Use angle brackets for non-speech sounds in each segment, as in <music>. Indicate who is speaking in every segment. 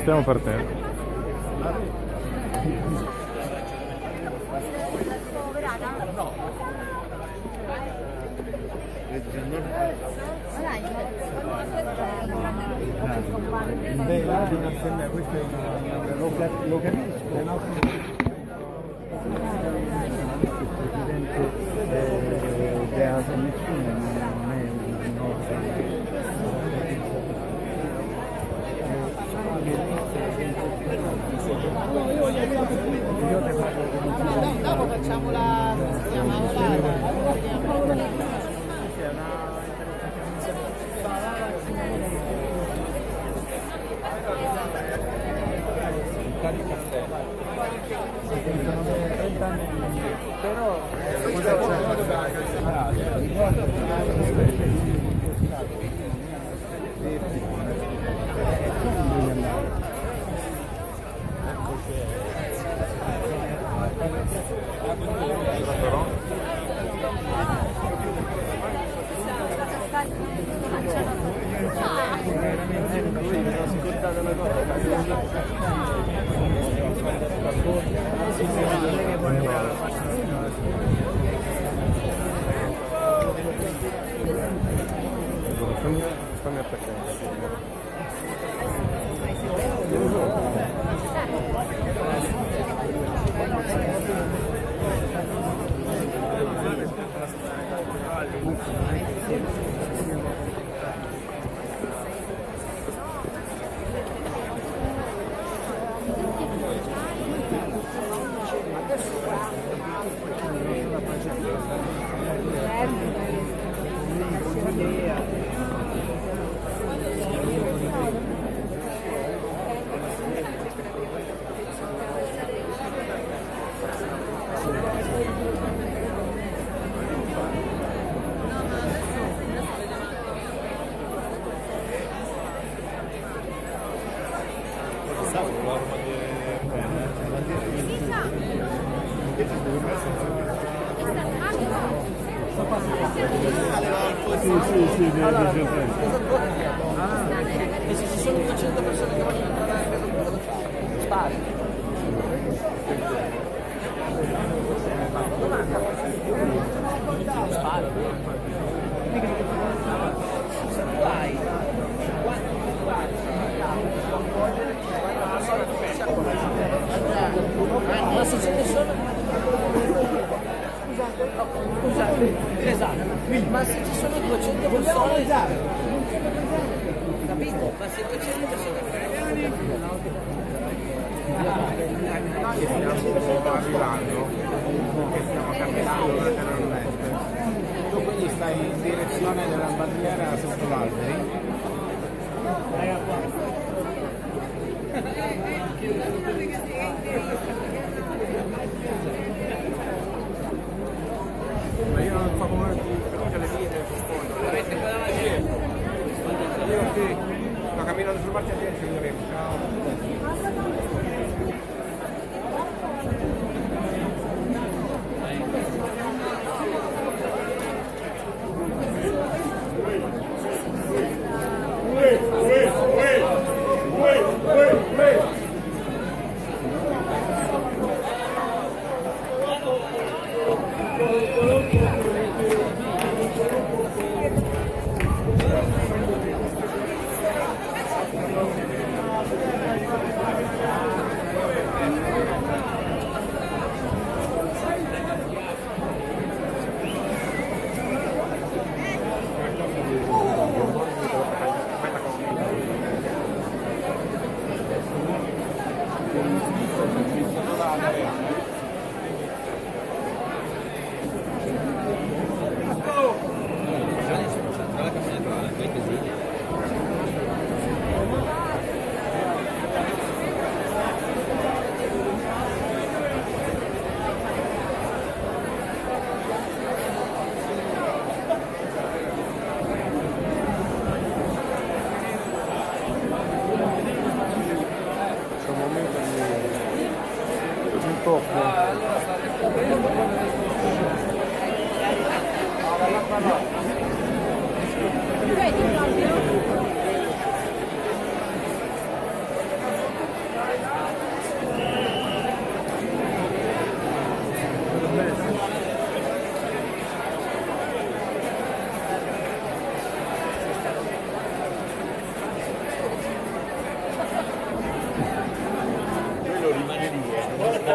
Speaker 1: Stiamo partendo.
Speaker 2: Beh, la, questa è una, lo capisco, è
Speaker 3: un'altra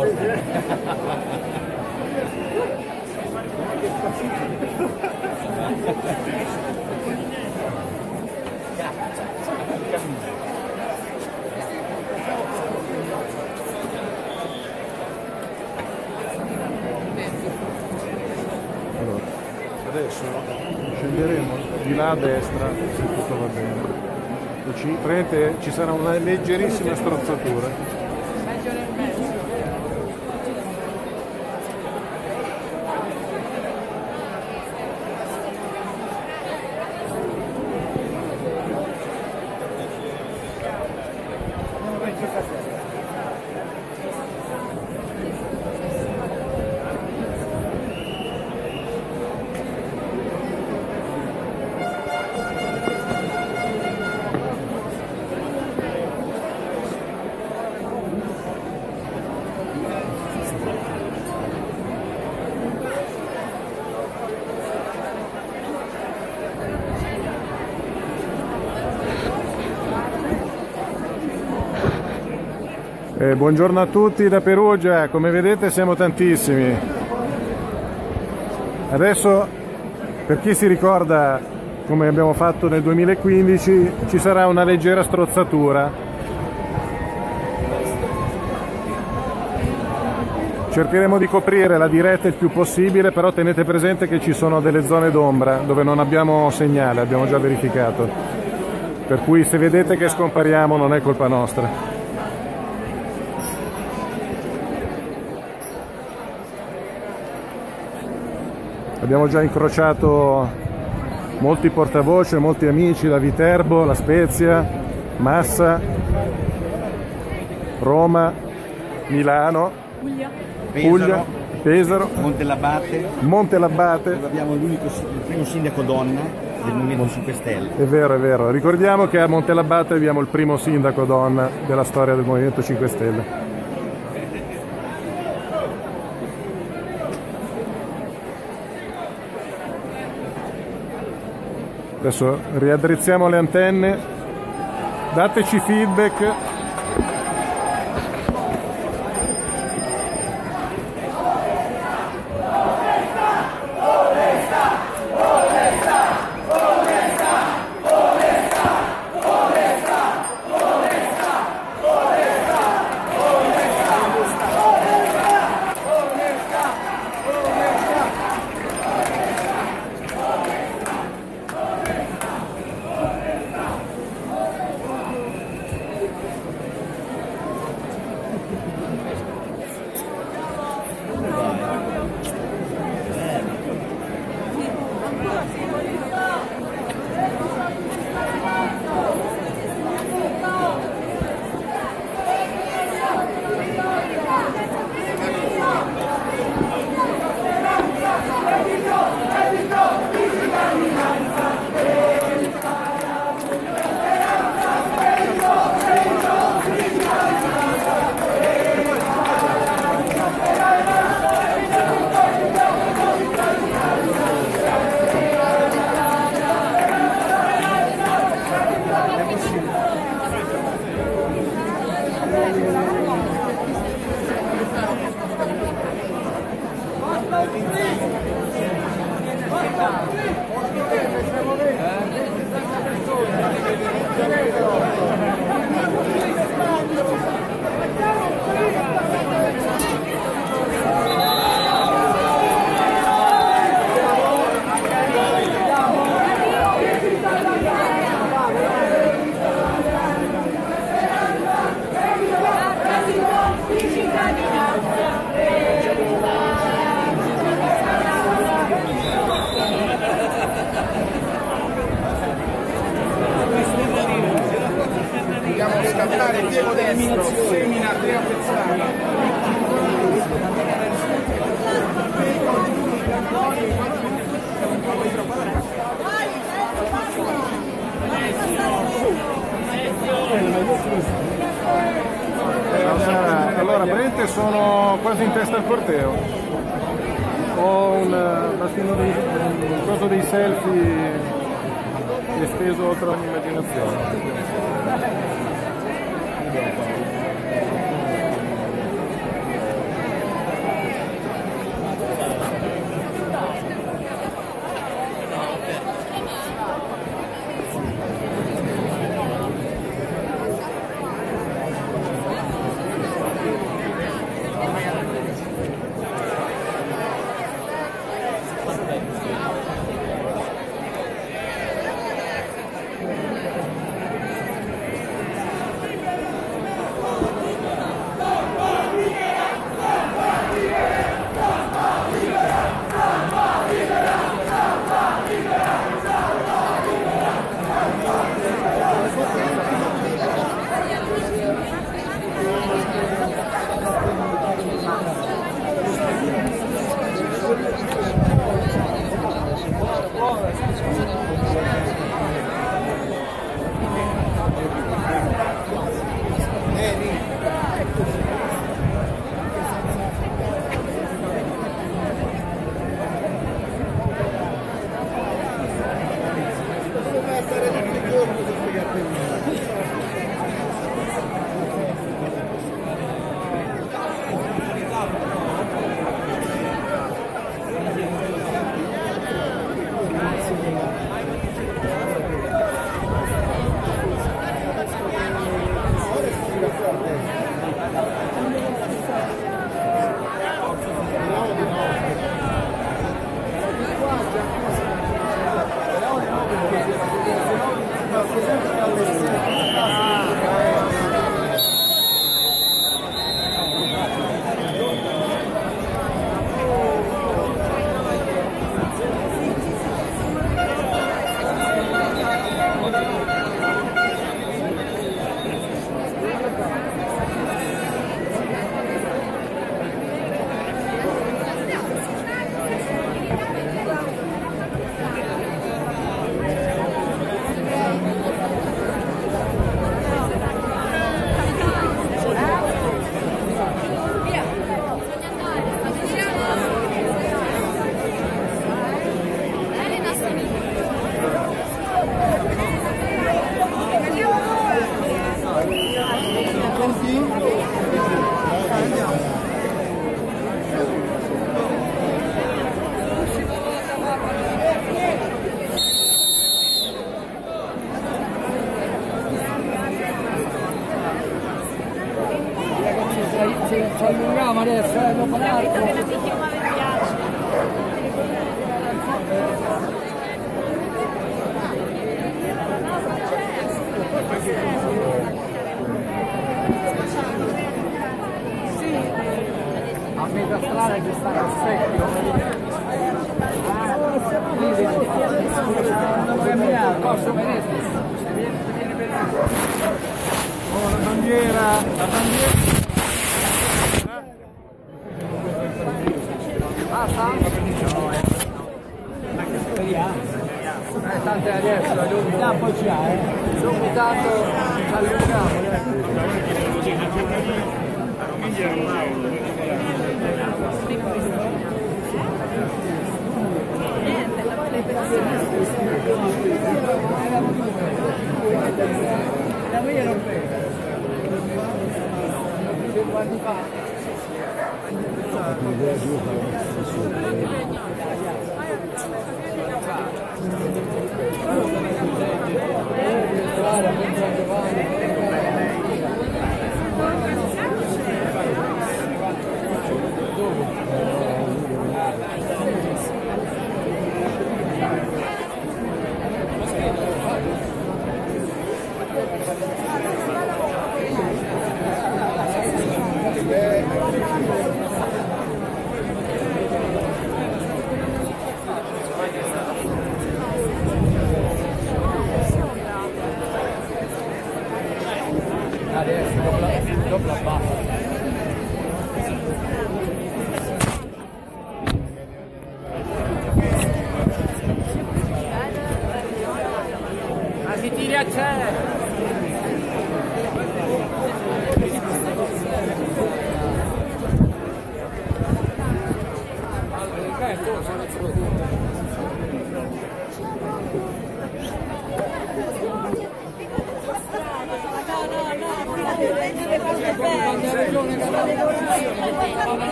Speaker 3: Allora, adesso scenderemo di là a destra se tutto va bene. Ci, praticamente ci sarà una leggerissima strozzatura. Buongiorno a tutti da Perugia, come vedete siamo tantissimi. Adesso, per chi si ricorda come abbiamo fatto nel 2015, ci sarà una leggera strozzatura. Cercheremo di coprire la diretta il più possibile, però tenete presente che ci sono delle zone d'ombra dove non abbiamo segnale, abbiamo già verificato. Per cui se vedete che scompariamo non è colpa nostra. Abbiamo già incrociato molti portavoce, molti amici da Viterbo, La Spezia, Massa, Roma, Milano, Puglia, Pesaro,
Speaker 2: Montellabate,
Speaker 3: Montelabate.
Speaker 2: dove abbiamo l'unico, il primo sindaco donna del Movimento 5 Stelle.
Speaker 3: È vero, è vero. Ricordiamo che a Montelabate abbiamo il primo sindaco donna della storia del Movimento 5 Stelle. Adesso riaddrizziamo le antenne, dateci feedback.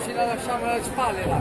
Speaker 4: ci la lasciamo alle spalle là.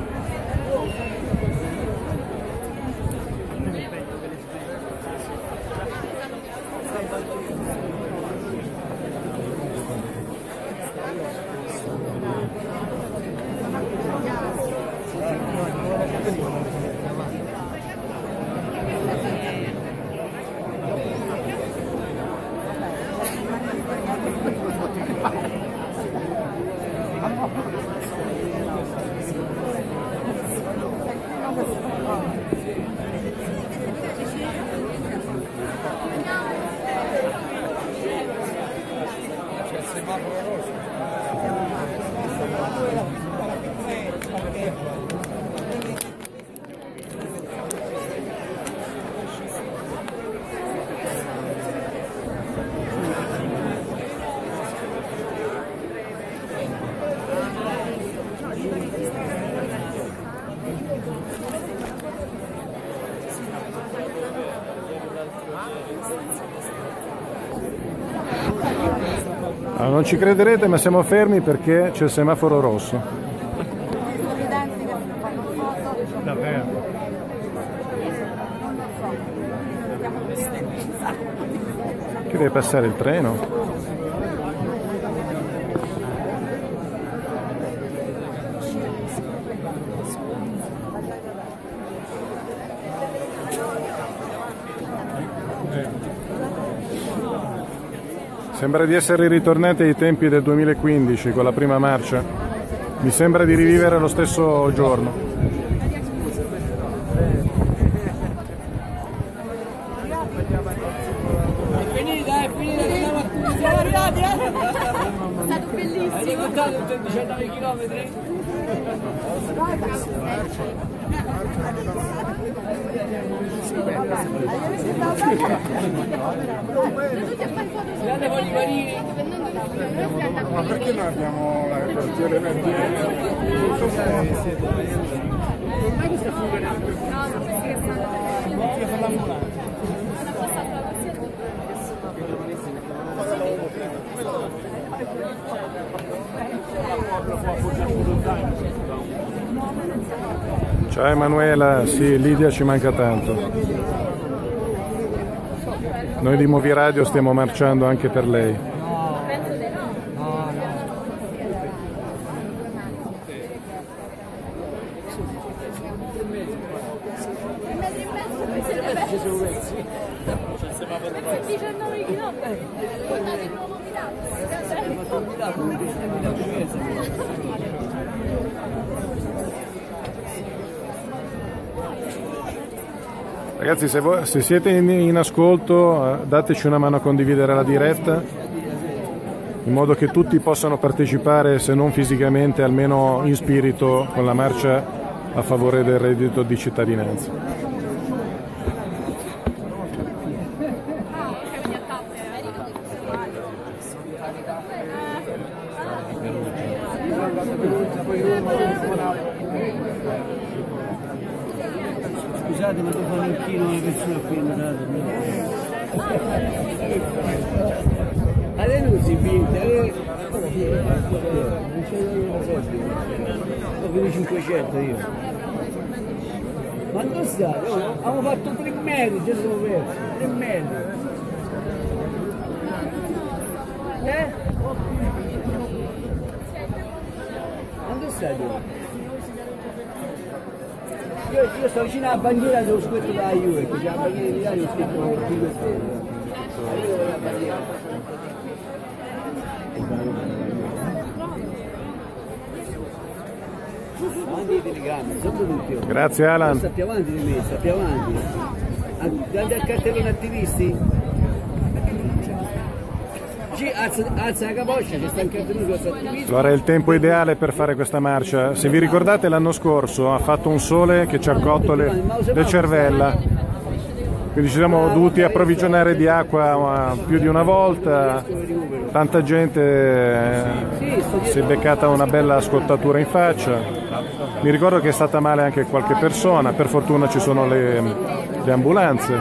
Speaker 3: non ci crederete ma siamo fermi perché c'è il semaforo rosso. Davvero? Che deve passare il treno? Sembra di essere ritornati ai tempi del 2015 con la prima marcia. Mi sembra di rivivere lo stesso giorno. Ciao Emanuela, sì, Lidia ci manca tanto. Noi di Movi Radio stiamo marciando anche per lei. Se, voi- se siete in, in ascolto, eh, dateci una mano a condividere la diretta, in modo che tutti possano partecipare, se non fisicamente, almeno in spirito, con la marcia a favore del reddito di cittadinanza.
Speaker 5: Scusate, ma devo fare un chilo una persona qui in radio. A lei non si pinta, a lei... Non c'è una cosa. Ho più 500 io. Ma dove stai? Oh, Abbiamo fatto tre metri, già siamo persi. Tre metri. Eh? Ma dove stai tu? Io, io sto vicino alla bandiera dello scritto della Juve, che c'è la bandiera di Italia ho scritto 5 stelle. Arrivo la bandiera. Avanti i telegrammi, sono.
Speaker 3: Grazie Alan.
Speaker 5: Sta più avanti di me, sta più avanti. Guarda il cartellone attivisti. Sì, alza, alza la capoccia, ci sta il cartellone questo attivisti.
Speaker 3: Allora è il tempo ideale per fare questa marcia. Se vi ricordate l'anno scorso ha fatto un sole che ci ha cotto le, le cervella, quindi ci siamo dovuti approvvigionare di acqua più di una volta, tanta gente eh, si è beccata una bella scottatura in faccia. Mi ricordo che è stata male anche qualche persona, per fortuna ci sono le, le ambulanze.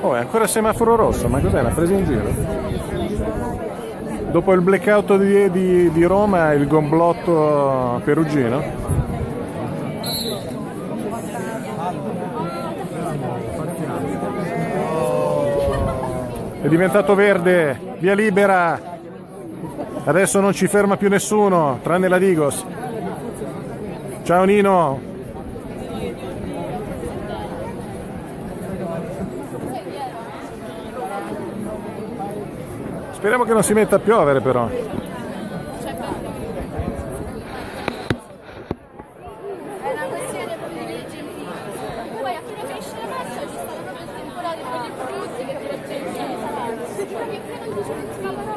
Speaker 3: Oh, è ancora semaforo rosso, ma cos'è? L'ha presa in giro? Dopo il blackout di, di- di Roma, il gomblotto perugino? È diventato verde, via libera! Adesso non ci ferma più nessuno, tranne la Digos. Ciao Nino! Speriamo che non si metta a piovere però.
Speaker 6: È una questione proprio di legge empirica. Poi appena finisce la marcia ci stanno proprio il temporale quelli brutti che proteggono. Perché credo che ci scappano.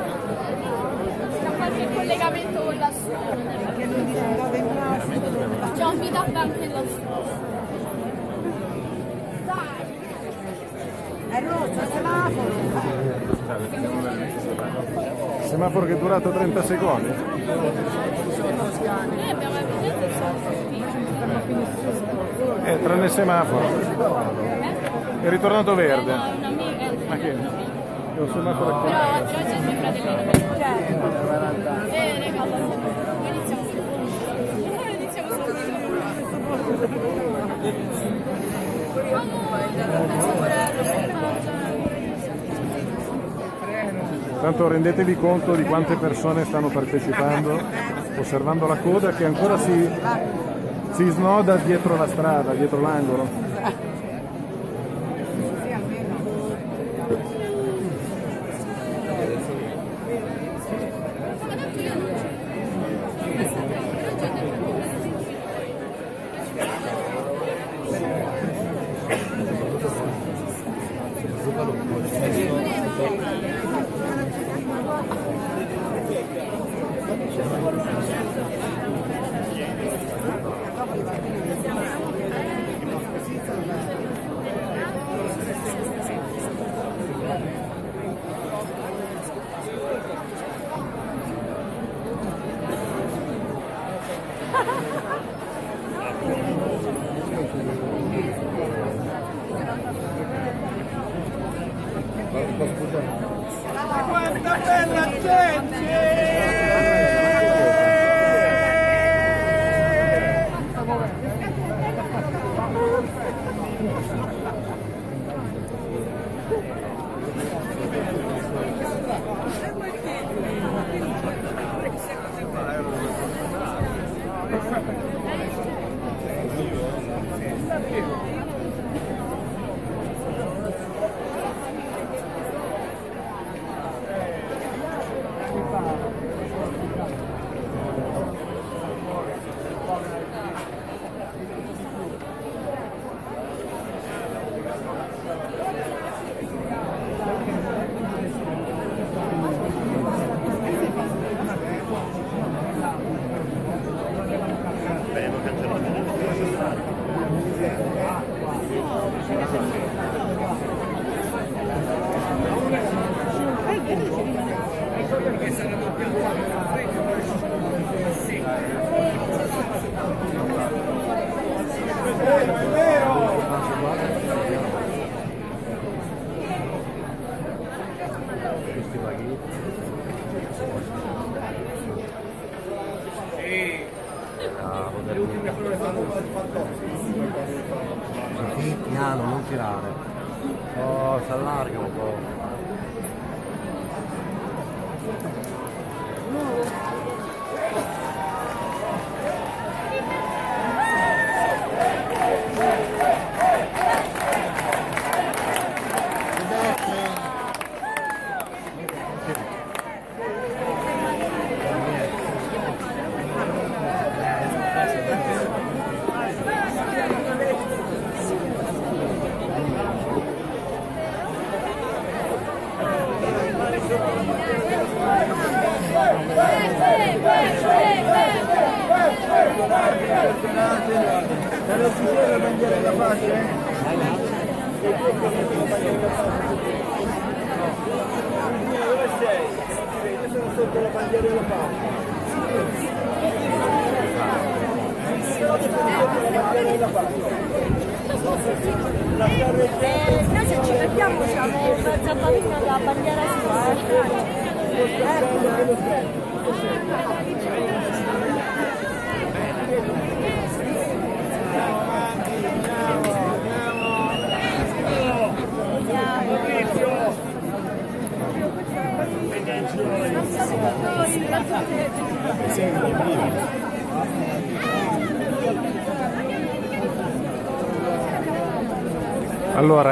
Speaker 6: C'è qualche collegamento con lassù. C'è un meetup anche lassù.
Speaker 3: Semaforo che è durato 30 secondi.
Speaker 6: Noi abbiamo evidenza
Speaker 3: Eh, tranne il semaforo. È ritornato verde. Ma che? È un semaforo
Speaker 6: Però oggi è mio fratello. Certo. Eh, raga, iniziamo subito. Iniziamo
Speaker 3: Tanto rendetevi conto di quante persone stanno partecipando, osservando la coda che ancora si, si snoda dietro la strada, dietro l'angolo.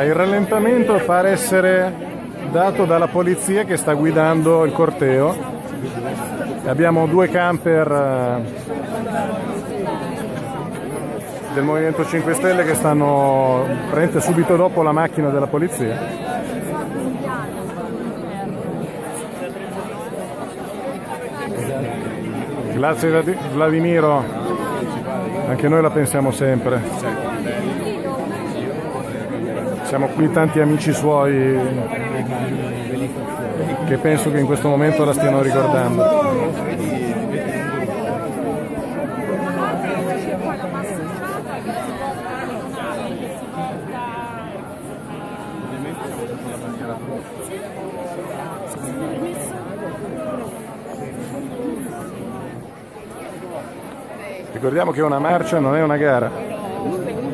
Speaker 3: Il rallentamento pare essere dato dalla polizia che sta guidando il corteo. Abbiamo due camper eh, del Movimento 5 Stelle che stanno praticamente subito dopo la macchina della polizia. Grazie Vladi- Vladimiro, anche noi la pensiamo sempre. Siamo qui tanti amici suoi che penso che in questo momento la stiano ricordando. Ricordiamo che una marcia non è una gara.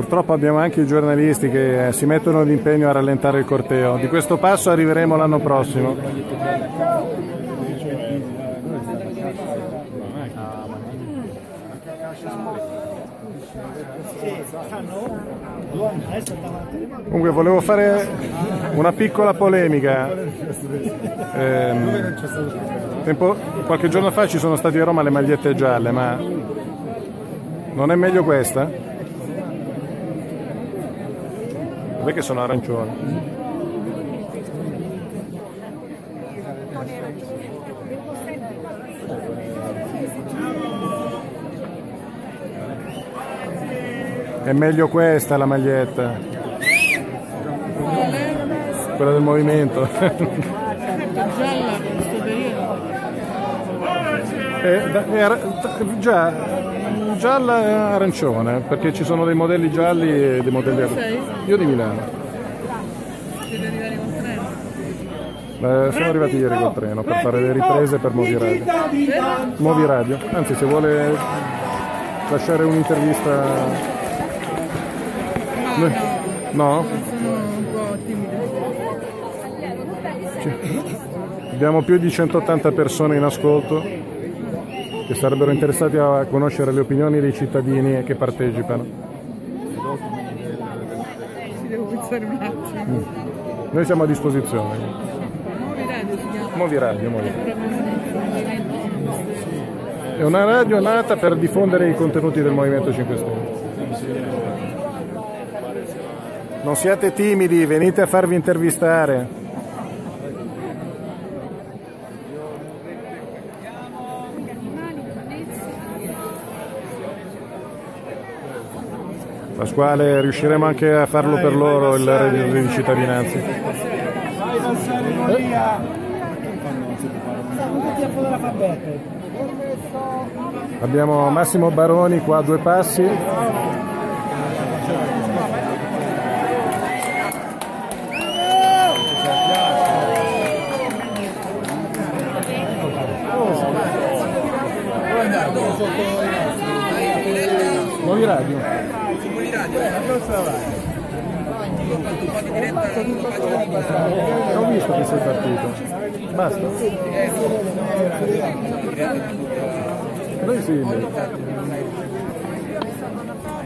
Speaker 3: Purtroppo abbiamo anche i giornalisti che eh, si mettono d'impegno a rallentare il corteo. Di questo passo arriveremo l'anno prossimo. Comunque volevo fare una piccola polemica. Ehm, tempo- qualche giorno fa ci sono stati a Roma le magliette gialle, ma non è meglio questa? Perché sono arancione? È meglio questa la maglietta. Quella del movimento. era- da- già, gialla e arancione, perché ci sono dei modelli gialli e dei modelli arancioni. Io di Milano.
Speaker 7: Siete arrivati col treno.
Speaker 3: Eh, sono arrivati ieri col treno per fare le riprese per Movi Radio. Movi Radio. Anzi, se vuole lasciare un'intervista...
Speaker 7: No, no,
Speaker 3: No?
Speaker 7: sono un po' timido.
Speaker 3: Abbiamo più di 180 persone in ascolto che sarebbero interessati a conoscere le opinioni dei cittadini che partecipano.
Speaker 7: Attimo.
Speaker 3: Noi siamo a disposizione.
Speaker 7: Radio chiama.
Speaker 3: Movi Radio, Movi. È una radio nata per diffondere i contenuti del Movimento 5 Stelle. Non siate timidi, venite a farvi intervistare. Pasquale, riusciremo anche a farlo per loro il reddito di cittadinanza. Abbiamo Massimo Baroni qua a due passi. Nuovi radio. Ho visto che sei partito. Basta. Noi sì.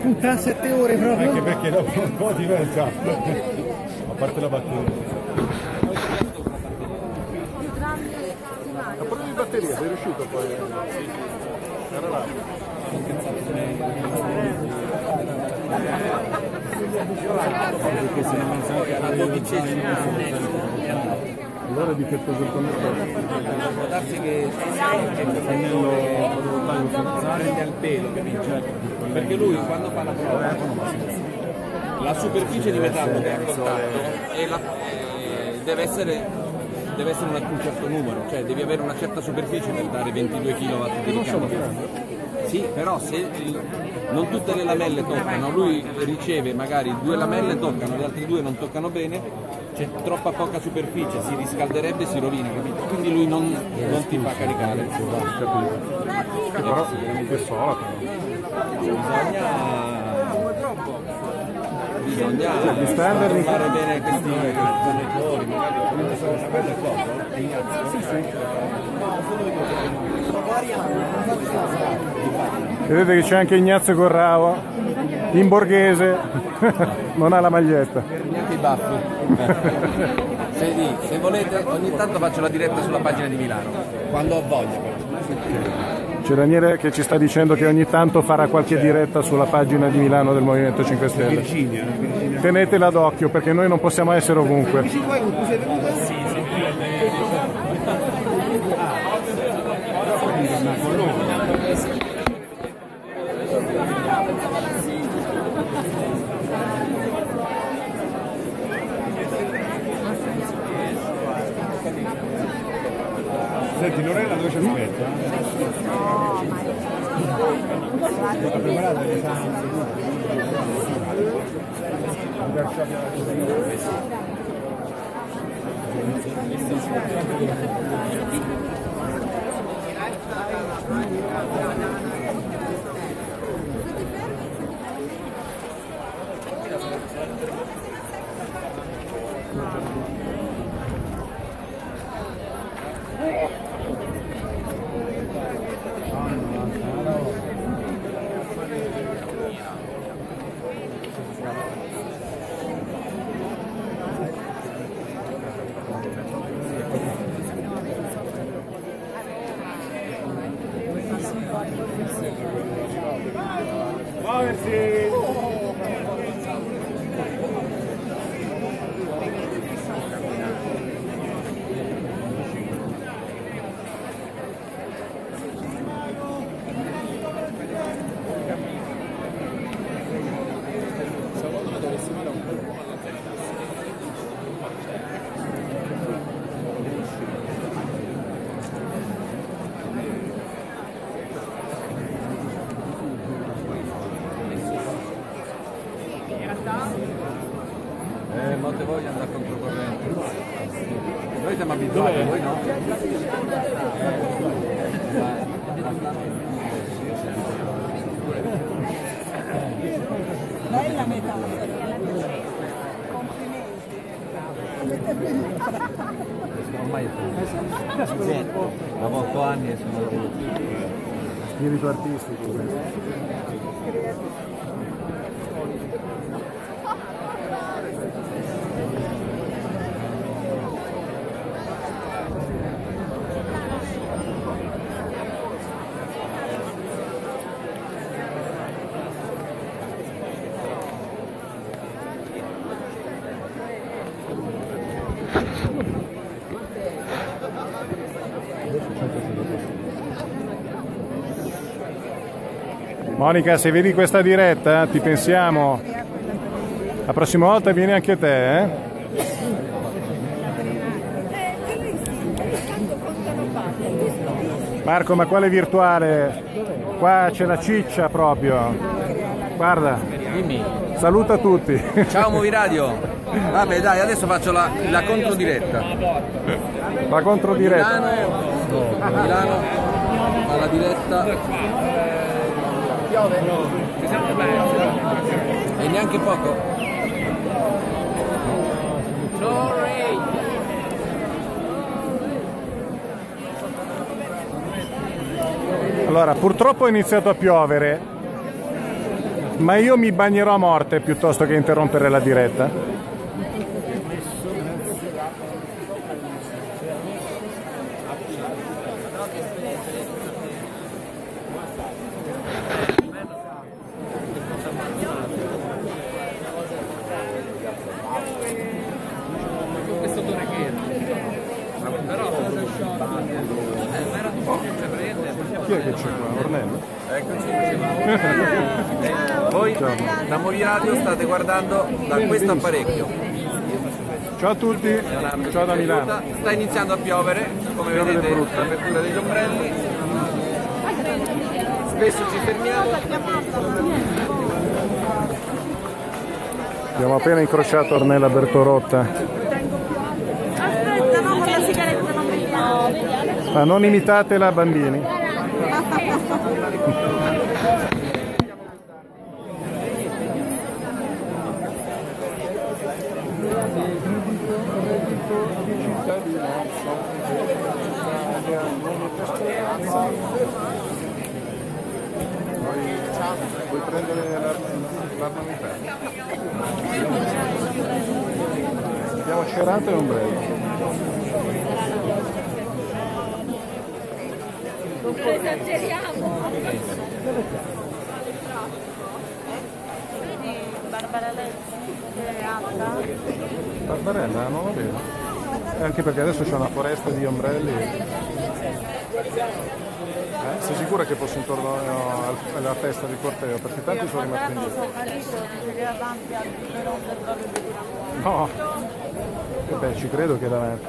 Speaker 4: Tutta 7 ore proprio.
Speaker 8: Anche perché dopo un po' diventa a parte la batteria
Speaker 3: A proposito di batteria, sei riuscito poi? Era là. Allora di che cosa conduttore?
Speaker 9: Può darsi che prende al pelo? Perché lui quando fa la prova la superficie di metallo che ha contatto la- deve essere deve essere un, un certo numero, cioè devi avere una certa superficie per dare 22 kW di ricambio. Sì, però se il- non tutte le lamelle toccano, lui riceve magari due lamelle toccano, le altre due non toccano bene, c'è troppa poca superficie, si riscalderebbe e si rovina, capito? Quindi lui non, non ti fa caricare.
Speaker 3: Che però che sola però.
Speaker 9: Bisogna bisogna fare bene questi connettori, magari
Speaker 3: Vedete che c'è anche Ignazio Corrao, in borghese, <laughs> non ha la maglietta.
Speaker 9: neanche i baffi. Se, se volete, ogni tanto faccio la diretta sulla pagina di Milano, quando ho voglia.
Speaker 3: C'è Daniele che ci sta dicendo che ogni tanto farà qualche diretta sulla pagina di Milano del Movimento 5 Stelle. Tenetela d'occhio perché noi non possiamo essere ovunque.
Speaker 10: Gracias. το
Speaker 3: άνοιγε. Σπίτι. Monica, se vedi questa diretta, ti pensiamo. La prossima volta vieni anche te, eh? Marco, ma quale virtuale? Qua c'è la ciccia proprio. Guarda, saluta tutti.
Speaker 9: Ciao Movi Radio. Vabbè dai, adesso faccio la, la controdiretta.
Speaker 3: La controdiretta.
Speaker 9: Milano, Milano, alla diretta. E neanche poco.
Speaker 3: Allora, purtroppo è iniziato a piovere, ma io mi bagnerò a morte piuttosto che interrompere la diretta. Chi è che c'è qua? Ornello?
Speaker 9: Voi da Radio state guardando da questo apparecchio.
Speaker 3: Ciao a tutti, ciao da Milano.
Speaker 9: Sta iniziando a piovere, come
Speaker 3: Piove
Speaker 9: vedete
Speaker 3: brutto.
Speaker 9: l'apertura degli ombrelli. Spesso ci fermiamo.
Speaker 3: Abbiamo appena incrociato Ornella Bertorotta.
Speaker 7: Aspetta, no, con la sigaretta non vediamo.
Speaker 3: Ma non imitatela bambini. Vuoi prendere l'ar- l'armamentario? Abbiamo cerato e ombrello.
Speaker 11: Non esageriamo. Vedi Barbara Lezzi, che è alta?
Speaker 3: Barbarella non lo vedo. Eh, Anche perché adesso c'è una foresta di ombrelli. Eh, sei sicura che fosse intorno al- alla festa di corteo? Perché tanti sono rimasti indietro. No! E beh, ci credo che davanti.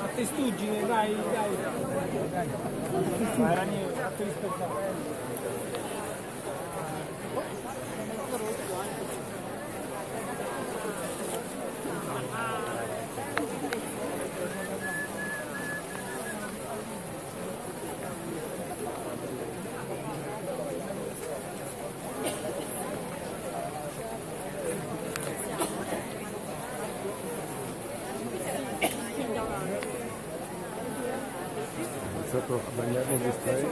Speaker 4: A testuggine, dai, dai. Dai, Ranieri, fatti rispettare.
Speaker 3: iniziato a bagnare gli spray.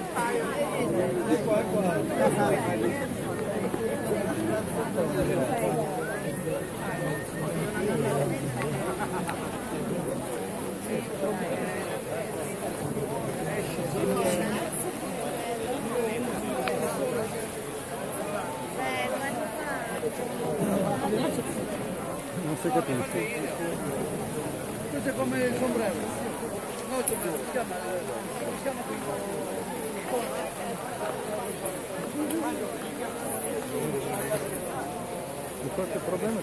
Speaker 3: Non si capisce.
Speaker 4: Questo è come il sombrero. No, il sombrero, si chiama, si chiama
Speaker 3: C'è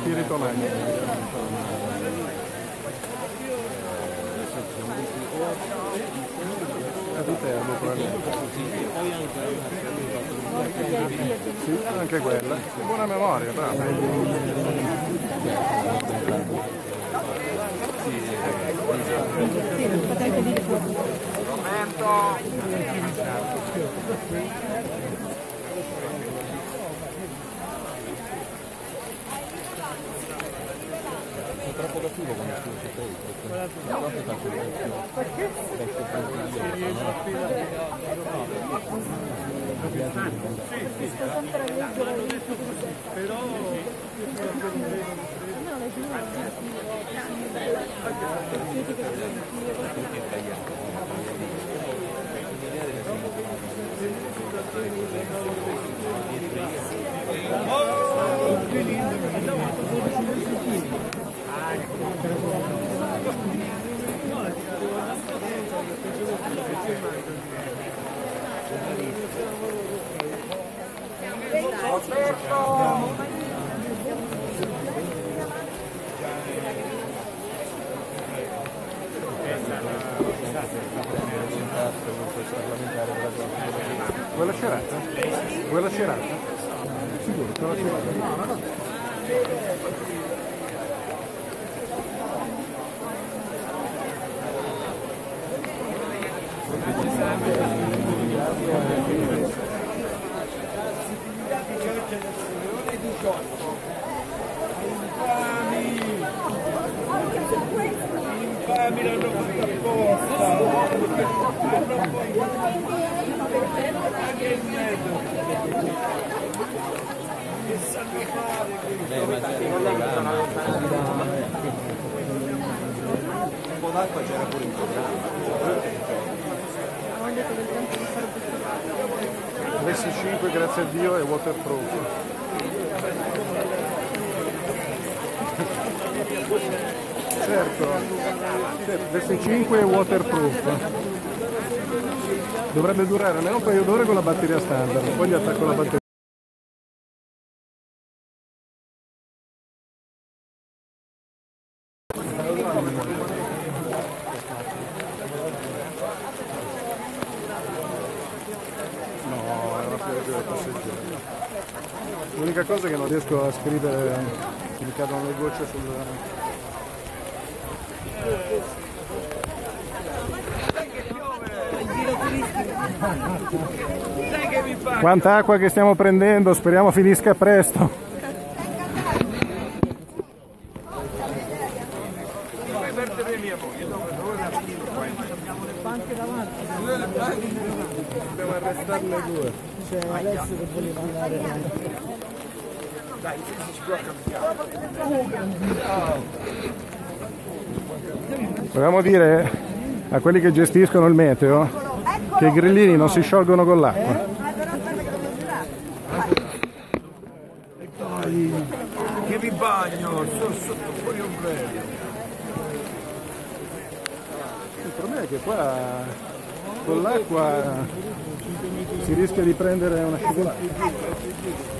Speaker 3: Spirito magno. A Viterbo probabilmente. Sì, anche quella. Buona memoria, bravo. troppo cattivo con il suo sottotetto, perché vecchio però Quella cerata? Quella cerata? Sicuro, quella cerata? No, no, no. Infami l'hanno fatto apposta! Anche in mezzo! Che sanno fare questo?
Speaker 2: Un po' d'acqua c'era pure in
Speaker 3: programma. 5 grazie a Dio è waterproof. Certo, Messi 5 è waterproof. Dovrebbe durare almeno un paio d'ore con la batteria standard, poi gli attacco la batteria. No, è una pioggia da passeggeri. L'unica cosa è che non scrivere, mi cadono le gocce sul... Quanta acqua che stiamo prendendo, speriamo finisca presto. Dobbiamo arrestarle due.
Speaker 4: C'è Alessio che voleva andare.
Speaker 3: Dobbiamo dire a quelli che gestiscono il meteo che i grillini non si sciolgono con l'acqua.
Speaker 8: Che mi bagno, sono sotto fuori ombrello.
Speaker 3: Il problema è che qua con l'acqua si rischia di prendere una scivolata.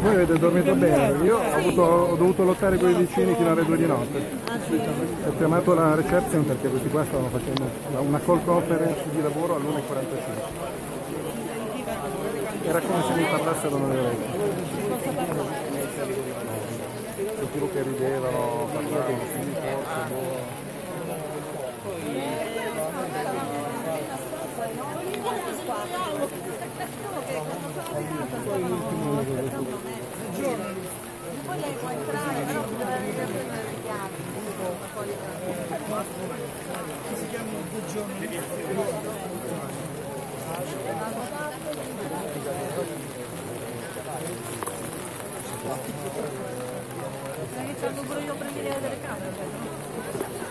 Speaker 3: Voi avete dormito bene, io ho, avuto- ho dovuto lottare con i vicini fino alle due di notte. Ho chiamato la reception perché questi qua stavano facendo una call conference di lavoro all'1.45. Era come se mi parlassero nelle orecchie. Sentivo che ridevano, parlavano, sì, forse, boh.
Speaker 12: Poi lei può entrare, però deve avere le chiavi. Poi Sto pure io a prendere le telecamere.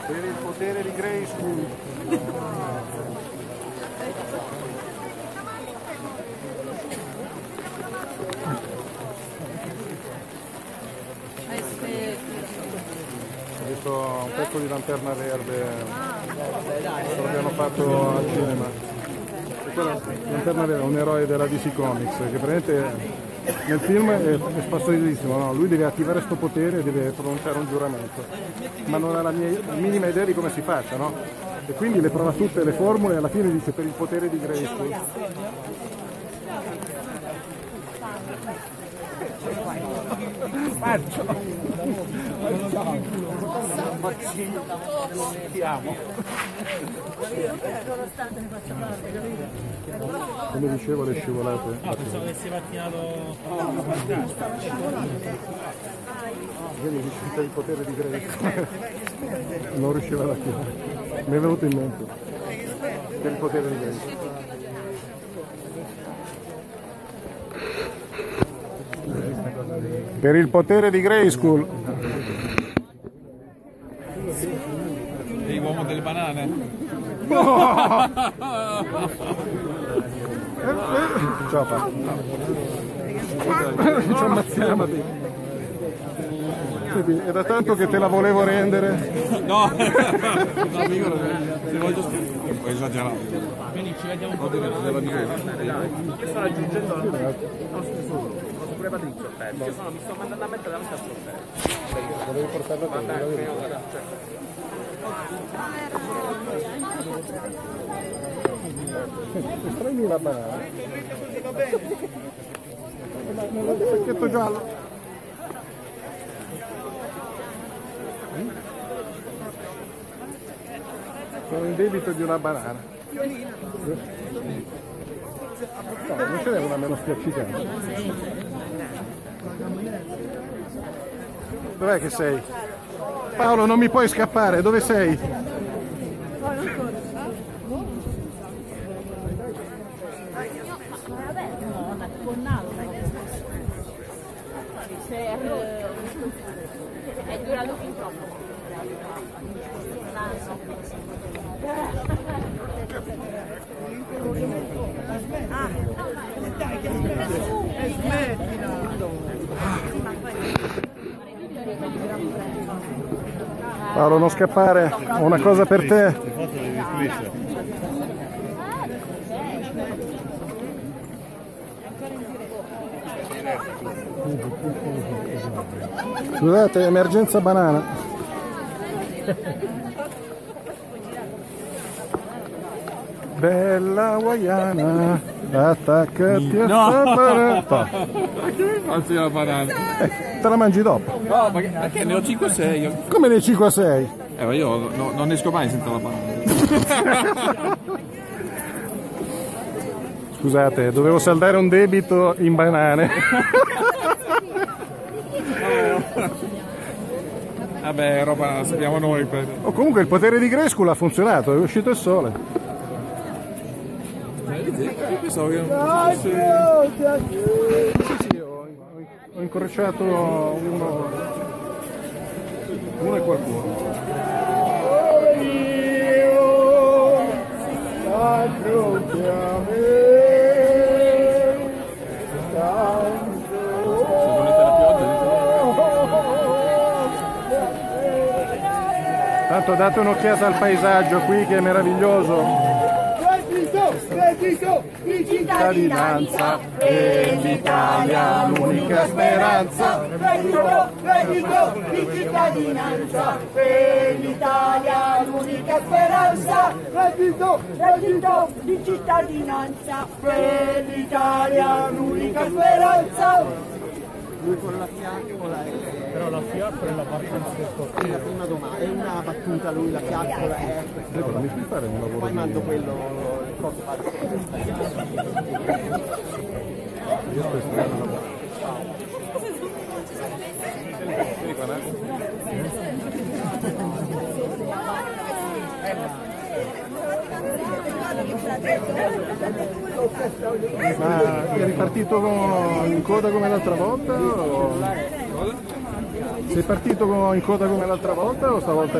Speaker 3: Per il potere di Grayskull. <laughs> Visto un pezzo di lanterna verde che l'abbiamo fatto al cinema. Lanterna verde è un eroe della DC Comics che praticamente nel film è, è spassolissimo, no? lui deve attivare questo potere e deve pronunciare un giuramento, ma non ha la, mia- la minima idea di come si faccia, no? E quindi le prova tutte le formule e alla fine dice per il potere di Grayskull. Come dicevo le scivolate.
Speaker 6: No, pensavo che avessi pattinato
Speaker 3: Vedi riuscita il potere di Grayskull. non riusciva ad attivare. Mi è venuto in mente. Per il potere di Grayskull. Per il potere di Grayskull.
Speaker 9: E uomo delle banane? <laughs>
Speaker 3: Ciao Paolo. Ci ammazziamo. Da tanto che te la volevo rendere.
Speaker 9: No! <laughs> no, figurati, se voglio. Ho esagerato.
Speaker 6: Quindi ci vediamo un po'
Speaker 9: della-
Speaker 6: Io sto raggiungendo la
Speaker 9: pure Patrizio. Io sono, mi sto mandando a mettere davanti al trofeo.
Speaker 3: Volevi portarlo te,
Speaker 9: prima ora, cioè.
Speaker 3: Prendi una banana. Il pacchetto giallo. Sono in debito di una banana. No, non ce n'è una meno spiaccicata. Dov'è che sei? Paolo, non mi puoi scappare, dove sei? Paolo, non scappare, ho una cosa per te. Scusate, emergenza banana. Bella hawaiana, attaccati a sta barata.
Speaker 9: Alzi la banana.
Speaker 3: Eh, te la mangi dopo.
Speaker 9: No, ma che, perché ne ho 5-6 io.
Speaker 3: Come nei 5 a 6?
Speaker 9: Eh, ma io no- non esco mai senza la banana. <laughs>
Speaker 3: Scusate, dovevo saldare un debito in banane.
Speaker 9: Vabbè, roba sappiamo noi. Per...
Speaker 3: Oh, comunque il potere di Grescula ha funzionato, è uscito il sole.
Speaker 9: Io pensavo che
Speaker 3: Sì, sì, ho, ho incrociato uno, uno e qualcuno. Tanto date un'occhiata al paesaggio qui che è meraviglioso. Cittadinanza e l'Italia l'unica speranza.
Speaker 6: Reddito, reddito di cittadinanza per l'Italia l'unica speranza. Reddito, reddito di cittadinanza per l'Italia l'unica speranza.
Speaker 4: Lui con la fiaccola è...
Speaker 8: Però la fiaccola è la partenza del
Speaker 4: È la prima domanda, è una battuta lui, la fiaccola è...
Speaker 3: Allora, mi fai fare un lavoro
Speaker 4: Poi
Speaker 3: di-
Speaker 4: mando quello,
Speaker 3: Ma eri partito con- in coda come l'altra volta? O... Sei partito in coda come l'altra volta o stavolta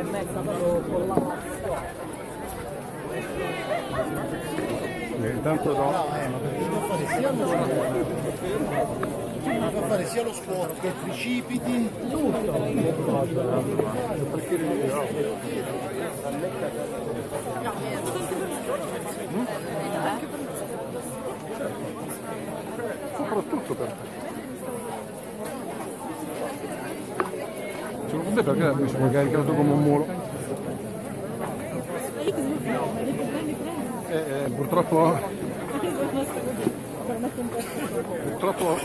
Speaker 3: eri... Eh, Intanto no.
Speaker 8: Fa fare sia lo squat che i tricipiti.
Speaker 3: soprattutto per te. Te perché mi sono caricato come un mulo. Eh, eh, purtroppo purtroppo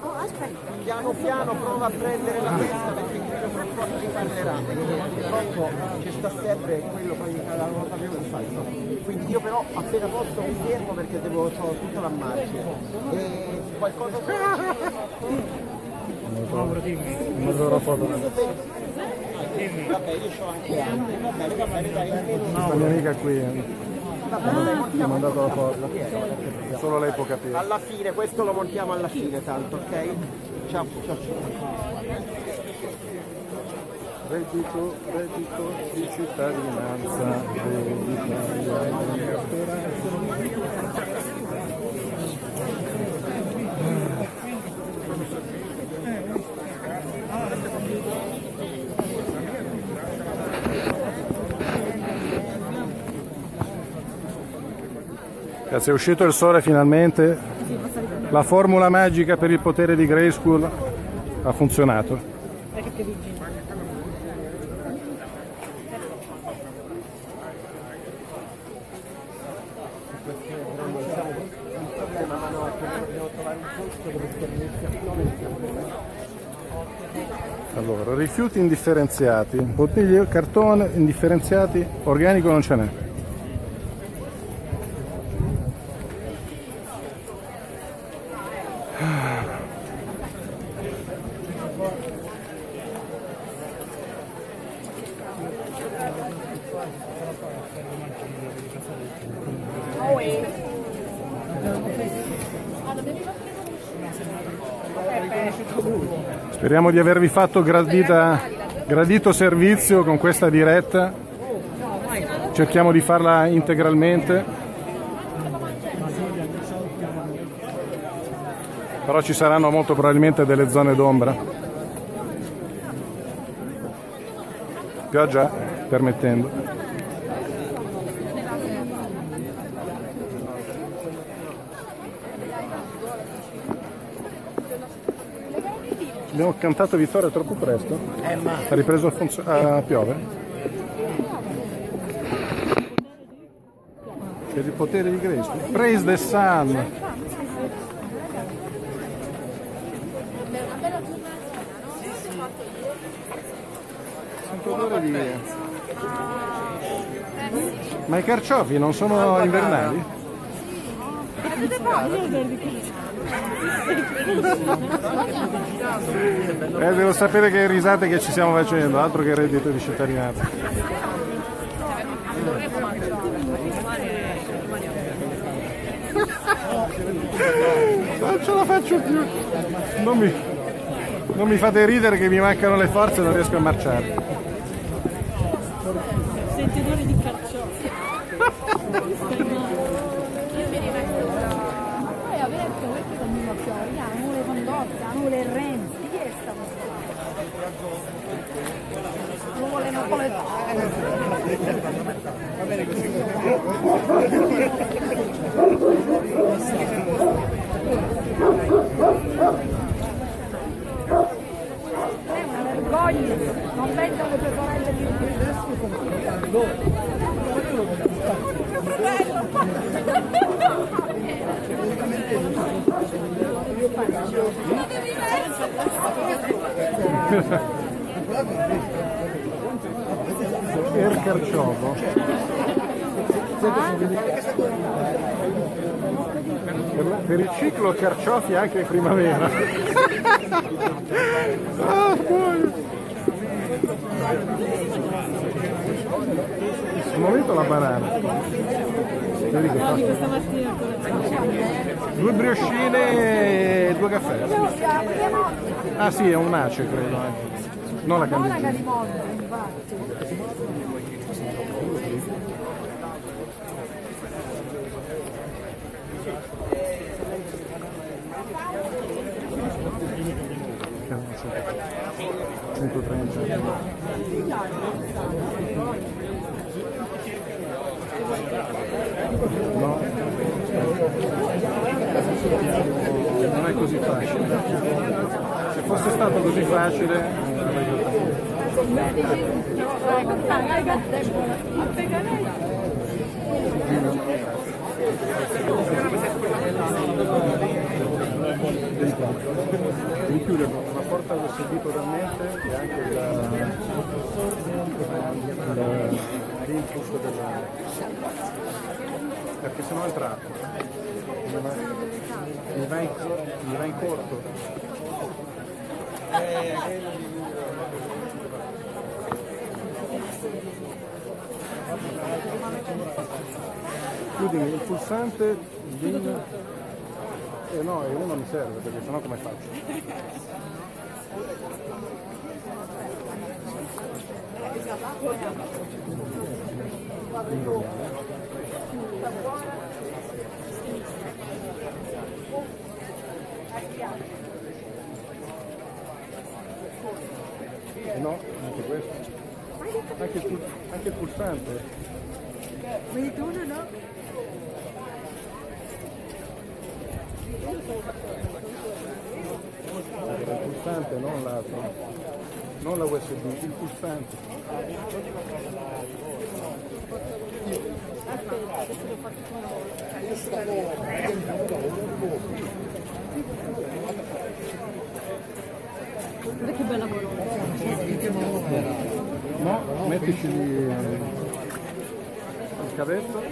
Speaker 4: Oh, aspetta, piano piano prova a prendere la testa perché quello fra un po' ti parlerà. Purtroppo ci sta sempre quello poi la volta che lo faccio. Quindi io però appena posso mi fermo perché devo ho tutto la marcia. E qualcosa
Speaker 3: non dovrò foto.
Speaker 4: Vabbè, io ho anche altri. Va bene, va bene, dai,
Speaker 3: La mia amica qui eh, mi ha mandato la foto. Solo lei può capire.
Speaker 4: alla fine, questo lo montiamo alla fine tanto, ok? Ciao, ciao, ciao.
Speaker 3: Reddito, reddito di cittadinanza dell'Italia. speranza. Ragazzi, è uscito il sole finalmente. La formula magica per il potere di Grayskull ha funzionato. Allora, rifiuti indifferenziati, bottiglie, cartone indifferenziati, organico non ce n'è. Speriamo di avervi fatto gradita- gradito servizio con questa diretta. Cerchiamo di farla integralmente. Però ci saranno molto probabilmente delle zone d'ombra. Pioggia permettendo. Cantato vittoria troppo presto? Ha ripreso a, funzio- a piovere? Per il potere di Cristo. Praise the sun! Sento odore di... Ma i carciofi non sono invernali? Eh, devo sapere che risate che ci stiamo facendo, altro che reddito di cittadinanza. Non ce la faccio più. Non mi, non mi fate ridere che mi mancano le forze e non riesco a marciare.
Speaker 12: Senti odore di carciofi.
Speaker 11: Poi aperto perché con mio fiori, hanno le condotte, hanno le Renzi, chi è sta Non vuole napoletano. È una vergogna, non vendono le pecorelle di
Speaker 3: Per carciofo. Per, per il ciclo carciofi anche in primavera. Ah. Al momento la banana. Vedi che fa? Due briochine e due caffè. Ah sì, è un ace credo. eh. Non la
Speaker 11: Monaca
Speaker 3: candeggina.
Speaker 11: di Monza, infatti.
Speaker 3: Cazzo. 130. No. Non è così facile. Se fosse stato così facile avrei Devi chiudere una porta del servito da mente e anche il il- l'input della perché sennò è tratto mi va, in, mi va in corto chiudimi il pulsante di eh no, e uno mi serve perché sennò come faccio? No, anche questo. Anche il, anche il pulsante.
Speaker 12: Vedi tu no?
Speaker 3: Era il pulsante, non la, non la USB, il pulsante.
Speaker 12: Guarda che bella colonna.
Speaker 3: No, mettici eh, il cavetto.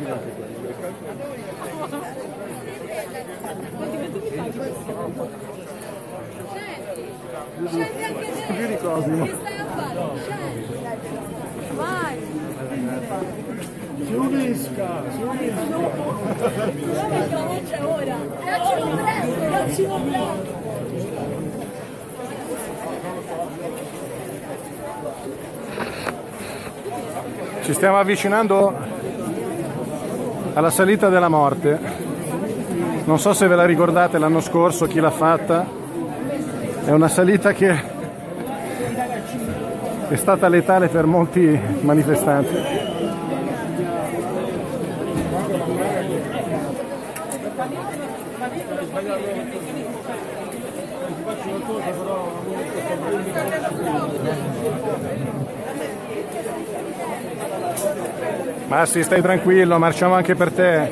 Speaker 3: Gira anche quello. Più di Cosimo.
Speaker 12: Vai!
Speaker 3: Si unisca, si unisca.
Speaker 12: C'è ora? Brand.
Speaker 3: Ci stiamo avvicinando alla salita della morte. Non so se ve la ricordate l'anno scorso chi l'ha fatta. È una salita che è stata letale per molti manifestanti. Massi, stai tranquillo, marciamo anche per te.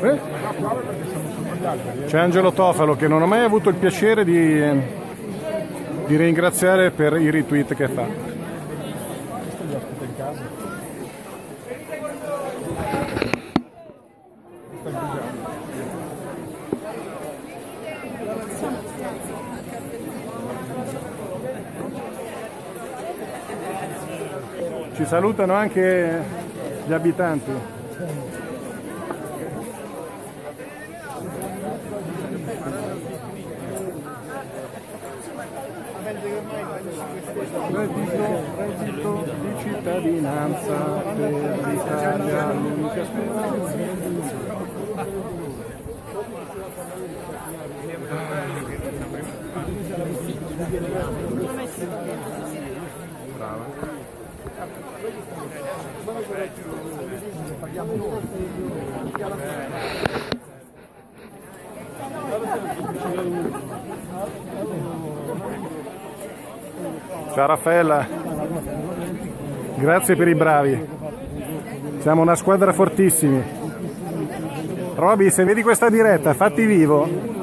Speaker 3: Eh? C'è Angelo Tofalo che non ho mai avuto il piacere di, di ringraziare per i retweet che fa. Salutano anche gli abitanti. Reddito, reddito di cittadinanza per l'Italia, l'unica speranza. Brava. Ciao Raffaella, grazie per i bravi. Siamo una squadra fortissimi. Roby, se vedi questa diretta, fatti vivo.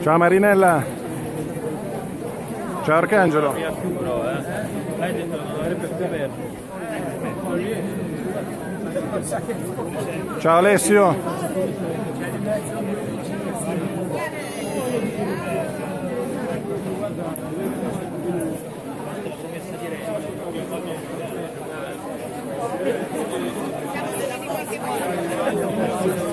Speaker 3: Ciao Marinella. Ciao Arcangelo. Ciao Alessio. No,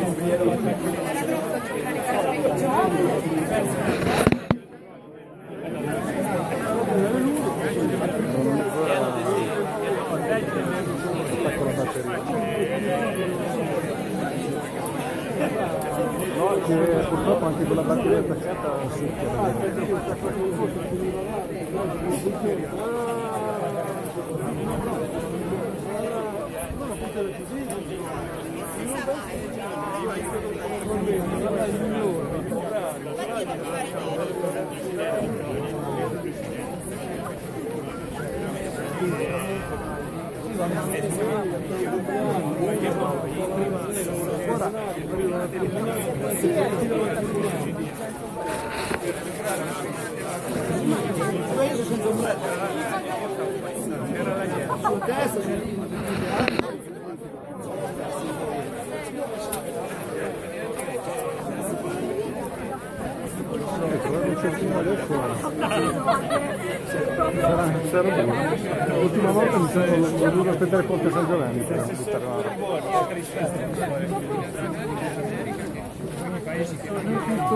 Speaker 3: anche con la batteria attaccata succede. Sarà, sarà buono. L'ultima volta mi sono dovuto aspettare il Ponte San Giovanni per buttare la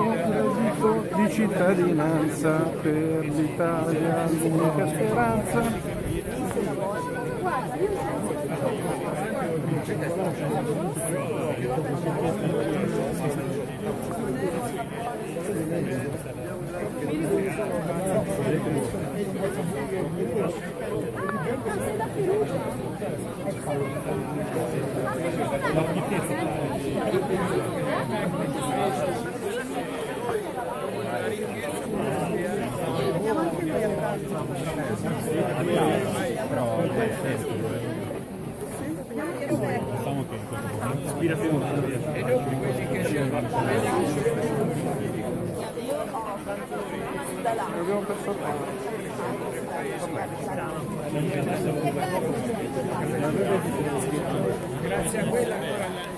Speaker 3: Reddito di cittadinanza per l'Italia, l'unica speranza. Diciamo che ispirazione. Grazie a quella ancora.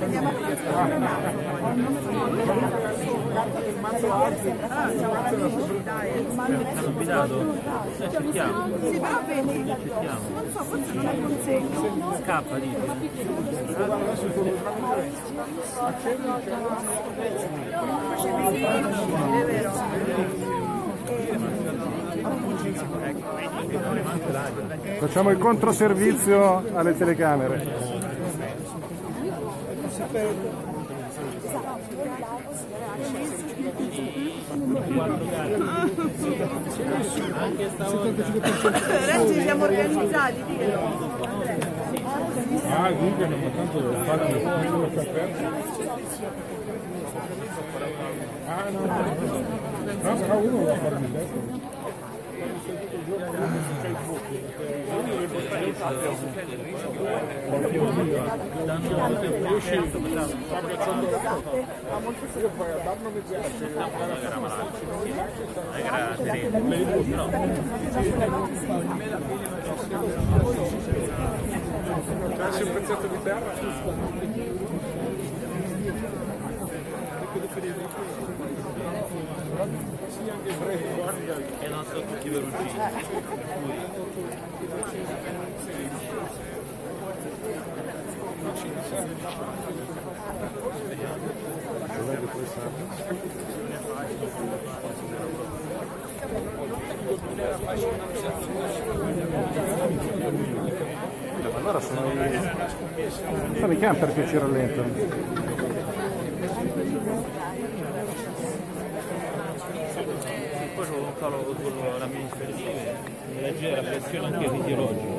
Speaker 12: Andiamo a sì, però vedi, non so, forse non è consegno.
Speaker 7: Scappa di.
Speaker 3: Facciamo il controservizio alle telecamere.
Speaker 12: Adesso ci siamo organizzati, dillo.
Speaker 3: Ah, comunque non tanto devo fare un caffè. Ah, no, no. No, però uno lo fa in testa. C'è un pezzetto di terra?
Speaker 7: e non so tutti veloncini.
Speaker 3: Allora sono i, sono i camper che ci rallentano.
Speaker 7: Poi c'è un calo con l'amministrativo, una leggera pressione anche fisiologica.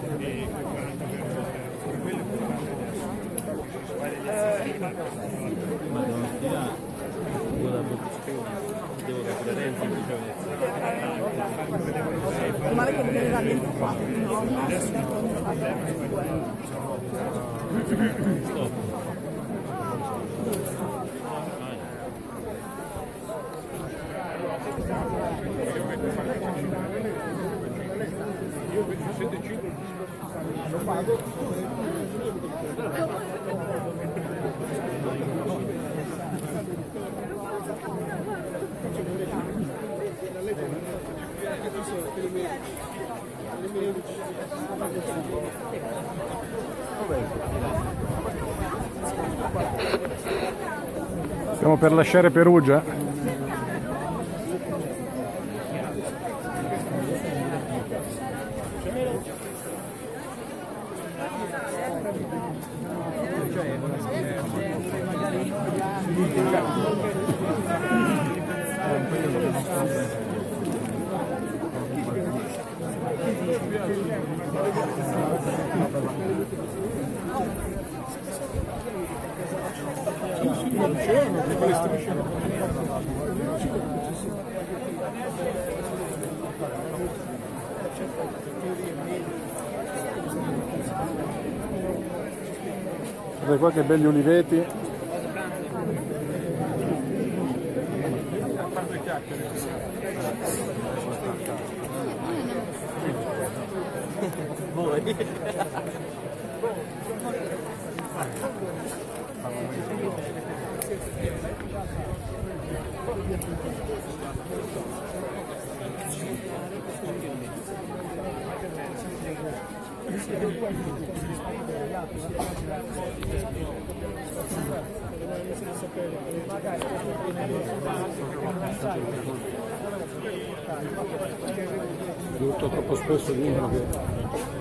Speaker 3: Stiamo per lasciare Perugia? Guardate qua che belli uliveti. Tutto troppo spesso dicono che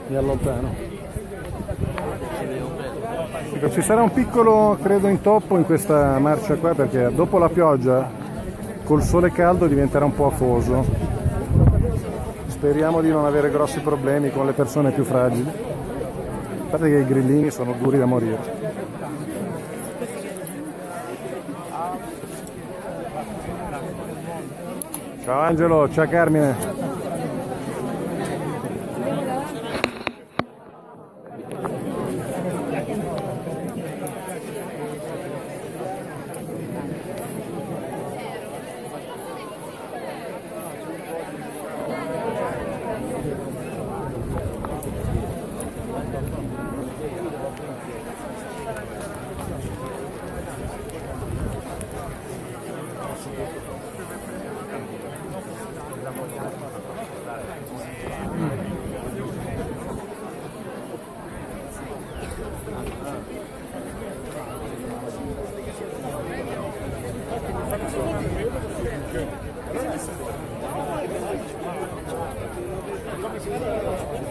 Speaker 3: mi allontano. Ecco, ci sarà un piccolo, credo, intoppo in questa marcia qua perché dopo la pioggia col sole caldo diventerà un po' afoso. Speriamo di non avere grossi problemi con le persone più fragili. A parte che i grillini sono duri da morire. Ciao Angelo, ciao Carmine.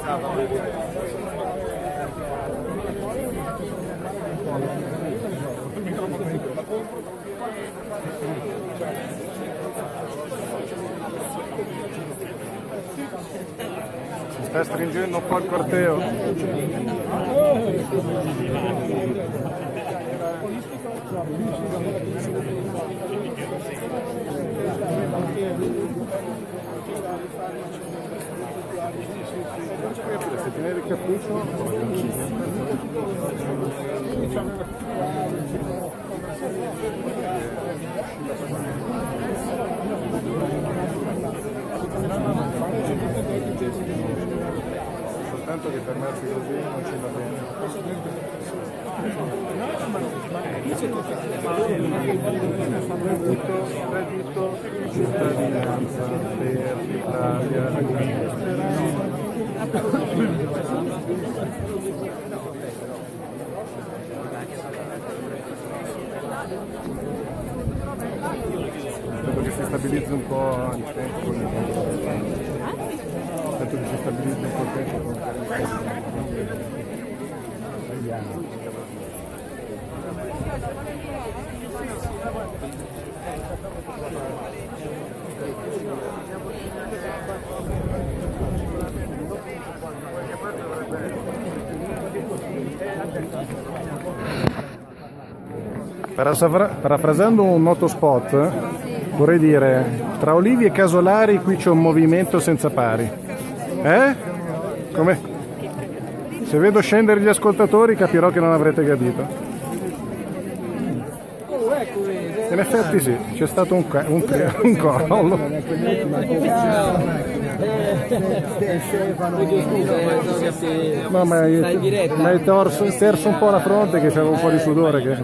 Speaker 3: Si sta stringendo un po' il corteo. Se tiene il cappuccio, soltanto che fermarsi così non ci va bene. Reddito, reddito di cittadinanza per l'Italia. Aspetto che si stabilizzi un po' il tempo. Aspetto che si stabilizzi un po' il tempo. Parafra- Parafrasando un noto spot, vorrei dire, tra Olivi e Casolari qui c'è un movimento senza pari. Eh? Come? Se vedo scendere gli ascoltatori capirò che non avrete capito. In effetti sì, c'è stato un, ca- un, un crollo. No, ma hai, ma hai torso, terso un po' la fronte che c'era un po' di sudore. Che...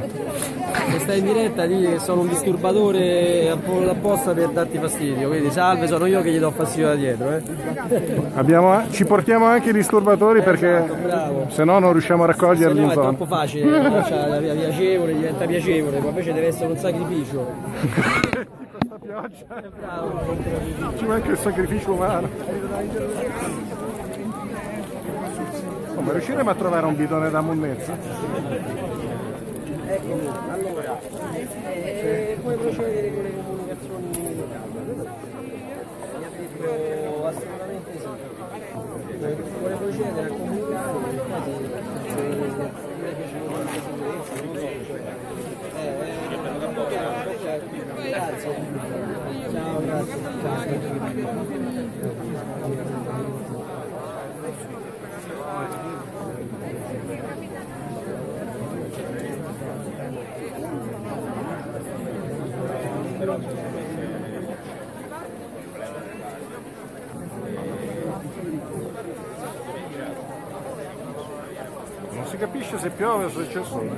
Speaker 5: Se stai in diretta di che sono un disturbatore appo- apposta per darti fastidio, quindi salve, sono io che gli do fastidio da dietro. Eh. <laughs>
Speaker 3: Abbiamo- ci portiamo anche i disturbatori perché
Speaker 5: bravo.
Speaker 3: se no non riusciamo a raccoglierli
Speaker 5: no
Speaker 3: in
Speaker 5: è
Speaker 3: zona.
Speaker 5: troppo facile, no? La via piacevole diventa piacevole, ma invece deve essere un sacrificio. <laughs>
Speaker 3: Ci manca il sacrificio umano. Ma riusciremo a trovare un bidone da monnezza?
Speaker 5: Eccomi, allora, eh, come procedere con le comunicazioni locali? Mi ha detto assolutamente sì. Eh, Vuole procedere a comunicare, infatti, se mi è piaciuto la
Speaker 3: piove se c'è sole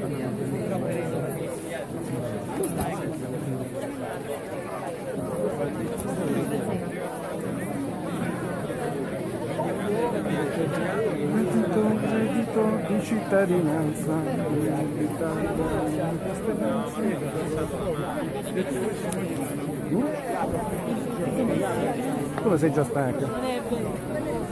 Speaker 3: reddito di cittadinanza come sei già stanca? non è vero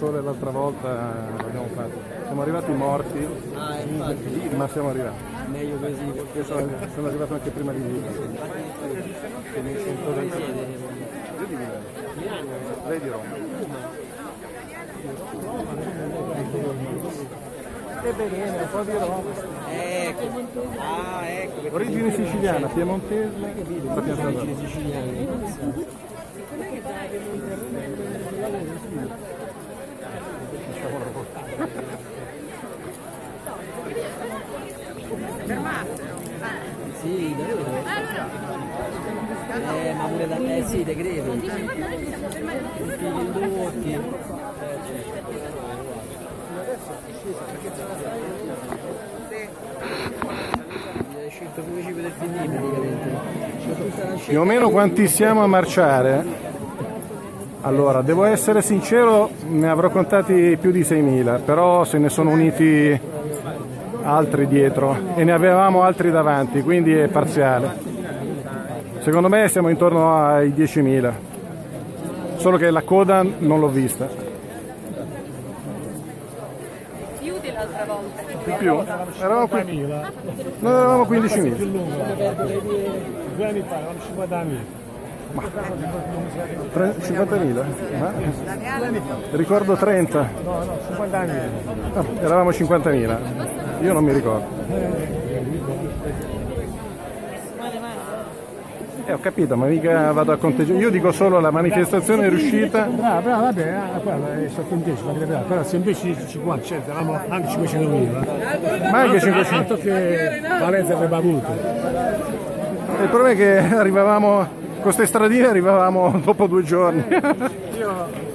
Speaker 3: sole l'altra volta, l'abbiamo fatta. Siamo arrivati morti,
Speaker 13: Ah, infatti,
Speaker 3: ma siamo arrivati.
Speaker 13: meglio così.
Speaker 3: Io sono, sono arrivato anche prima di. Che Milano. Lei di Roma. E bene, un po' di Roma.
Speaker 13: Ecco. Ah, ecco. perché
Speaker 3: Origine siciliana, piemontese, sta piantata.
Speaker 13: origini siciliane. Sì, davvero. Ma pure da eh sì, te. Tutti gli indotti.
Speaker 3: Più o meno quanti siamo a marciare? Allora, devo essere sincero, ne avrò contati più di 6.000, però se ne sono uniti altri dietro e ne avevamo altri davanti, quindi è parziale. Secondo me siamo intorno ai 10.000, solo che la coda non l'ho vista.
Speaker 11: Più dell'altra volta.
Speaker 3: Di più? Eravamo qui. Noi eravamo 15.000.
Speaker 5: Due anni fa, erano 50.000.
Speaker 3: Tre- 50.000? Ma- Ricordo 30.
Speaker 5: No, no, 50.000.
Speaker 3: No, eravamo 50.000. Io non mi ricordo. Eh, ho capito, ma mica vado a conteggiare. Io dico solo la manifestazione è riuscita.
Speaker 5: Bravo, bravo, vabbè, ah, guarda, è settantesimo, bravo, però se invece 50, certo, eravamo anche 500.000.
Speaker 3: Ma anche
Speaker 5: Altro-
Speaker 3: 500.
Speaker 5: Altro che Valenza avrebbe avuto.
Speaker 3: Il problema è che arrivavamo, con queste stradine arrivavamo dopo due giorni. <laughs>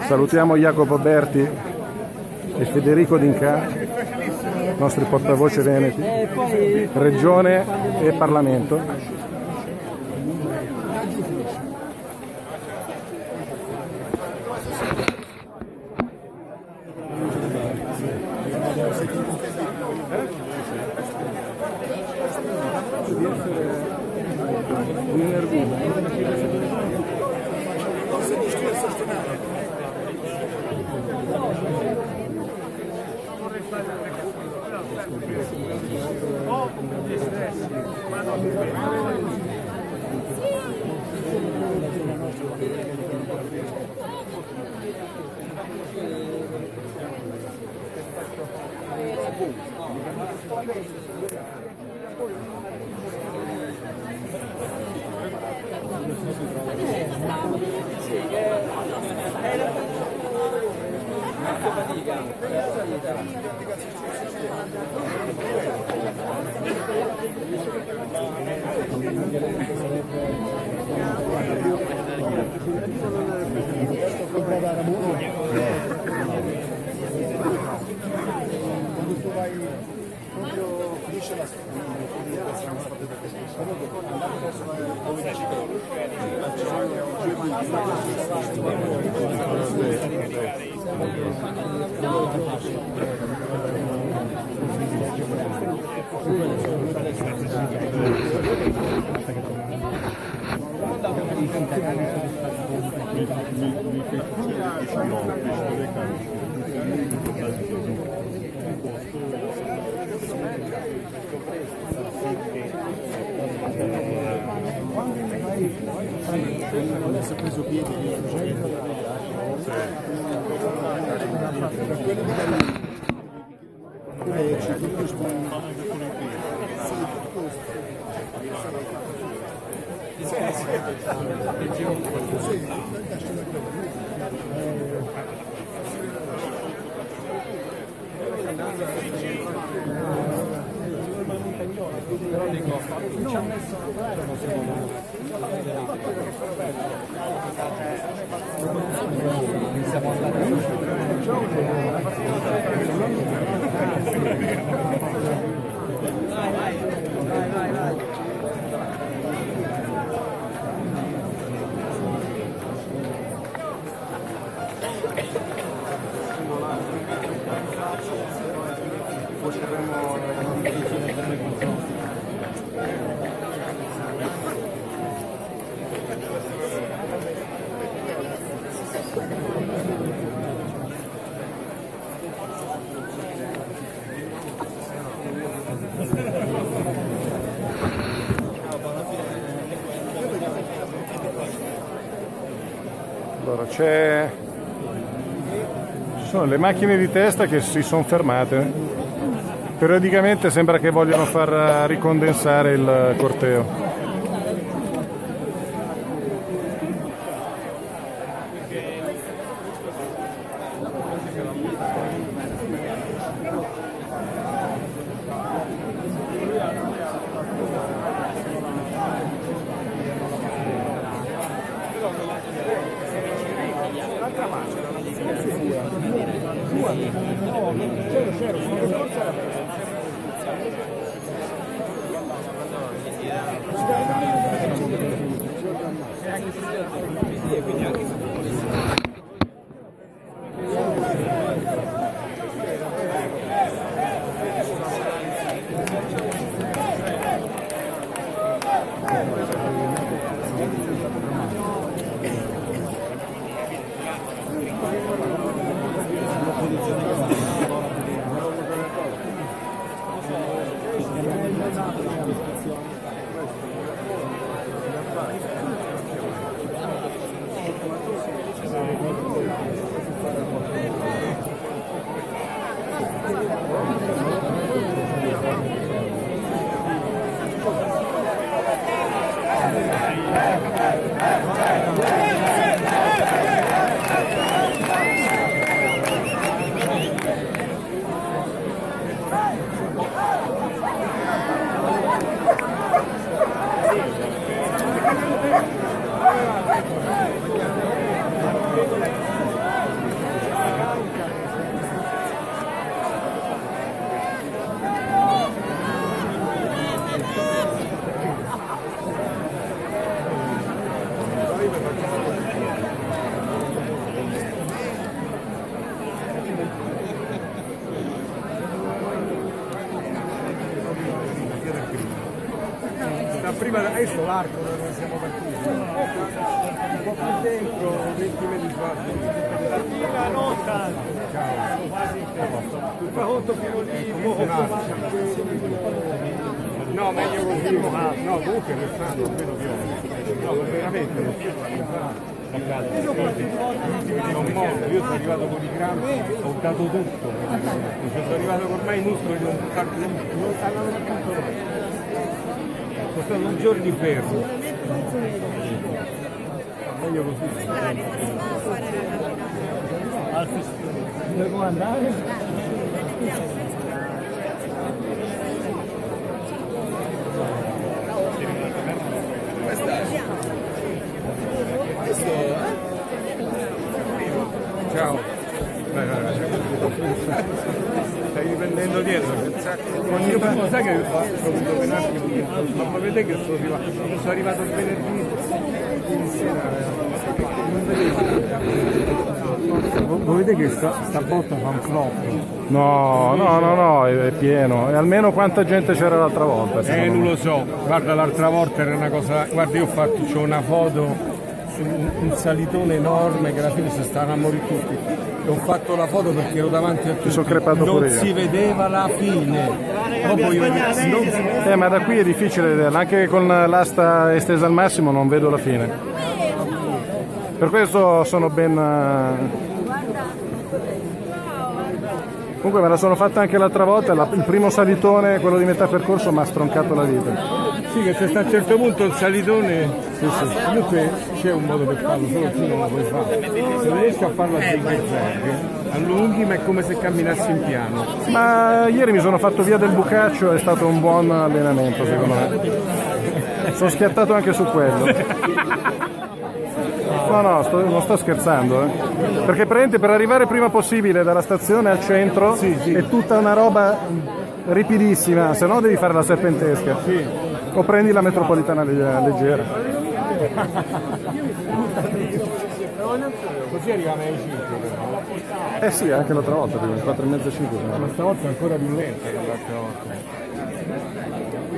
Speaker 3: Salutiamo Jacopo Berti e Federico D'Inca, nostri portavoce veneti, Regione e Parlamento. C'è... Ci sono le macchine di testa che si sono fermate. Periodicamente sembra che vogliano far ricondensare il corteo.
Speaker 5: Sono arrivato il venerdì, ieri sera. non vedevo. Voi vedete che sta, sta botta fa un flop.
Speaker 3: No, no, no, no, è pieno. E almeno quanta gente c'era l'altra volta?
Speaker 5: Eh, non
Speaker 3: me?
Speaker 5: lo so, guarda l'altra volta era una cosa, guarda io ho fatto c'ho una foto su un, un salitone enorme che alla fine si stavano a morire tutti. E ho fatto la foto perché ero davanti a tutti.
Speaker 3: sono crepato
Speaker 5: non
Speaker 3: pure io.
Speaker 5: si vedeva la fine.
Speaker 3: Eh, ma da qui è difficile vederla, anche con l'asta estesa al massimo non vedo la fine. Per questo sono ben... eh, Comunque me la sono fatta anche l'altra volta, il primo salitone, quello di metà percorso, mi ha stroncato la vita.
Speaker 5: Sì, che se sta a un certo punto il salitone, comunque c'è un modo per farlo, solo tu non lo puoi fare. Se riesci a farlo a zig zag, allunghi ma è come se camminassi in piano.
Speaker 3: Ma ieri mi sono fatto via del Bucaccio, è stato un buon allenamento secondo me. Sono schiattato anche su quello. No, no, sto- non sto scherzando, eh. Perché praticamente per arrivare prima possibile dalla stazione al centro è tutta una roba ripidissima, se no devi fare la serpentesca. O prendi la metropolitana legge- leggera.
Speaker 5: Così arriviamo ai 5 però.
Speaker 3: Eh sì, anche l'altra volta, prima, 4 e mezza 5.
Speaker 5: Ma stavolta è ancora più lenta l'altra volta.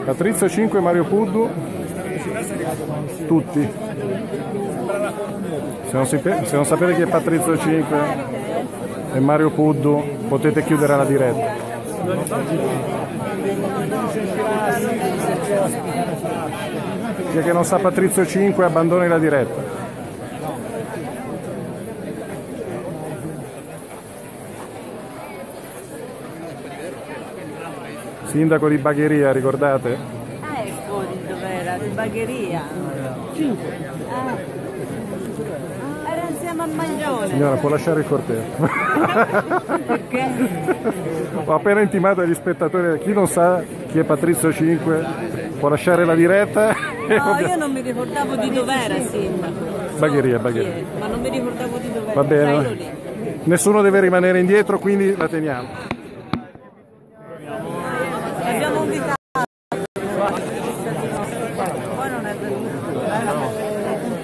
Speaker 3: Patrizio 5, Mario Puddu, tutti. Se non, si se non sapete chi è Patrizio 5 e Mario Puddu, potete chiudere la diretta. Chi che non sa Patrizio 5 abbandoni la diretta. Sindaco di Bagheria, ricordate?
Speaker 12: Ah, ecco, di dov'era? Di Bagheria. 5. Ah. Maglione.
Speaker 3: Signora, può lasciare il corteo.
Speaker 12: Perché?
Speaker 3: Ho appena intimato agli spettatori, chi non sa chi è Patrizio 5 può lasciare la diretta.
Speaker 12: No, io non mi ricordavo di dov'era sindaco.
Speaker 3: Bagheria, Bagheria.
Speaker 12: Ma non mi ricordavo di dov'era.
Speaker 3: Va bene. Nessuno deve rimanere indietro, quindi la teniamo.
Speaker 12: Abbiamo invitato. Poi non è venuto.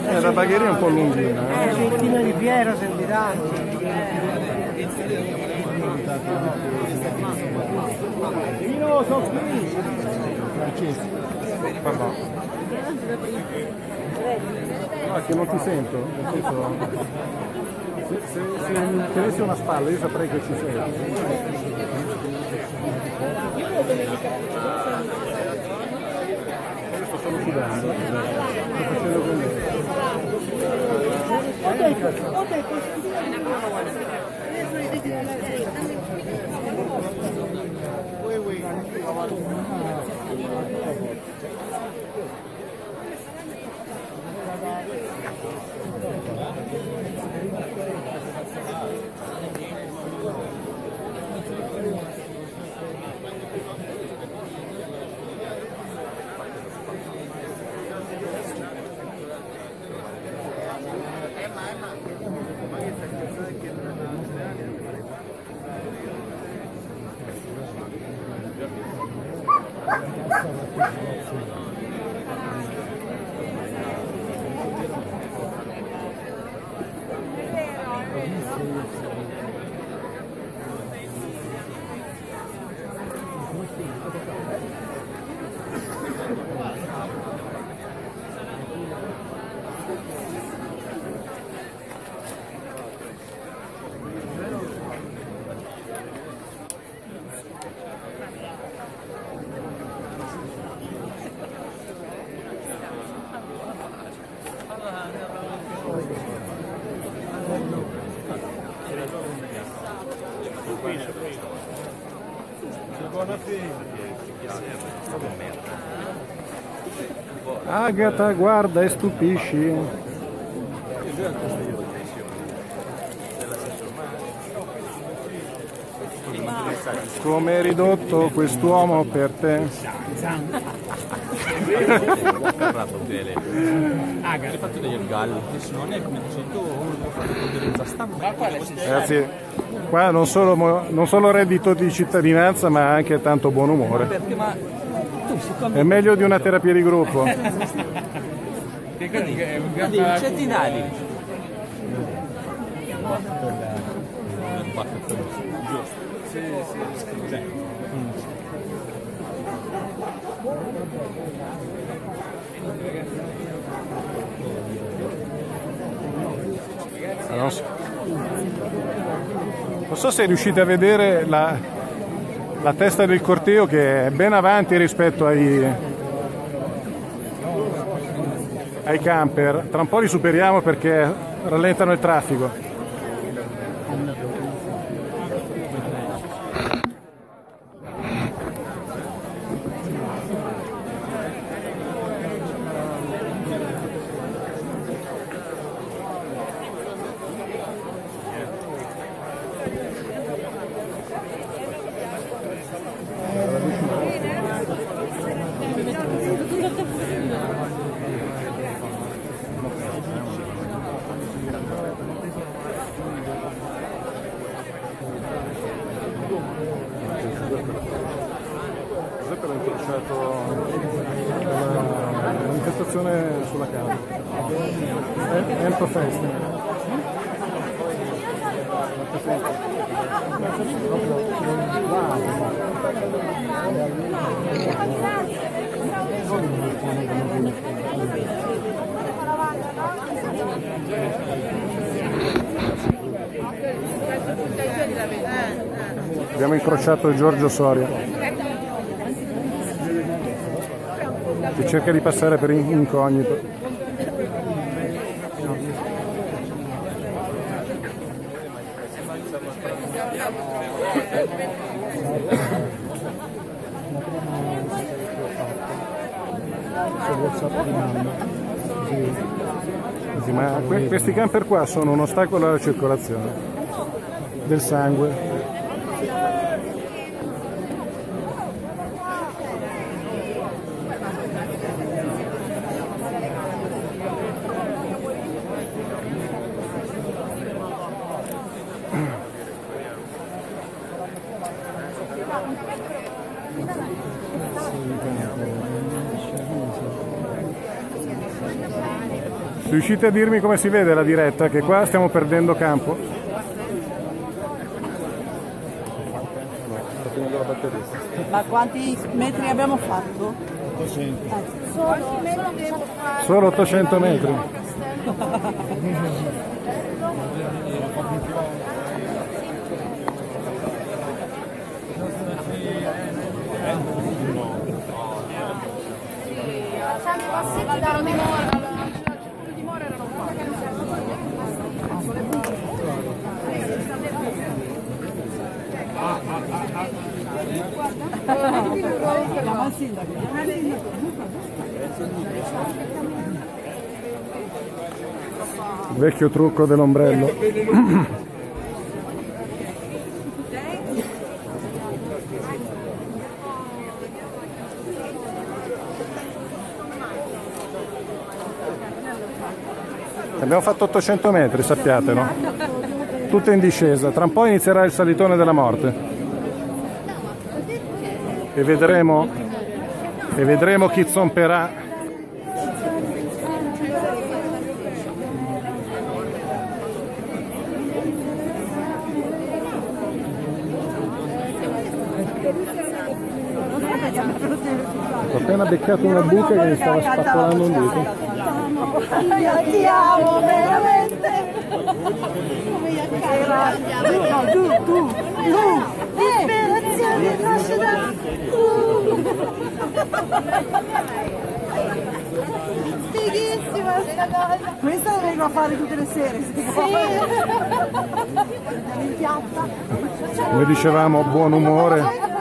Speaker 3: Eh, la Bagheria è un po' lunghina. eh.
Speaker 13: Cettina di Piero, Sempiracci. Io sono qui.
Speaker 3: Pardon. No, che non ti sento. nel senso, se, se, se mi tenessi una spalla io saprei che ci sei. Sto solo sudando. Wait, wait. Agata, guarda e stupisci. Come è ridotto quest'uomo per te? Ragazzi, qua non solo, non solo reddito di cittadinanza ma anche tanto buon umore.
Speaker 7: Perché ma tu siccome
Speaker 3: È meglio di una terapia di gruppo. <laughs>
Speaker 7: Centinali.
Speaker 3: Non so, non so se riuscite a vedere la, la testa del corteo che è ben avanti rispetto ai, ai camper. Tra un po' li superiamo perché rallentano il traffico. lasciato Giorgio Soria. Che cerca di passare per incognito. Ma questi camper qua sono un ostacolo alla circolazione del sangue. Riuscite a dirmi come si vede la diretta? Che qua stiamo perdendo campo?
Speaker 14: Ma quanti metri abbiamo fatto?
Speaker 3: Solo 800 metri.
Speaker 15: Facciamo i passetti da memoria. Più di Mora erano qua.
Speaker 14: Chiama il sindaco.
Speaker 3: Il vecchio trucco dell'ombrello. Abbiamo fatto 800 metri, sappiate, no? Tutte in discesa. Tra un po' inizierà il salitone della morte. E vedremo, e vedremo chi zomperà Ho appena beccato una buca che mi stava spappolando un dito.
Speaker 16: Io ti amo veramente.
Speaker 14: No, tu, tu, tu.
Speaker 16: Disperazione nasce da Fighissima sta cosa.
Speaker 14: Questa la vengo a fare tutte le sere. Andiamo in piazza.
Speaker 3: Come dicevamo, buon umore.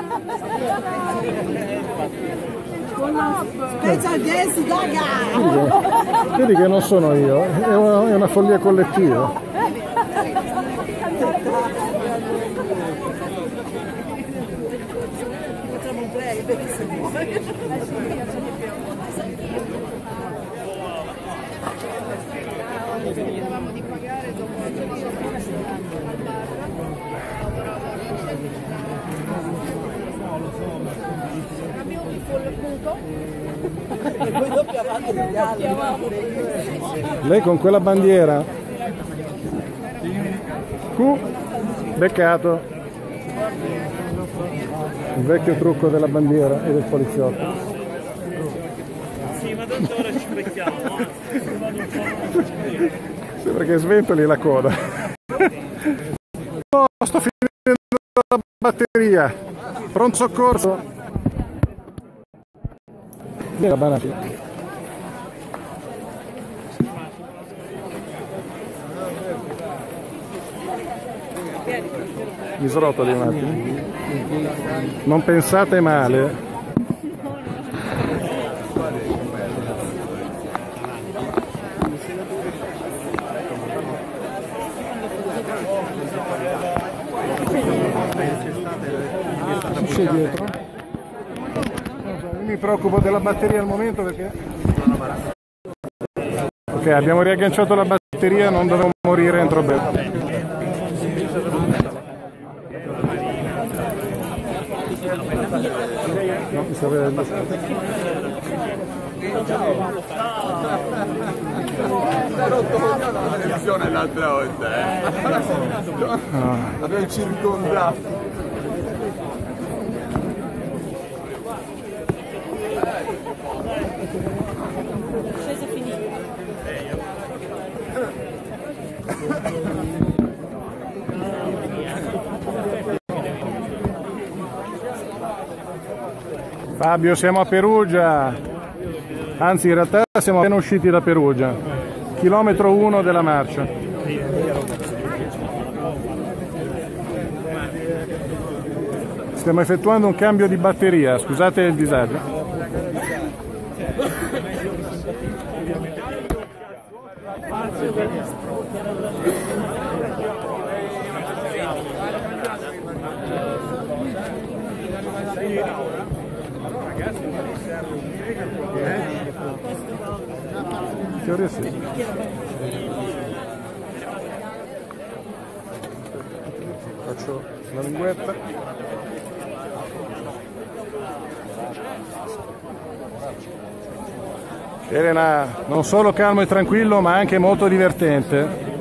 Speaker 14: Special guest da gara.
Speaker 3: Vedi che non sono io, è una, è una follia collettiva.
Speaker 14: Facciamo un play, se vuoi.
Speaker 15: Dovevamo di pagare dopo la al bar. Abbiamo il full punto.
Speaker 14: E poi doppia avanti degli altri.
Speaker 3: Lei con quella bandiera. Q, beccato. Il vecchio trucco della bandiera e del poliziotto.
Speaker 17: Sì, ma tanto ora ci becchiamo. eh.
Speaker 3: Sembra che sventoli la coda. Oh, sto finendo la batteria. Pronto soccorso. La banana. Mi srotoli un attimo. Non pensate male. Sei dietro? Mi preoccupo della batteria al momento perché... Ok, abbiamo riagganciato la batteria, non dovevo morire entro bene. No, mi sta vedendo.
Speaker 9: la televisione l'altra volta, eh. L'abbiamo circondato.
Speaker 3: Fabio, siamo a Perugia. Anzi, in realtà siamo appena usciti da Perugia. Chilometro 1 della marcia. Stiamo effettuando un cambio di batteria, scusate il disagio. Teoria sì. Faccio la linguetta. Elena, non solo calmo e tranquillo, ma anche molto divertente.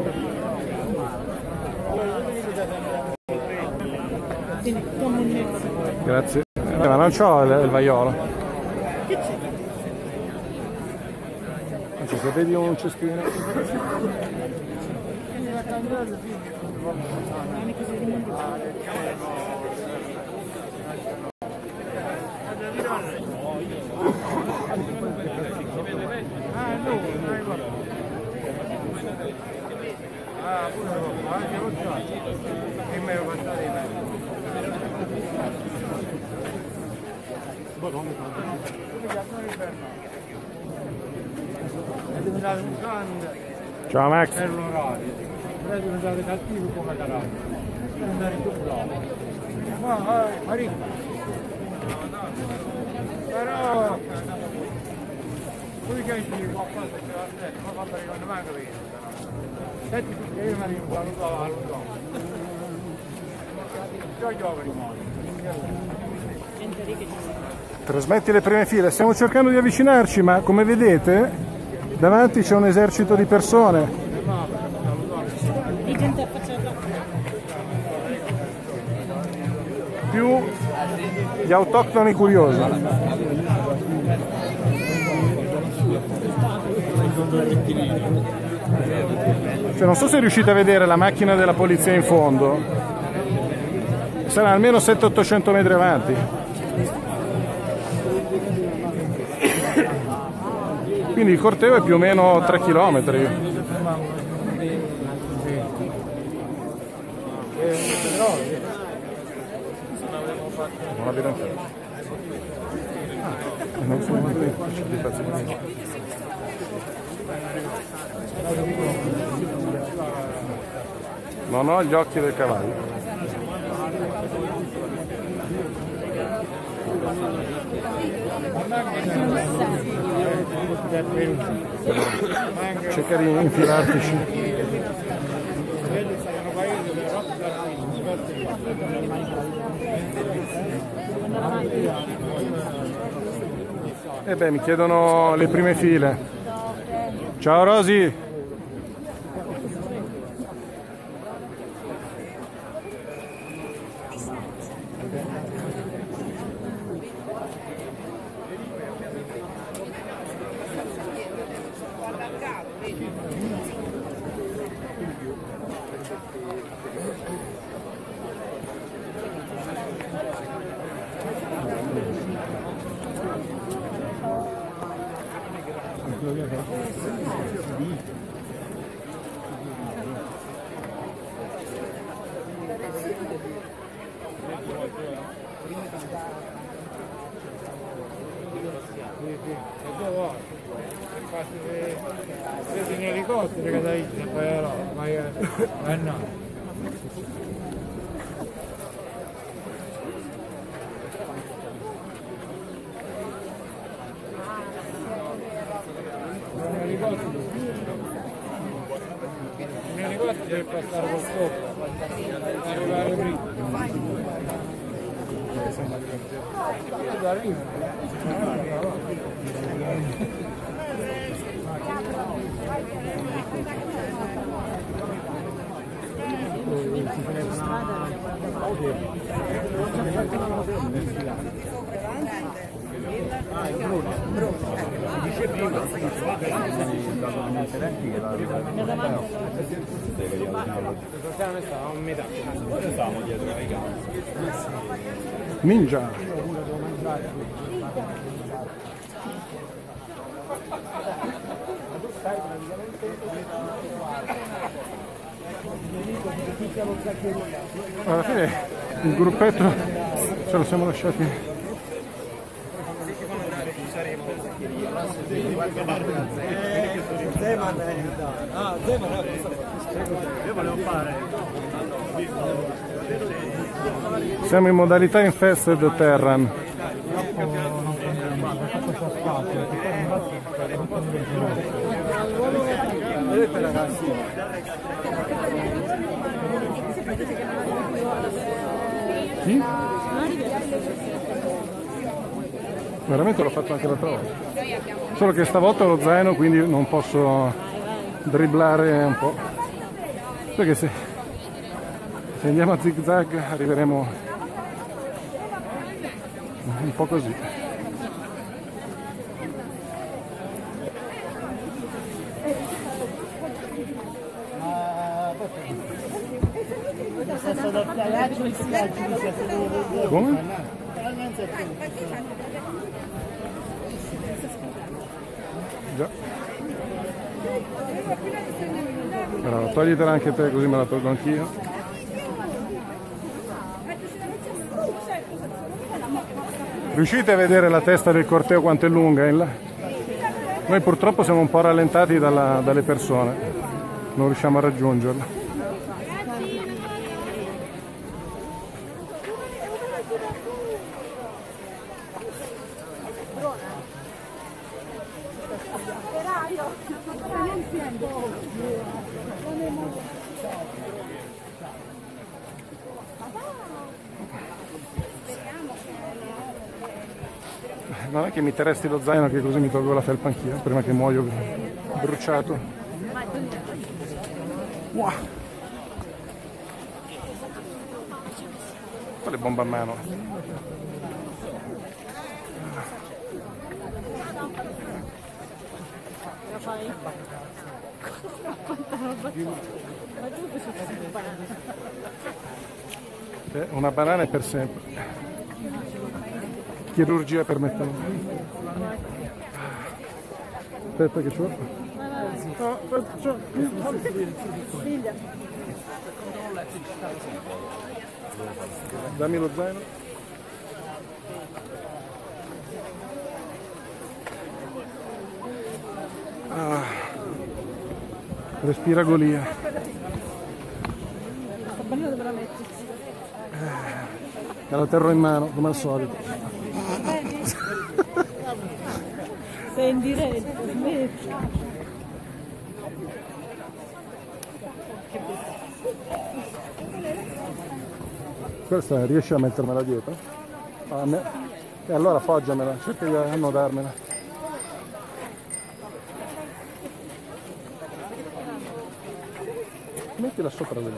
Speaker 3: Grazie. Eh, ma non c'ho il, il vaiolo. Se vedi un cestino.
Speaker 5: Ah, pure lo anche lo. Che me lo passare È diventato un grande
Speaker 3: Ciao Max.
Speaker 5: per l'orario. Però è diventato cattivo come carattere. È diventato più bravo. Ma, eh, Maria. Però... Tu che hai qualcosa che va a te, ma fa per non manca Senti, io mi arrivo, valutavo, valutavo. Io giovani,
Speaker 3: Trasmetti le prime file, stiamo cercando di avvicinarci, ma come vedete davanti c'è un esercito di persone. Più gli autoctoni curiosi. Cioè, non so se riuscite a vedere la macchina della polizia in fondo. Sarà almeno 700-800 metri avanti. Quindi il corteo è più o meno 3 km. Non ancora. Ah, non sono dei dei pezzi di. Non ho gli occhi del cavallo. Cerca di infilartici. E beh, mi chiedono le prime file. Ciao Rosy.
Speaker 5: Vedi un elicottero che dai e poi allora, vai a... Eh no. Un elicottero. Un elicottero deve passare col sopra. Arrivare prima. Io arrivo.
Speaker 3: Ninja. Alla fine il gruppetto ce lo siamo lasciati.
Speaker 13: Zeman è Ah, Zeman è Io volevo fare.
Speaker 3: Siamo in modalità Infested Terran. Sì? Veramente l'ho fatto anche l'altra volta. Solo che stavolta ho lo zaino quindi non posso dribblare un po'. Perché se, se andiamo a zig zag arriveremo un po' così. Come? Già. Allora, toglitela anche te così me la tolgo anch'io. Riuscite a vedere la testa del corteo quanto è lunga? Noi purtroppo siamo un po' rallentati dalla- dalle persone, non riusciamo a raggiungerla. Mi terresti lo zaino che così mi tolgo la felpa anch'io, prima che muoio bruciato. Wow. Quale bomba a mano? Eh, una banana è per sempre. Chirurgia per mettere. Aspetta che c'ho.
Speaker 11: Figlia.
Speaker 3: Dammi lo zaino. Ah. Respira Golia.
Speaker 11: Metti?
Speaker 3: Te la terrò in mano, come al solito.
Speaker 11: Sei in diretta, smetti.
Speaker 3: Questa riesci a mettermela dietro? Ah, me- E allora appoggiamela, cerca di annodarmela. Mettila sopra di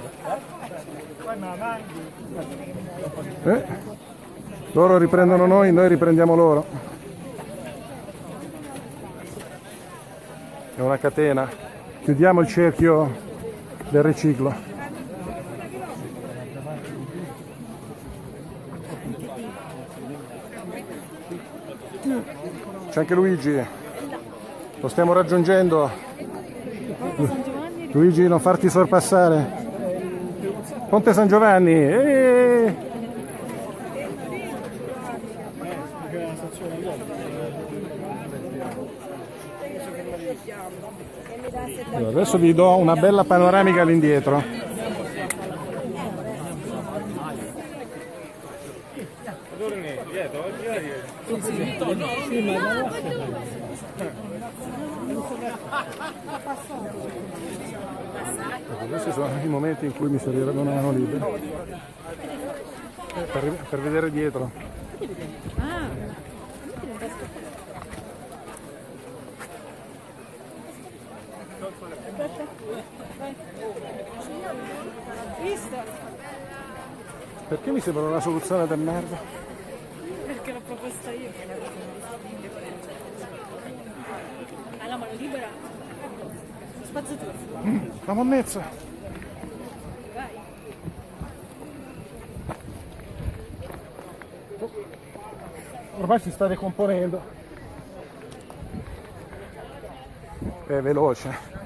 Speaker 3: Eh? Loro riprendono noi, noi riprendiamo loro. Una catena. Chiudiamo il cerchio del riciclo. C'è anche Luigi. Lo stiamo raggiungendo. Luigi, non farti sorpassare. Ponte San Giovanni. eh! Adesso vi do una bella panoramica all'indietro. Questi sono i momenti in cui mi servirebbe una mano libera. Per, per vedere dietro. Perché mi sembra una soluzione del merda?
Speaker 11: Perché l'ho proposta io. Alla mano libera. Spazzatura.
Speaker 3: Mm, la monnezza.
Speaker 11: Vai.
Speaker 3: Ormai si sta decomponendo. È veloce.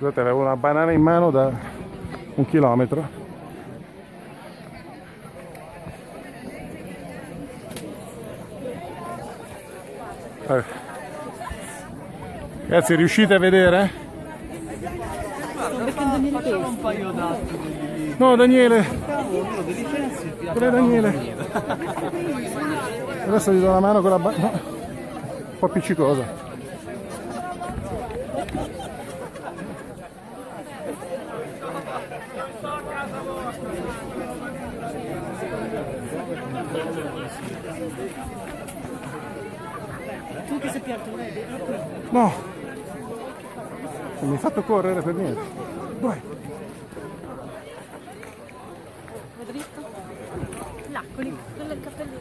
Speaker 3: Scusate, avevo una banana in mano da un chilometro. Eh. Ragazzi, riuscite a vedere?
Speaker 13: Un paio.
Speaker 3: No, Daniele. È Daniele? Adesso gli do la mano con la ba- no. Un po' appiccicosa.
Speaker 12: Tu che sei più alto, vedi?
Speaker 3: No. Non mi hai fatto correre per niente. Dov'è?
Speaker 11: Va dritto? Là, con il, il cappellino.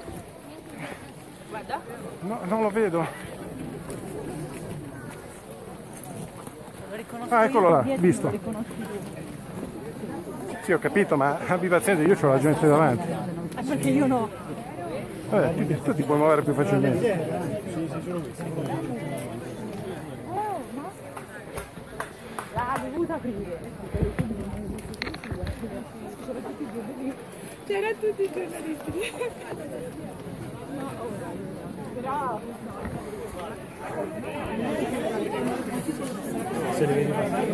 Speaker 11: Guarda.
Speaker 3: No, non lo vedo.
Speaker 12: Lo
Speaker 3: Ah, eccolo là, visto. Sì, ho capito, ma <laughs> abbi pazienza, io ho la gente davanti.
Speaker 12: Ah, perché io no.
Speaker 3: Vabbè, tu, tu ti puoi muovere più facilmente.
Speaker 6: L'ha dovuta aprire. C'erano tutti i giornalisti. Però...
Speaker 5: Se li vedi passare.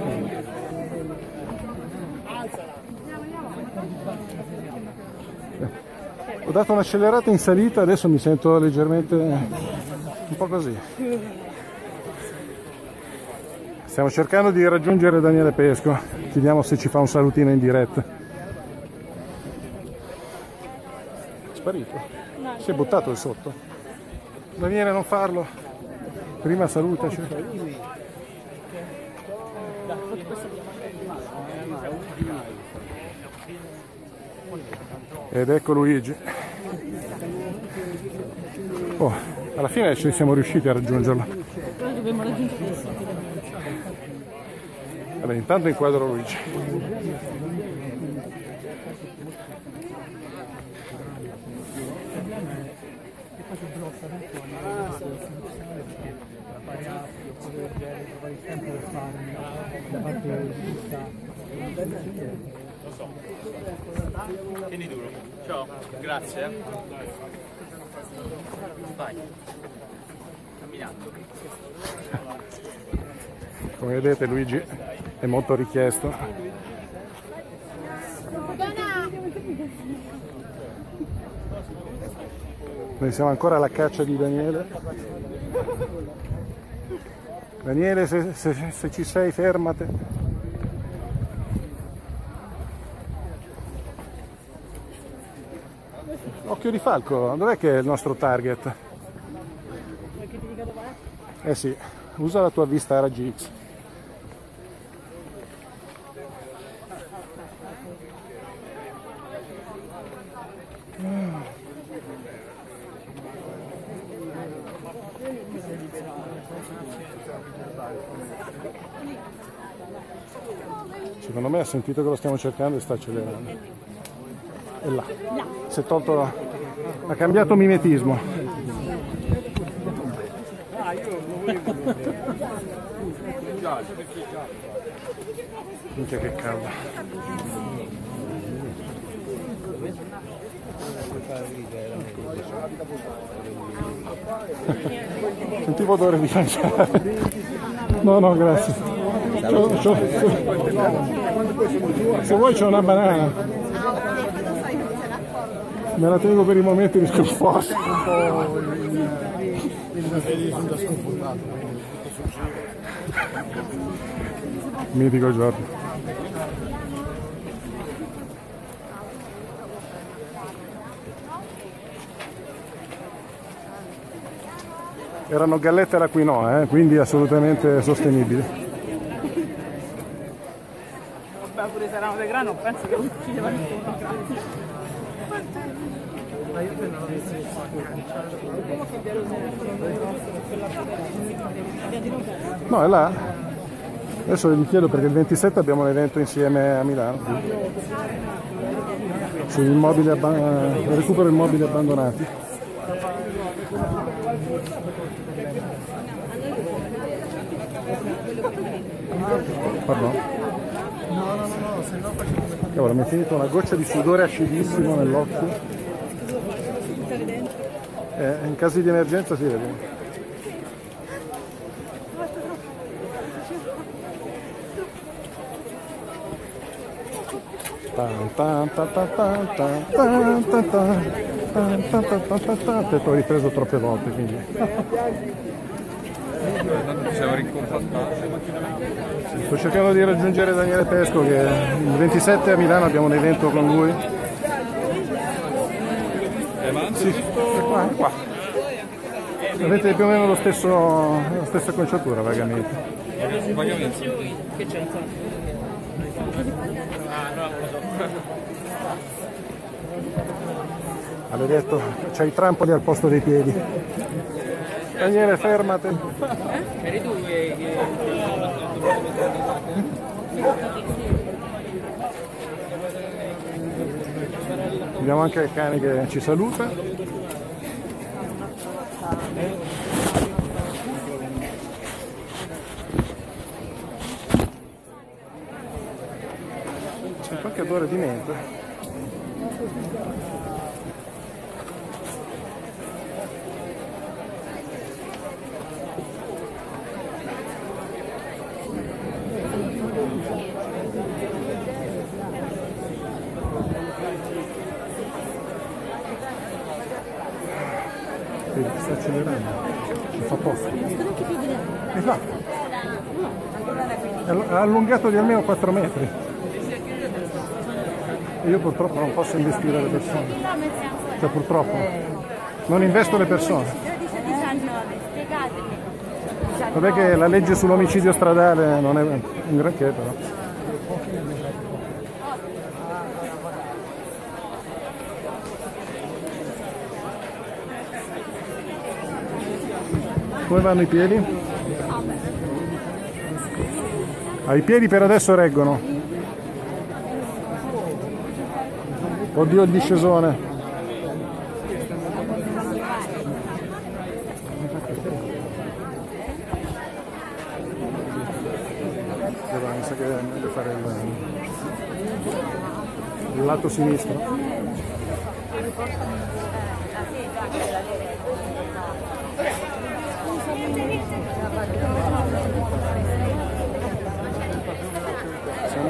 Speaker 3: Ho dato un'accelerata in salita, adesso mi sento leggermente un po' così. Stiamo cercando di raggiungere Daniele Pesco, chiediamo se ci fa un salutino in diretta. È sparito? Si è buttato di sotto. Daniele non farlo, prima salutaci. Ed ecco Luigi. Oh, alla fine ci siamo riusciti a raggiungerlo.
Speaker 12: Però dobbiamo raggiungere.
Speaker 3: Vabbè, intanto inquadro Luigi.
Speaker 7: Tieni duro. Ciao, grazie. Vai. Camminando.
Speaker 3: Come vedete Luigi è molto richiesto. Noi siamo ancora alla caccia di Daniele. Daniele se, se- se ci sei fermate. Occhio di falco, dov'è che è il nostro target? Eh sì, usa la tua vista a ha sentito che lo stiamo cercando e sta accelerando. È là. Si è tolto. Ha cambiato mimetismo. Minchia che caldo. Sentivo odore di mangiare. No, no, grazie. C'ho- c'ho- se vuoi c'è una banana. Me la tengo per i momenti di sconforto. Mitico giorno. Erano gallette alla quinoa, eh, quindi assolutamente sostenibili.
Speaker 13: Erano di grano, penso che uccideva nessuno. Ma io non l'ho visto.
Speaker 3: No, è là. Adesso gli chiedo perché il 27 abbiamo un evento insieme a Milano. Abba- recupero immobili abbandonati. Pardon
Speaker 8: no, no, no, se no facciamo le
Speaker 3: Cavolo, mi è finita una goccia di sudore acidissimo nell'occhio. Eh, in caso di emergenza si vede. Ti ho ripreso troppe volte, quindi. Sto cercando di raggiungere Daniele Pesco che il 27 a Milano abbiamo un evento con lui. Sì, è qua, è qua. Avete più o meno lo stesso, la stessa conciatura vagamente.
Speaker 7: Che c'è.
Speaker 3: Avete detto c'hai i trampoli al posto dei piedi. Daniele fermate.
Speaker 7: Eri tu che...
Speaker 3: Abbiamo anche il cane che ci saluta. C'è qualche odore di menta. Vedi, sta accelerando. Ci fa posto. Esatto. È all- è allungato di almeno 4 metri. E io purtroppo non posso investire le persone. Cioè purtroppo. Non investo le persone.
Speaker 11: 13-19, spiegatemi.
Speaker 3: Vabbè che la legge sull'omicidio stradale non è un granché però. Come vanno i piedi? Ah, I piedi per adesso reggono. Oddio il discesone. Mi sa che è fare il lato sinistro.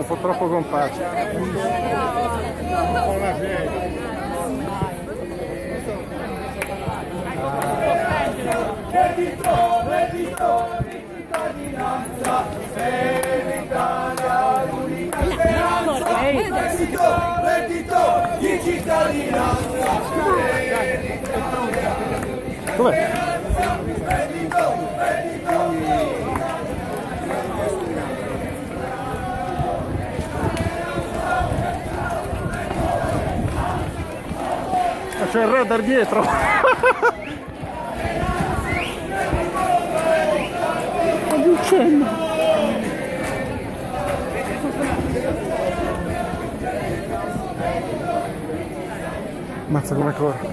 Speaker 3: un po' troppo
Speaker 18: compatto. Redditore di
Speaker 3: C'è il radar dietro. Oggi uccello. Mazza come corre.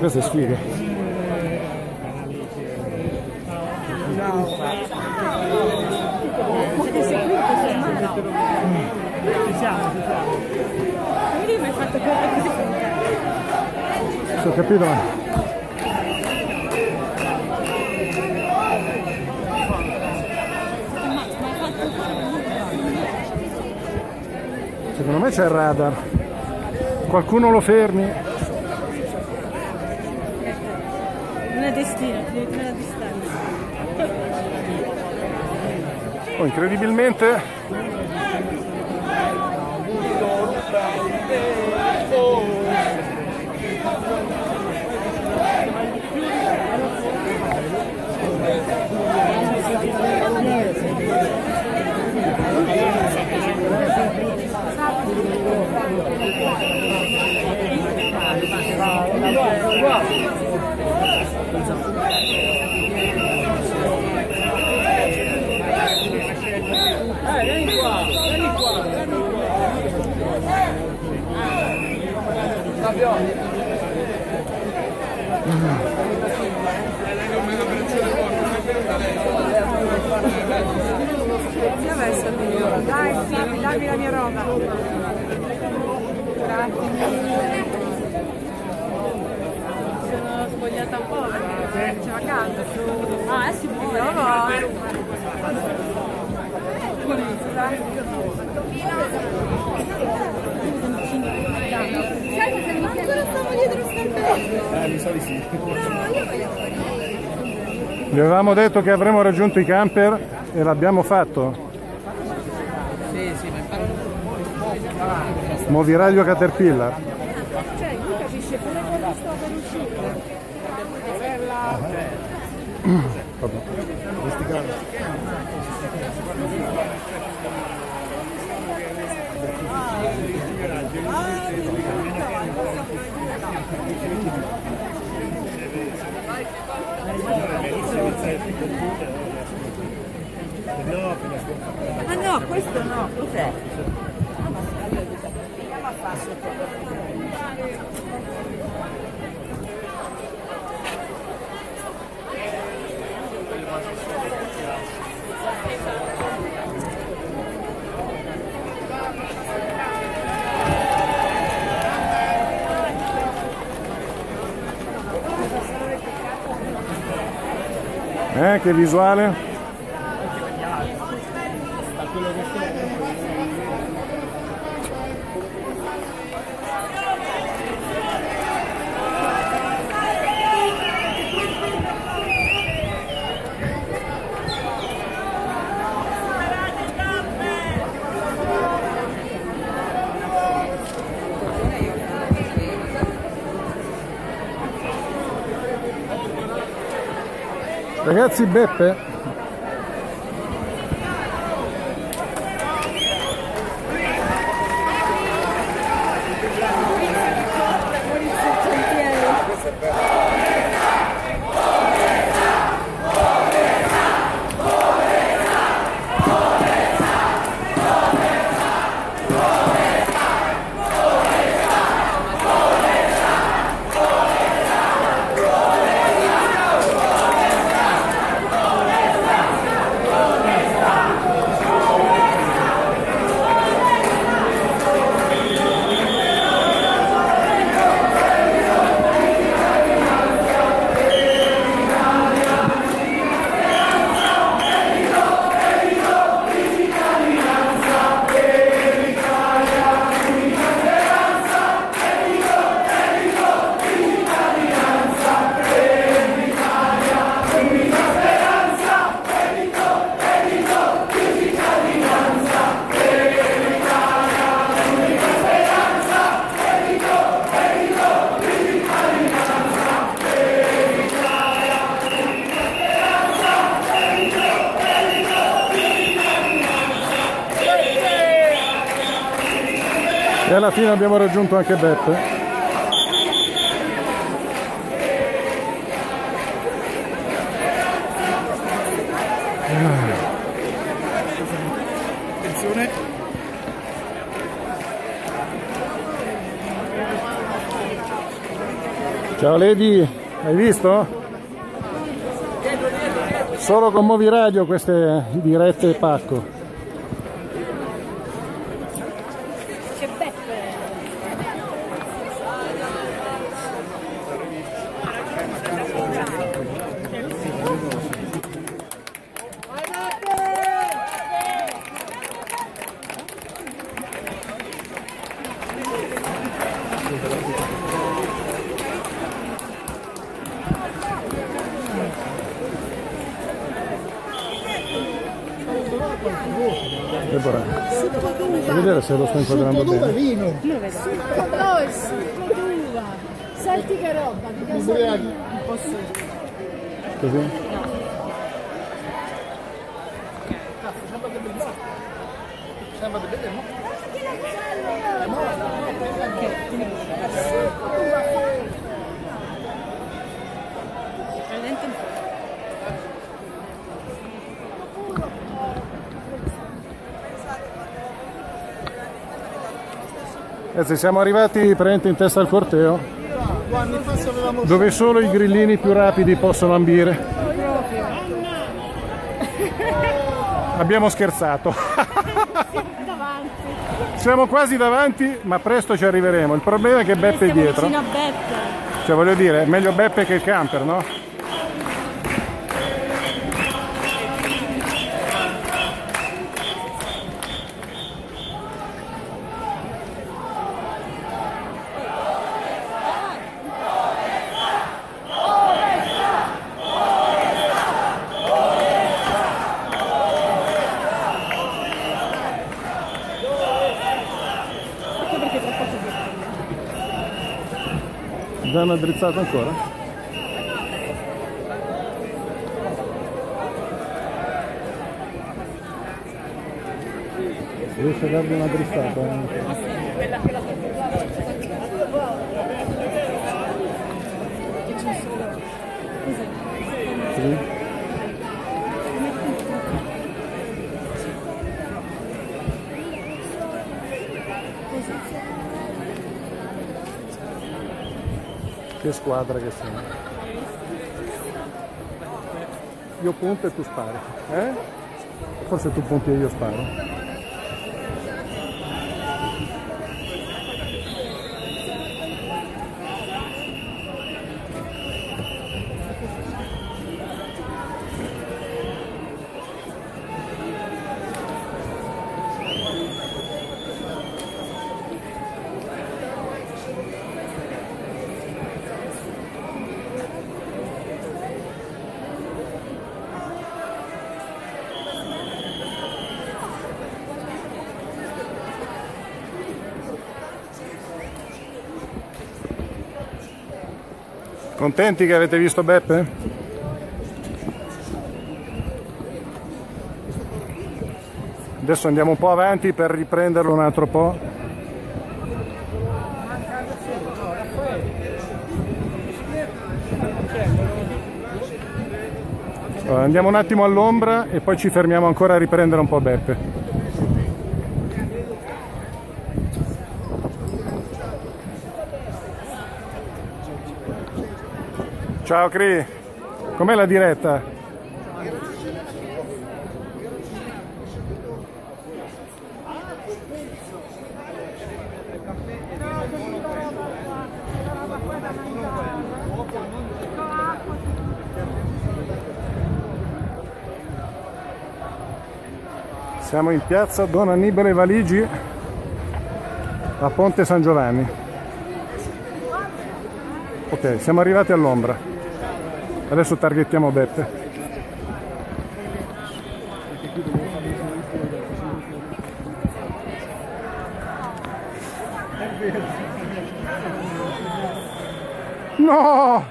Speaker 3: Questa è sfiga.
Speaker 6: Siete sicuri che sei umano? Ci siamo, ci siamo. Quindi mi hai fatto correre così con te.
Speaker 3: Sì, ho capito ma... Secondo me c'è il radar. Qualcuno lo fermi.
Speaker 6: Destino, ti devi tenere a distanza.
Speaker 3: Oh, incredibilmente
Speaker 18: Deve
Speaker 6: essere migliore. Dai, dammi, dammi la mia roba. Grazie. Spogliata un po' perché c'è vacanza. Ah, si
Speaker 11: cosa mi chiedo? Ancora stavo dietro sta
Speaker 2: Eh, mi sa di sì.
Speaker 11: No, io voglio morire.
Speaker 3: Vi avevamo detto che avremmo raggiunto i camper e l'abbiamo fatto.
Speaker 13: Sì, sì, ma infatti
Speaker 3: Moviraglio Caterpillar.
Speaker 6: Cioè, lui capisce pure quando sto per uscire.
Speaker 19: Ah no, questo no, cos'è?
Speaker 3: Eh, che visuale? Ragazzi, Beppe? Fine abbiamo raggiunto anche Beppe.
Speaker 2: Attenzione.
Speaker 3: Ciao Lady, hai visto? Solo con Movi Radio queste dirette pacco.
Speaker 6: Che beppe!
Speaker 3: Deborah, fai vedere se lo sto inquadrando bene.
Speaker 8: vino.
Speaker 6: No, è succo d'uva! Senti che roba, di casa mia. Non posso
Speaker 3: Così?
Speaker 6: Prendente un po'.
Speaker 3: Ragazzi, siamo arrivati praticamente in testa al corteo, dove solo i grillini più rapidi possono ambire. Abbiamo scherzato. Siamo quasi davanti, ma presto ci arriveremo. Il problema è che Beppe è dietro. Cioè, voglio dire, meglio Beppe che il camper, no? Hanno addrizzato ancora? Riesci a dargli una drizzata? Sì. Che squadra che siamo. Io punto e tu spari. Eh? Forse tu punti e io sparo. Contenti che avete visto Beppe? Adesso andiamo un po' avanti per riprenderlo un altro po'. Andiamo un attimo all'ombra e poi ci fermiamo ancora a riprendere un po' Beppe. Ciao Cri, com'è la diretta? Siamo in piazza Don Annibale Valigi a Ponte San Giovanni. Ok, siamo arrivati all'ombra. Adesso targhettiamo Beppe. No!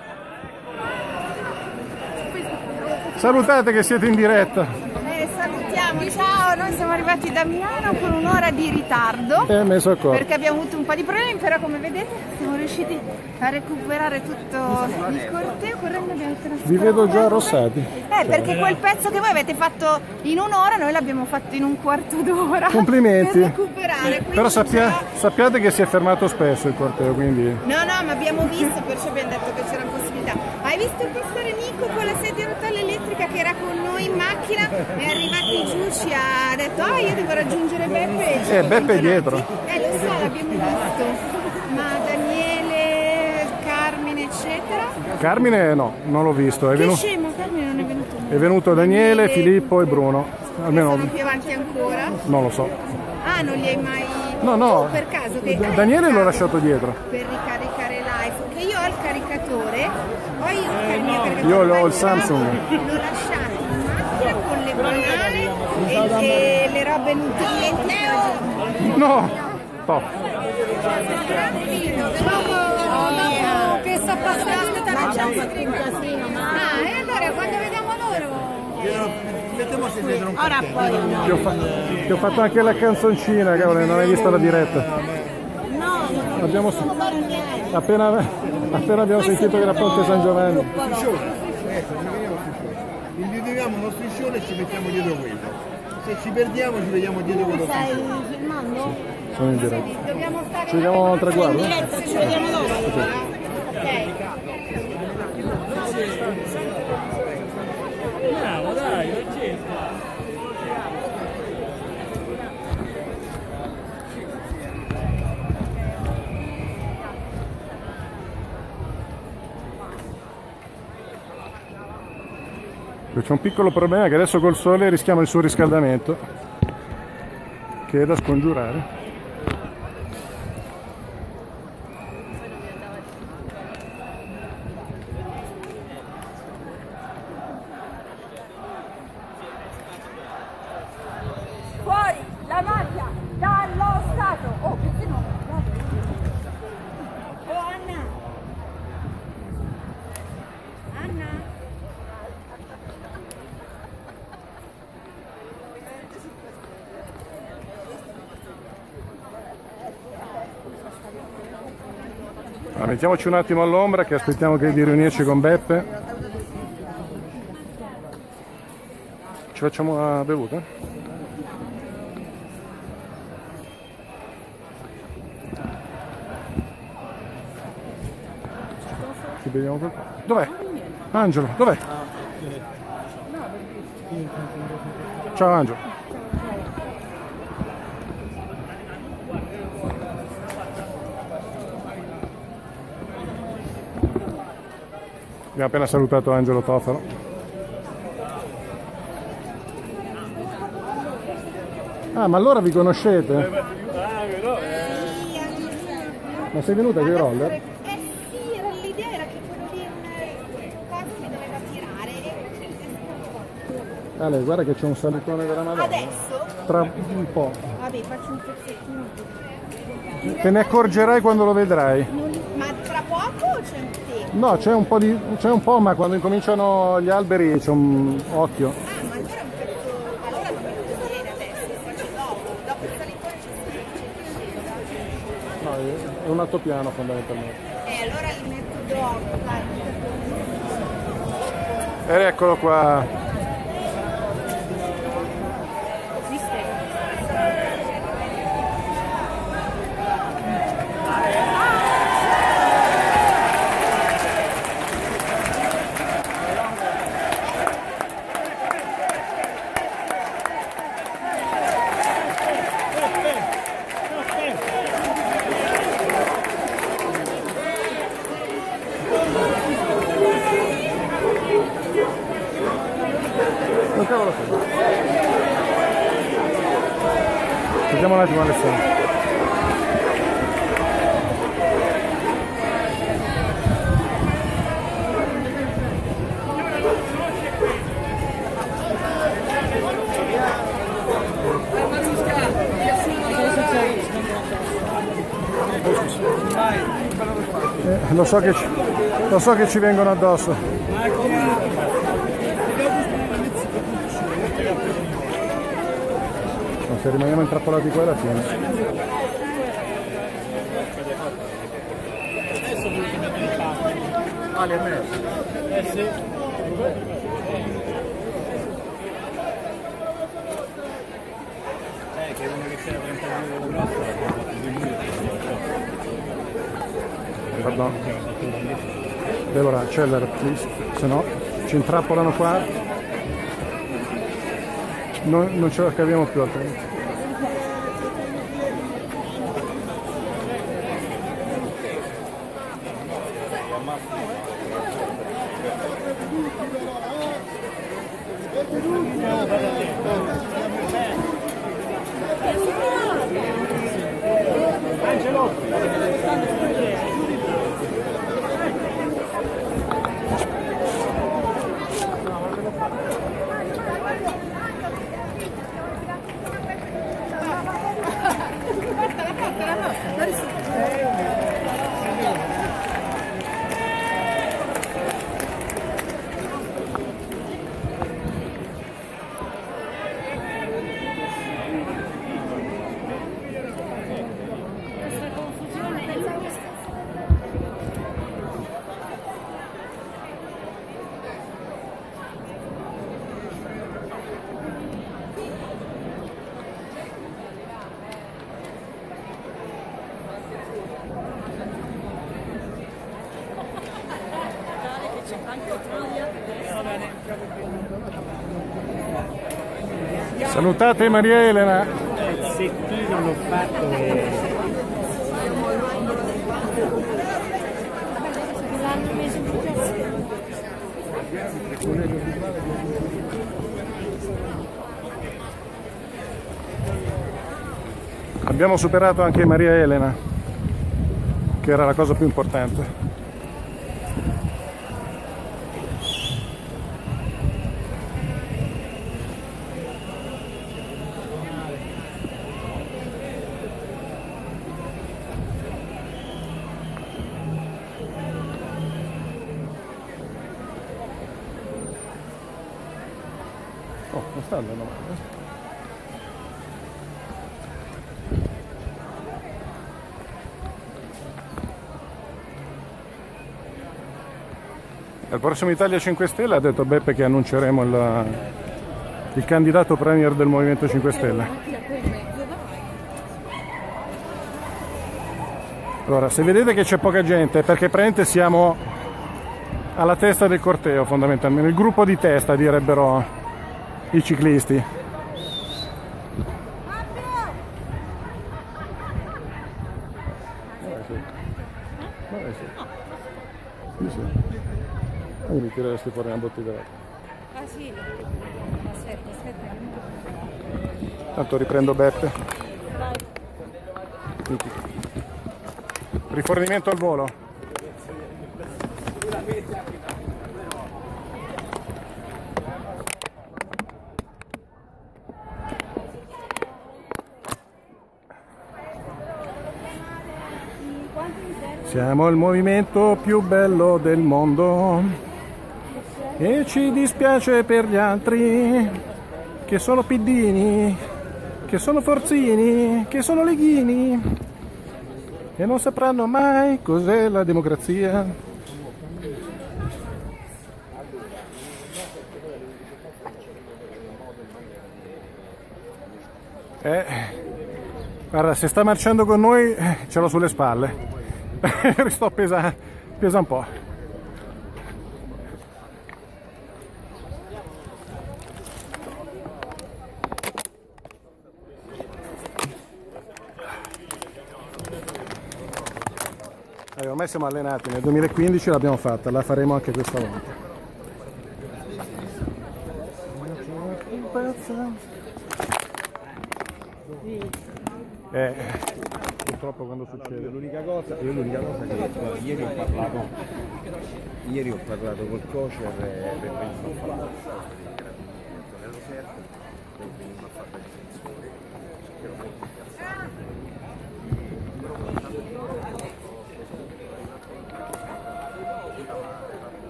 Speaker 3: Salutate che siete in diretta.
Speaker 14: Siamo arrivati da Milano con un'ora di ritardo
Speaker 3: Eh,
Speaker 14: perché abbiamo avuto un po' di problemi, però come vedete siamo riusciti a recuperare tutto il corteo correndo abbiamo trascorso.
Speaker 3: Vi vedo già arrossati.
Speaker 14: Eh, perché quel pezzo che voi avete fatto in un'ora, noi l'abbiamo fatto in un quarto d'ora.
Speaker 3: Complimenti.
Speaker 14: Per recuperare.
Speaker 3: Però sappia-
Speaker 14: già-
Speaker 3: sappiate che si è fermato spesso il corteo, quindi...
Speaker 14: No, no, ma abbiamo visto, perciò abbiamo detto che c'era possibilità. Hai visto il pastore Nico con la sedia a rotella elettrica che era con noi in macchina? È arrivato giù, ci ha detto, ah, io devo raggiungere Beppe. e
Speaker 3: Eh, Beppe è dietro.
Speaker 14: Eh, lo so, l'abbiamo visto. Ma Daniele, Carmine, eccetera.
Speaker 3: Carmine no, non l'ho visto. È venuto,
Speaker 14: scemo, Carmine non è venuto.
Speaker 3: è venuto Daniele, Filippo e Bruno. Almeno
Speaker 14: Sono più avanti ancora.
Speaker 3: non lo so.
Speaker 14: Ah, non li hai mai...
Speaker 3: No, no.
Speaker 14: Tu per caso che...
Speaker 3: Da- Daniele l'ho lasciato dietro.
Speaker 14: per ricaricare l'iPhone, che io ho il caricatore, poi io ho il mio caricatore,
Speaker 3: Io ho il Samsung.
Speaker 14: L'ho lasciato in macchina con le banane e, e le robe nutrienti.
Speaker 3: No! Top.
Speaker 14: Dopo che sto passando. Ah, e allora quando vediamo loro... Ora poi
Speaker 3: Ti ho, fa- ti ho fatto anche la canzoncina, cavolo, non hai visto la diretta.
Speaker 14: No,
Speaker 3: Abbiamo appena, appena abbiamo sentito che era Ponte San Giovanni.
Speaker 8: Ecco, non veniamo striscione. Individuiamo uno striscione e ci mettiamo dietro quello. Se ci perdiamo ci vediamo dietro quello
Speaker 14: stai filmando?
Speaker 3: Sono in diretta.
Speaker 14: Dobbiamo stare...
Speaker 3: Ci vediamo al traguardo?
Speaker 14: In diretta, ci vediamo dopo. Ok.
Speaker 3: C'è un piccolo problema che adesso col sole rischiamo il surriscaldamento, che è da scongiurare.
Speaker 14: Fuori la mafia dallo Stato! Oh, perché no? Oh Anna!
Speaker 3: Ma mettiamoci un attimo all'ombra che aspettiamo che di riunirci con Beppe. Ci facciamo una bevuta? Ci beviamo qualcosa? Dov'è? Angelo, dov'è? Ciao Angelo. Abbiamo appena salutato Angelo Tofano. Ah, ma allora vi conoscete? Ma sei venuta con i roller? Ale, guarda che c'è un salitone della Madonna.
Speaker 14: adesso
Speaker 3: Tra un po'.
Speaker 14: vabbè faccio un pezzettino
Speaker 3: Te ne accorgerai quando lo vedrai.
Speaker 14: ma tra poco o c'è un tempo?
Speaker 3: No, c'è un po', di, c'è un po', ma quando incominciano gli alberi c'è un occhio.
Speaker 14: Ah, ma allora un pezzo allora non adesso dopo il c'è
Speaker 3: No, è un altopiano fondamentalmente.
Speaker 14: e allora li metto dopo dai
Speaker 3: Ed eccolo qua. Non cavolo sei. Vediamo un attimo Alessandro. Eh, lo, so che ci, lo so che ci vengono addosso. No, se rimaniamo intrappolati qua alla fine.
Speaker 5: Eh sì. Eh, che uno che c'era 32 grosso
Speaker 3: Pardon. Deborah, accelera, please. Se no ci intrappolano qua. Non, non ce la caviamo più altrimenti. Salutate Maria Elena.
Speaker 13: Pezzettino l'ho fatto.
Speaker 3: Abbiamo superato anche Maria Elena, che era la cosa più importante. Al prossimo Italia 5 Stelle ha detto Beppe che annunceremo il, il candidato premier del Movimento 5 Stelle. Allora, se vedete che c'è poca gente è perché praticamente siamo alla testa del corteo fondamentalmente, il gruppo di testa direbbero i ciclisti. Sì, sì. Tireresti fuori una bottiglia.
Speaker 12: Ah sì, aspetta, aspetta.
Speaker 3: Tanto riprendo Beppe. Rifornimento al volo. Siamo il movimento più bello del mondo e ci dispiace per gli altri che sono piddini, che sono forzini, che sono leghini e non sapranno mai cos'è la democrazia. Eh, guarda, se sta marciando con noi eh, ce l'ho sulle spalle. <laughs> Sto pesa, pesa un po'. Ormai siamo allenati, nel 2015 l'abbiamo fatta, la faremo anche questa volta. Eh, purtroppo quando succede.
Speaker 2: L'unica cosa, io l'unica cosa che guarda, ieri ho parlato, ieri ho parlato col cocer e per venire a fare nello serbo, per venire a fare la difensore.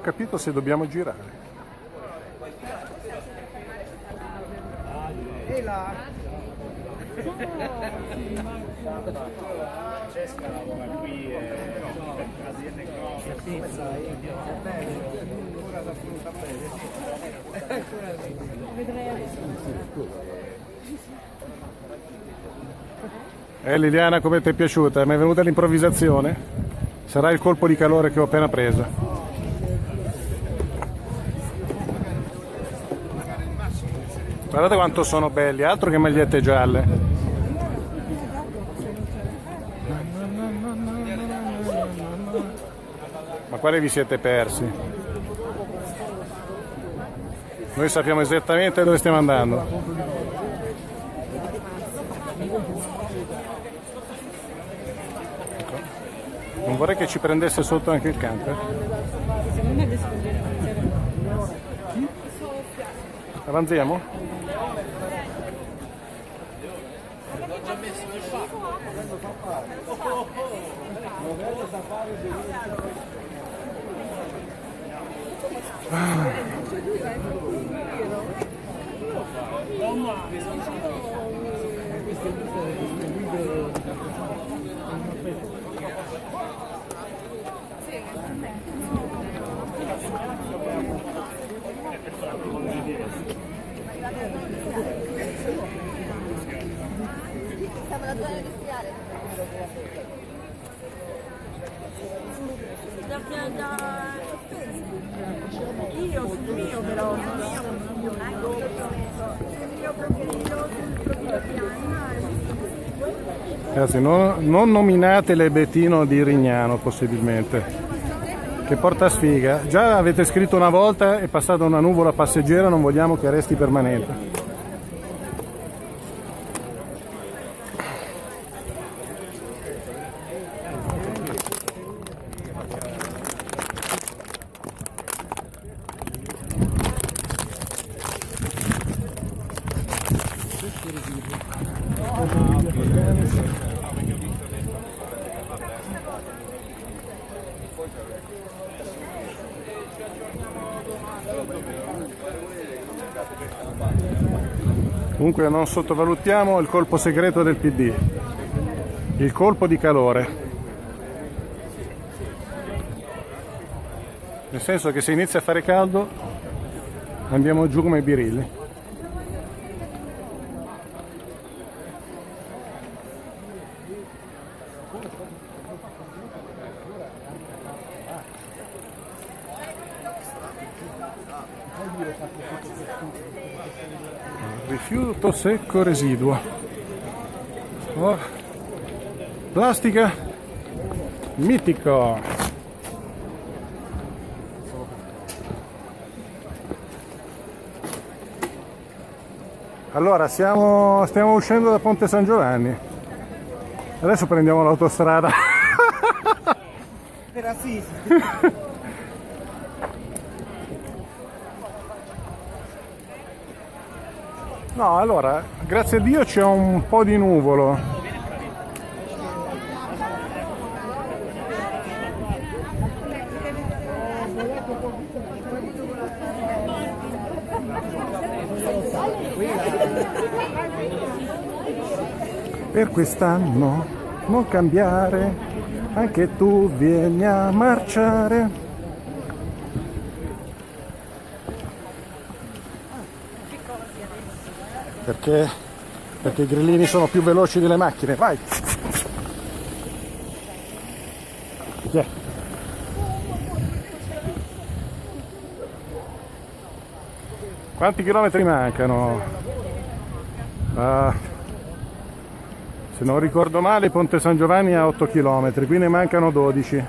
Speaker 3: Ho capito se dobbiamo girare.
Speaker 5: Francesca lavora qui e aziende
Speaker 3: Eh Liliana, come ti è piaciuta? Mi è venuta l'improvvisazione? Sarà il colpo di calore che ho appena preso. Guardate quanto sono belli, altro che magliette gialle. Ma quale vi siete persi? Noi sappiamo esattamente dove stiamo andando. Non vorrei che ci prendesse sotto anche il camper. Avanziamo?
Speaker 11: Siamo alla zona industriale.
Speaker 12: Io sul mio però, sul mio, sul mio profilo, sul profilo
Speaker 3: Ragazzi, non, non nominate l'Ebettino di Rignano possibilmente, che porta sfiga. Già avete scritto una volta, è passata una nuvola passeggera, non vogliamo che resti permanente. comunque non sottovalutiamo il colpo segreto del PD, il colpo di calore. Nel senso che se inizia a fare caldo andiamo giù come i birilli. Rifiuto secco residuo. Oh. Plastica mitico. Allora, siamo, stiamo uscendo da Ponte San Giovanni. Adesso prendiamo l'autostrada.
Speaker 20: Per Assisi. <laughs>
Speaker 3: No, allora, grazie a Dio c'è un po' di nuvolo. Per quest'anno non cambiare, anche tu vieni a marciare. Perché? Perché i grillini sono più veloci delle macchine, vai! È? Quanti chilometri mancano? Ah, se non ricordo male Ponte San Giovanni ha 8 chilometri, qui ne mancano 12.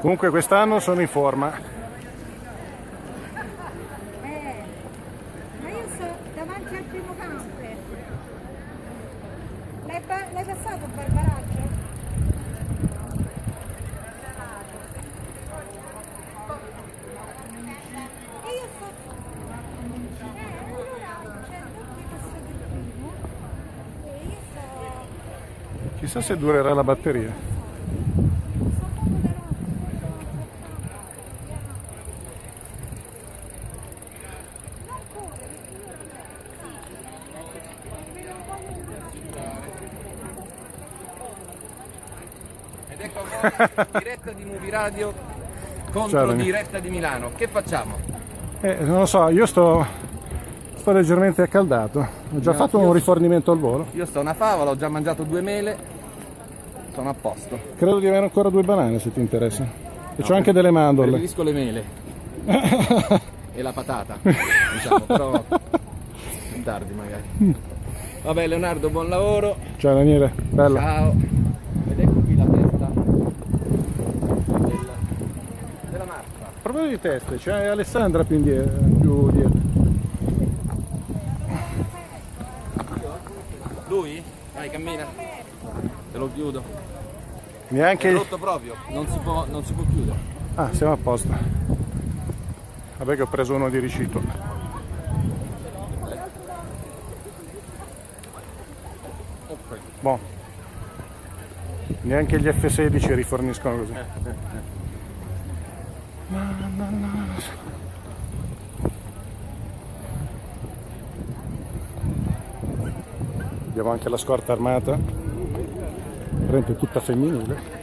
Speaker 3: Comunque quest'anno sono in forma.
Speaker 14: Ma io sto davanti al primo camper. L'hai, pa- l'hai passato il barbaraggio? E io sto... Eh, allora, cioè, tutti passato il primo. E io
Speaker 3: Chissà se durerà la batteria.
Speaker 9: Ed ecco voi, <laughs> diretta di Movie Radio contro
Speaker 3: Ciao,
Speaker 9: diretta di Milano. Che facciamo?
Speaker 3: Eh, non lo so, io sto, sto leggermente accaldato. Ho già
Speaker 9: No,
Speaker 3: fatto un rifornimento al volo.
Speaker 9: Io sto a una favola, ho già mangiato due mele, sono a posto.
Speaker 3: Credo di avere ancora due banane se ti interessa. E c'ho anche delle mandorle.
Speaker 9: Preferisco le mele <laughs> e la patata, diciamo, però più tardi magari. Vabbè Leonardo, buon lavoro.
Speaker 3: Ciao Daniele, bella.
Speaker 9: Ciao. Ed ecco qui la testa della, della marca.
Speaker 3: A proposito di teste, c'è Alessandra più, indietro, più dietro.
Speaker 9: Lui? Vai, cammina. Te lo chiudo. È
Speaker 3: Neanche...
Speaker 9: rotto proprio, non si può, non si può chiudere.
Speaker 3: Ah, siamo a posto. Vabbè che ho preso uno di riciclo. Boh. Neanche gli F16 riforniscono così. Abbiamo anche la scorta armata. Veramente tutta femminile.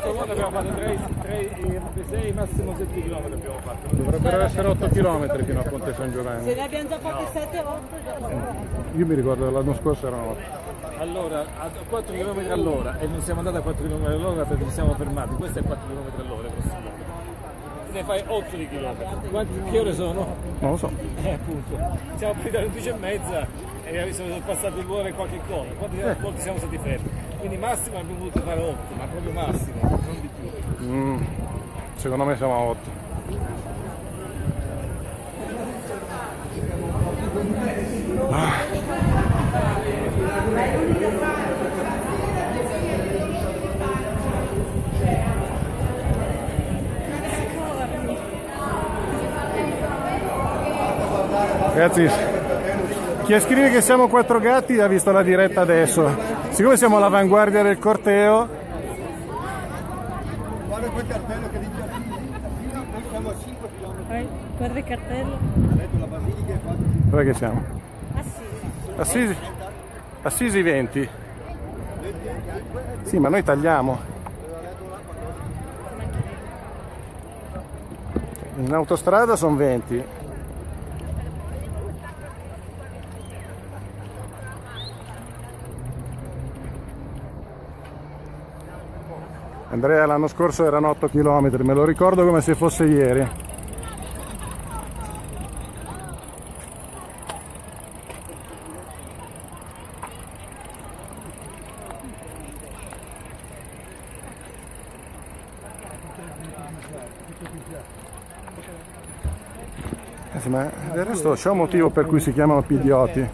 Speaker 5: Stavolta abbiamo fatto 3, 6, massimo 7 km abbiamo fatto.
Speaker 3: Dovrebbero essere 8 km fino a Ponte San
Speaker 6: Se
Speaker 3: Giovanni.
Speaker 6: ne abbiamo già fatte sette volte, già
Speaker 3: Io mi ricordo che l'anno scorso erano 8.
Speaker 5: Allora, a 4 km all'ora e non siamo andati a 4 km all'ora perché ci siamo fermati. Questo è 4 km all'ora, possibile. Ne fai 8 di chilometri. Quanti, che ore sono?
Speaker 3: Non lo so.
Speaker 5: Eh, appunto. Siamo partiti alle 11 e mezza e siamo passati l'ora e qualche cosa. Quanti volte siamo stati fermi? Quindi massimo abbiamo voluto fare 8, ma proprio massimo.
Speaker 3: Mm, secondo me siamo a 8. Ragazzi, chi scrive che siamo quattro gatti ha visto la diretta adesso. Siccome siamo all'avanguardia del corteo,
Speaker 8: Guarda quel cartello che dice noi siamo a 5 km.
Speaker 6: Il cartello.
Speaker 8: Ha detto la Basilica è fatta
Speaker 3: dove che siamo?
Speaker 6: Assisi.
Speaker 3: Assisi, Assisi 20. Sì, ma noi tagliamo. In autostrada sono 20. Andrea l'anno scorso erano 8 km, me lo ricordo come se fosse ieri. Eh sì, resto c'è un motivo per cui si chiamano pidioti.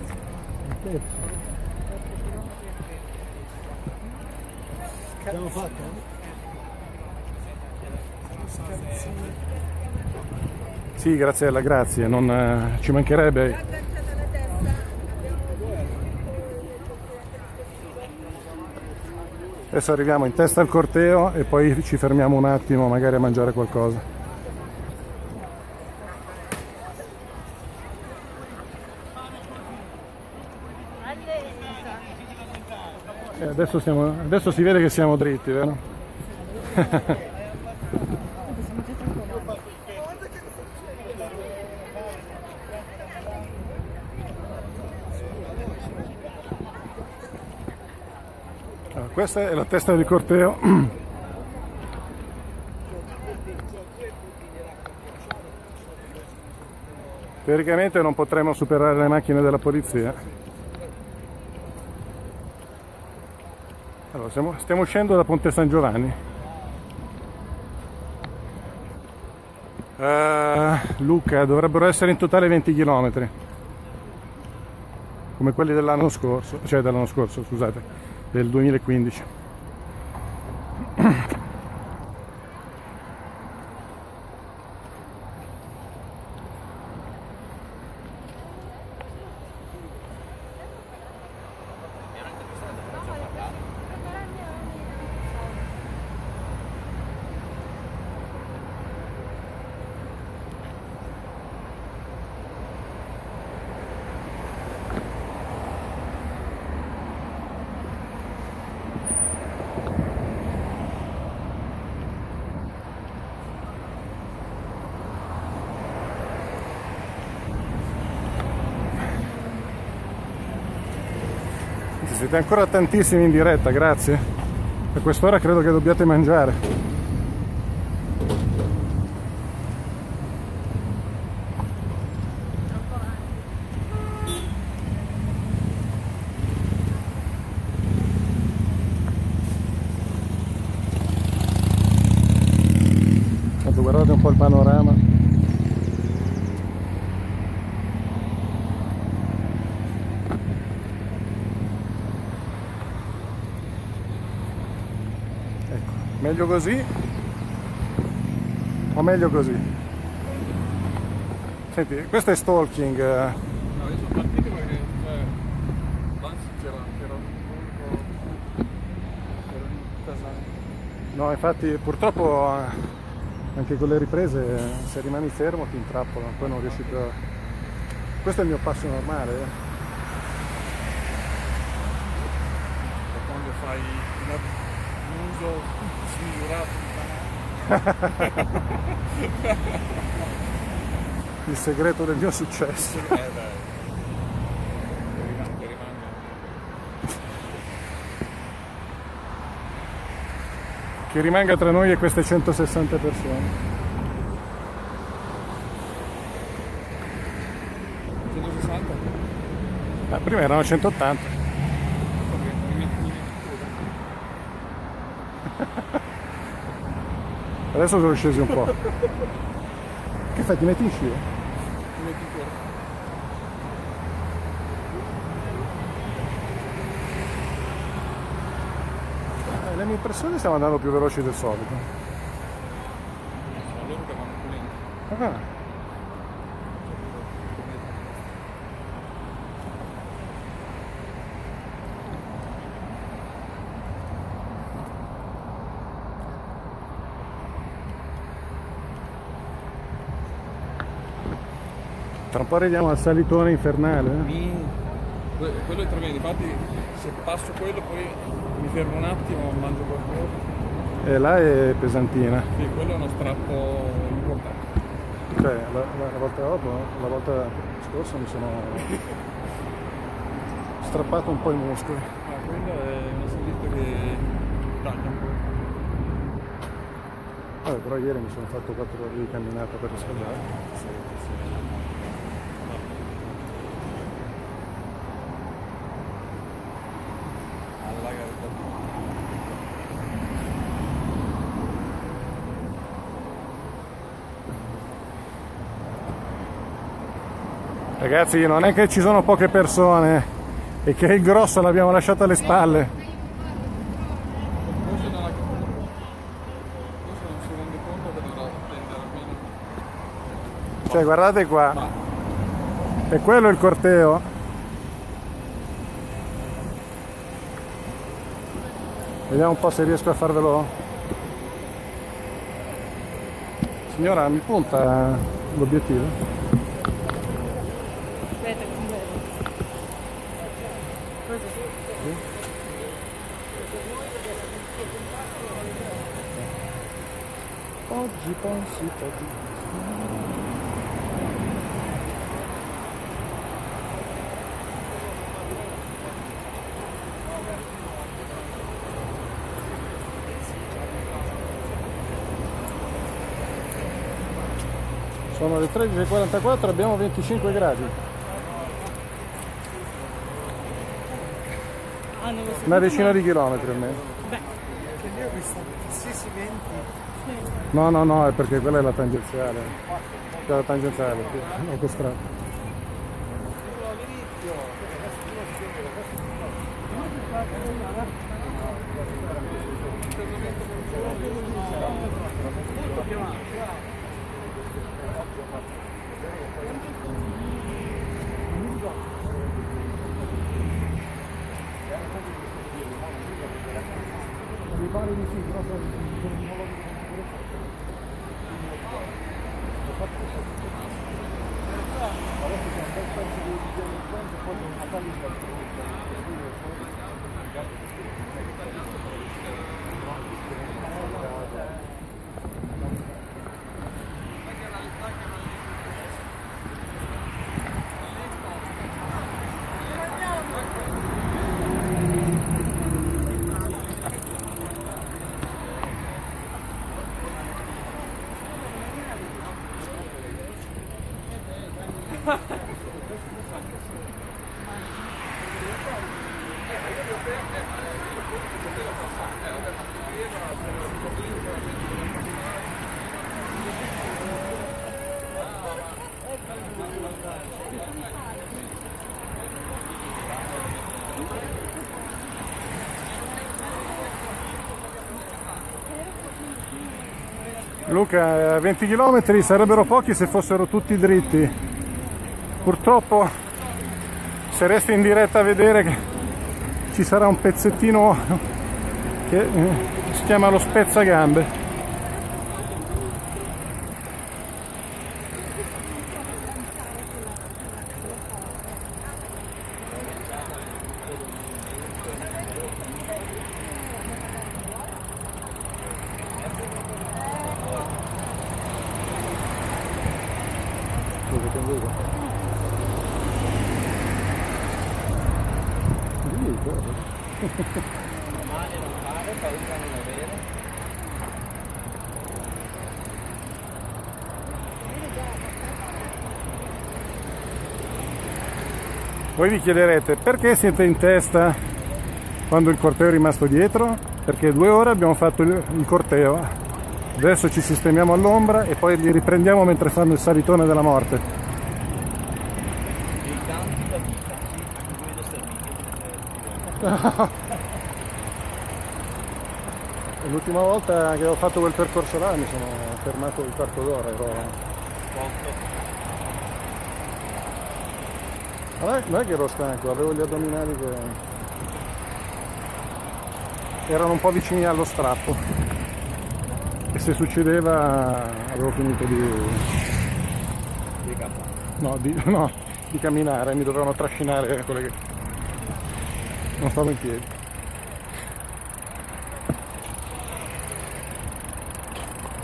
Speaker 4: Abbiamo fatto?
Speaker 3: Sì, Graziella, grazie, non, eh, ci mancherebbe. Adesso arriviamo in testa al corteo e poi ci fermiamo un attimo magari a mangiare qualcosa. Eh, adesso, siamo- adesso si vede che siamo dritti, vero? Allora, <laughs> questa è la testa del corteo. <clears throat> Teoricamente non potremo superare le macchine della polizia. Allora, siamo- stiamo uscendo da Ponte San Giovanni. Eh, Luca, dovrebbero essere in totale 20 km. Come quelli dell'anno scorso, cioè dell'anno scorso, scusate, del 2015. <clears throat> Siete ancora tantissimi in diretta, grazie. A quest'ora credo che dobbiate mangiare. Tanto guardate un po' il panorama. Ecco, meglio così o meglio così? Senti, questo è stalking.
Speaker 5: No, io sono partito perché cioè, c'era, c'era un.
Speaker 3: No, infatti purtroppo anche con le riprese se rimani fermo ti intrappola, poi non riesci più a... Questo è il mio passo normale. eh.
Speaker 5: Quando fai uso smisurato di. <laughs>
Speaker 3: Il segreto del mio successo.
Speaker 5: Eh dai. Che rimanga
Speaker 3: tra noi e queste 160 persone.
Speaker 5: 160?
Speaker 3: Ah, prima erano 180. Adesso sono scesi un po'. che fai? Ti metti in
Speaker 5: sci? Eh,
Speaker 3: le mie impressioni stiamo andando più veloci del solito.
Speaker 9: Eh, sono loro che vanno più lenti.
Speaker 3: Ah. Arriviamo al salitone infernale. eh?
Speaker 9: Mi- que- Quello è tremendo, infatti se passo quello poi mi fermo un attimo, mangio qualcosa.
Speaker 3: E là è pesantina.
Speaker 9: Sì, quello è uno strappo importante.
Speaker 3: Cioè, la, la- la volta dopo, la volta scorsa mi sono strappato un po' i muscoli.
Speaker 9: Ma quello è una salita che taglia un po'.
Speaker 3: Vabbè, però ieri mi sono fatto 4 ore di camminata per riscaldare.
Speaker 9: Alla gara
Speaker 3: Ragazzi, non è che ci sono poche persone e che il grosso l'abbiamo lasciato alle spalle. Cioè, guardate qua. E quello è il corteo. Vediamo un po' se riesco a farvelo. Signora, mi punta l'obiettivo?
Speaker 6: Aspetta, che mi vedo.
Speaker 3: Di... Sono le 13.44, abbiamo 25 gradi.
Speaker 6: Ah.
Speaker 3: Una decina di chilometri almeno.
Speaker 6: Beh,
Speaker 13: Che lì ho visto qualsiasi venti.
Speaker 3: No, no, no, è perché quella è la tangenziale. È la tangenziale, sì, l'autostrada. Luca, 20 km sarebbero pochi se fossero tutti dritti. Purtroppo, se resti in diretta a vedere che ci sarà un pezzettino che eh, si chiama lo spezzagambe. Lì.
Speaker 9: Male non fare, paura non avere.
Speaker 3: Voi vi chiederete perché siete in testa quando il corteo è rimasto dietro? Perché due ore abbiamo fatto il corteo, adesso ci sistemiamo all'ombra e poi li riprendiamo mentre fanno il salitone della morte.
Speaker 9: Dei tanti da vita, sì, anche quelli da servizio. <laughs>
Speaker 3: L'ultima volta che ho fatto quel percorso là mi sono fermato un quarto d'ora, ero... Non è, non è che ero stanco, avevo gli addominali che erano un po' vicini allo strappo. E se succedeva avevo finito di... No, di, <laughs> no, di camminare, mi dovevano trascinare quelle che... Non stavo in piedi.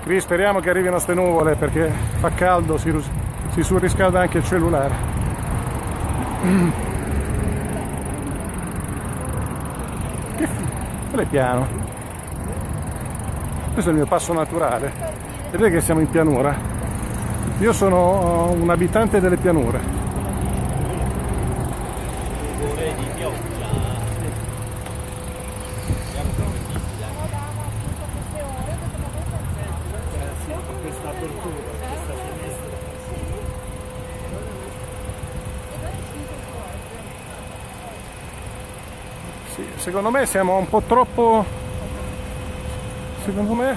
Speaker 3: Qui speriamo che arrivino ste nuvole perché fa caldo, si, si surriscalda anche il cellulare. Che quello è piano. Questo è il mio passo naturale. Vedete che siamo in pianura. Io sono un abitante delle pianure. Secondo me siamo un po' troppo. Secondo me.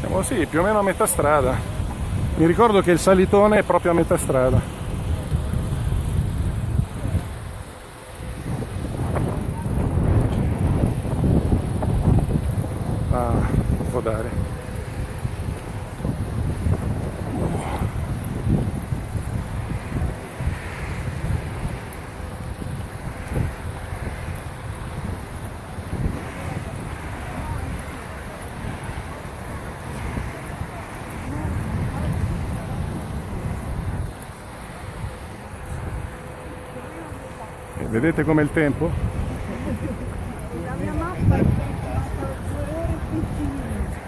Speaker 3: Siamo sì, più o meno a metà strada. Mi ricordo che il salitone è proprio a metà strada. Ah, può dare. E Vedete com'è il tempo?
Speaker 21: La mia mappa è fatta due ore e 20 minuti.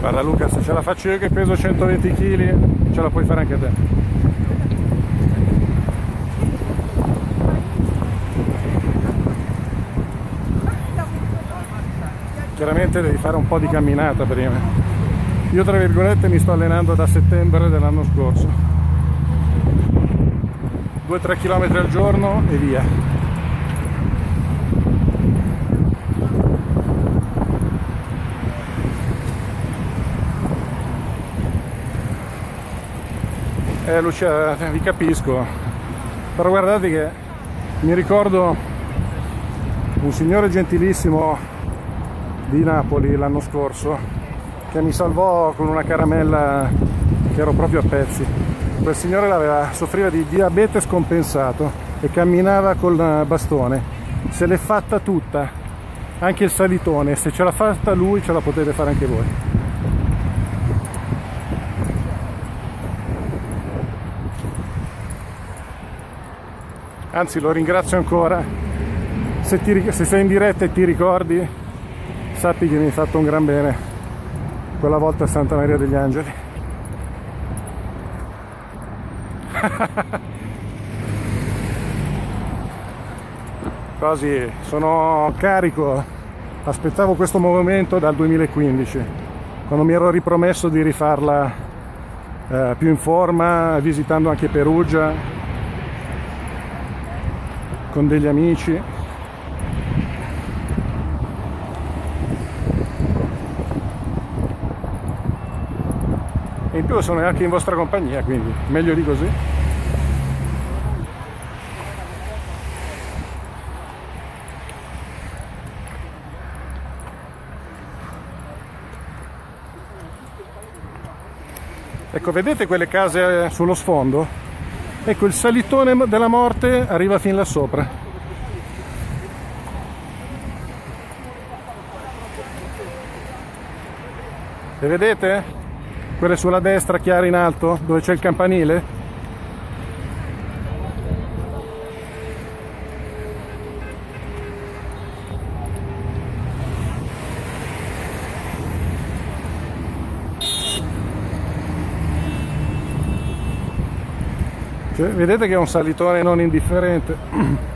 Speaker 3: Guarda Luca, se ce la faccio io che peso 120 kg, ce la puoi fare anche te. Chiaramente devi fare un po' di camminata prima. Io tra virgolette mi sto allenando da settembre dell'anno scorso. 2-3 km al giorno e via. Eh Lucia, vi capisco, però guardate che mi ricordo un signore gentilissimo di Napoli l'anno scorso che mi salvò con una caramella che ero proprio a pezzi. Quel signore l'aveva, soffriva di diabete scompensato e camminava col bastone. Se l'è fatta tutta, anche il salitone, se ce l'ha fatta lui ce la potete fare anche voi. Anzi lo ringrazio ancora. Se, ti se sei in diretta e ti ricordi, sappi che mi hai fatto un gran bene quella volta a Santa Maria degli Angeli. <laughs> Quasi sono carico, aspettavo questo movimento dal 2015, quando mi ero ripromesso di rifarla eh, più in forma, visitando anche Perugia, con degli amici. E in più sono anche in vostra compagnia, quindi meglio di così. Ecco, vedete quelle case sullo sfondo? Ecco, il salitone della morte arriva fin là sopra. Le vedete? Quelle sulla destra chiare in alto, dove c'è il campanile? Se- Vedete che è un salitone non indifferente. <clears throat>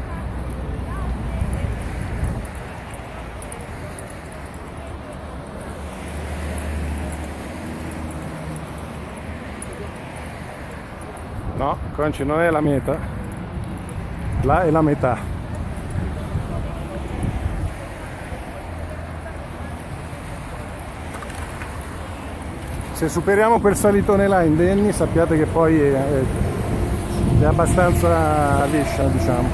Speaker 3: No, Conci non è la meta. Là è la metà. Se superiamo quel salitone là indenni sappiate che poi è, è- è abbastanza liscia, diciamo.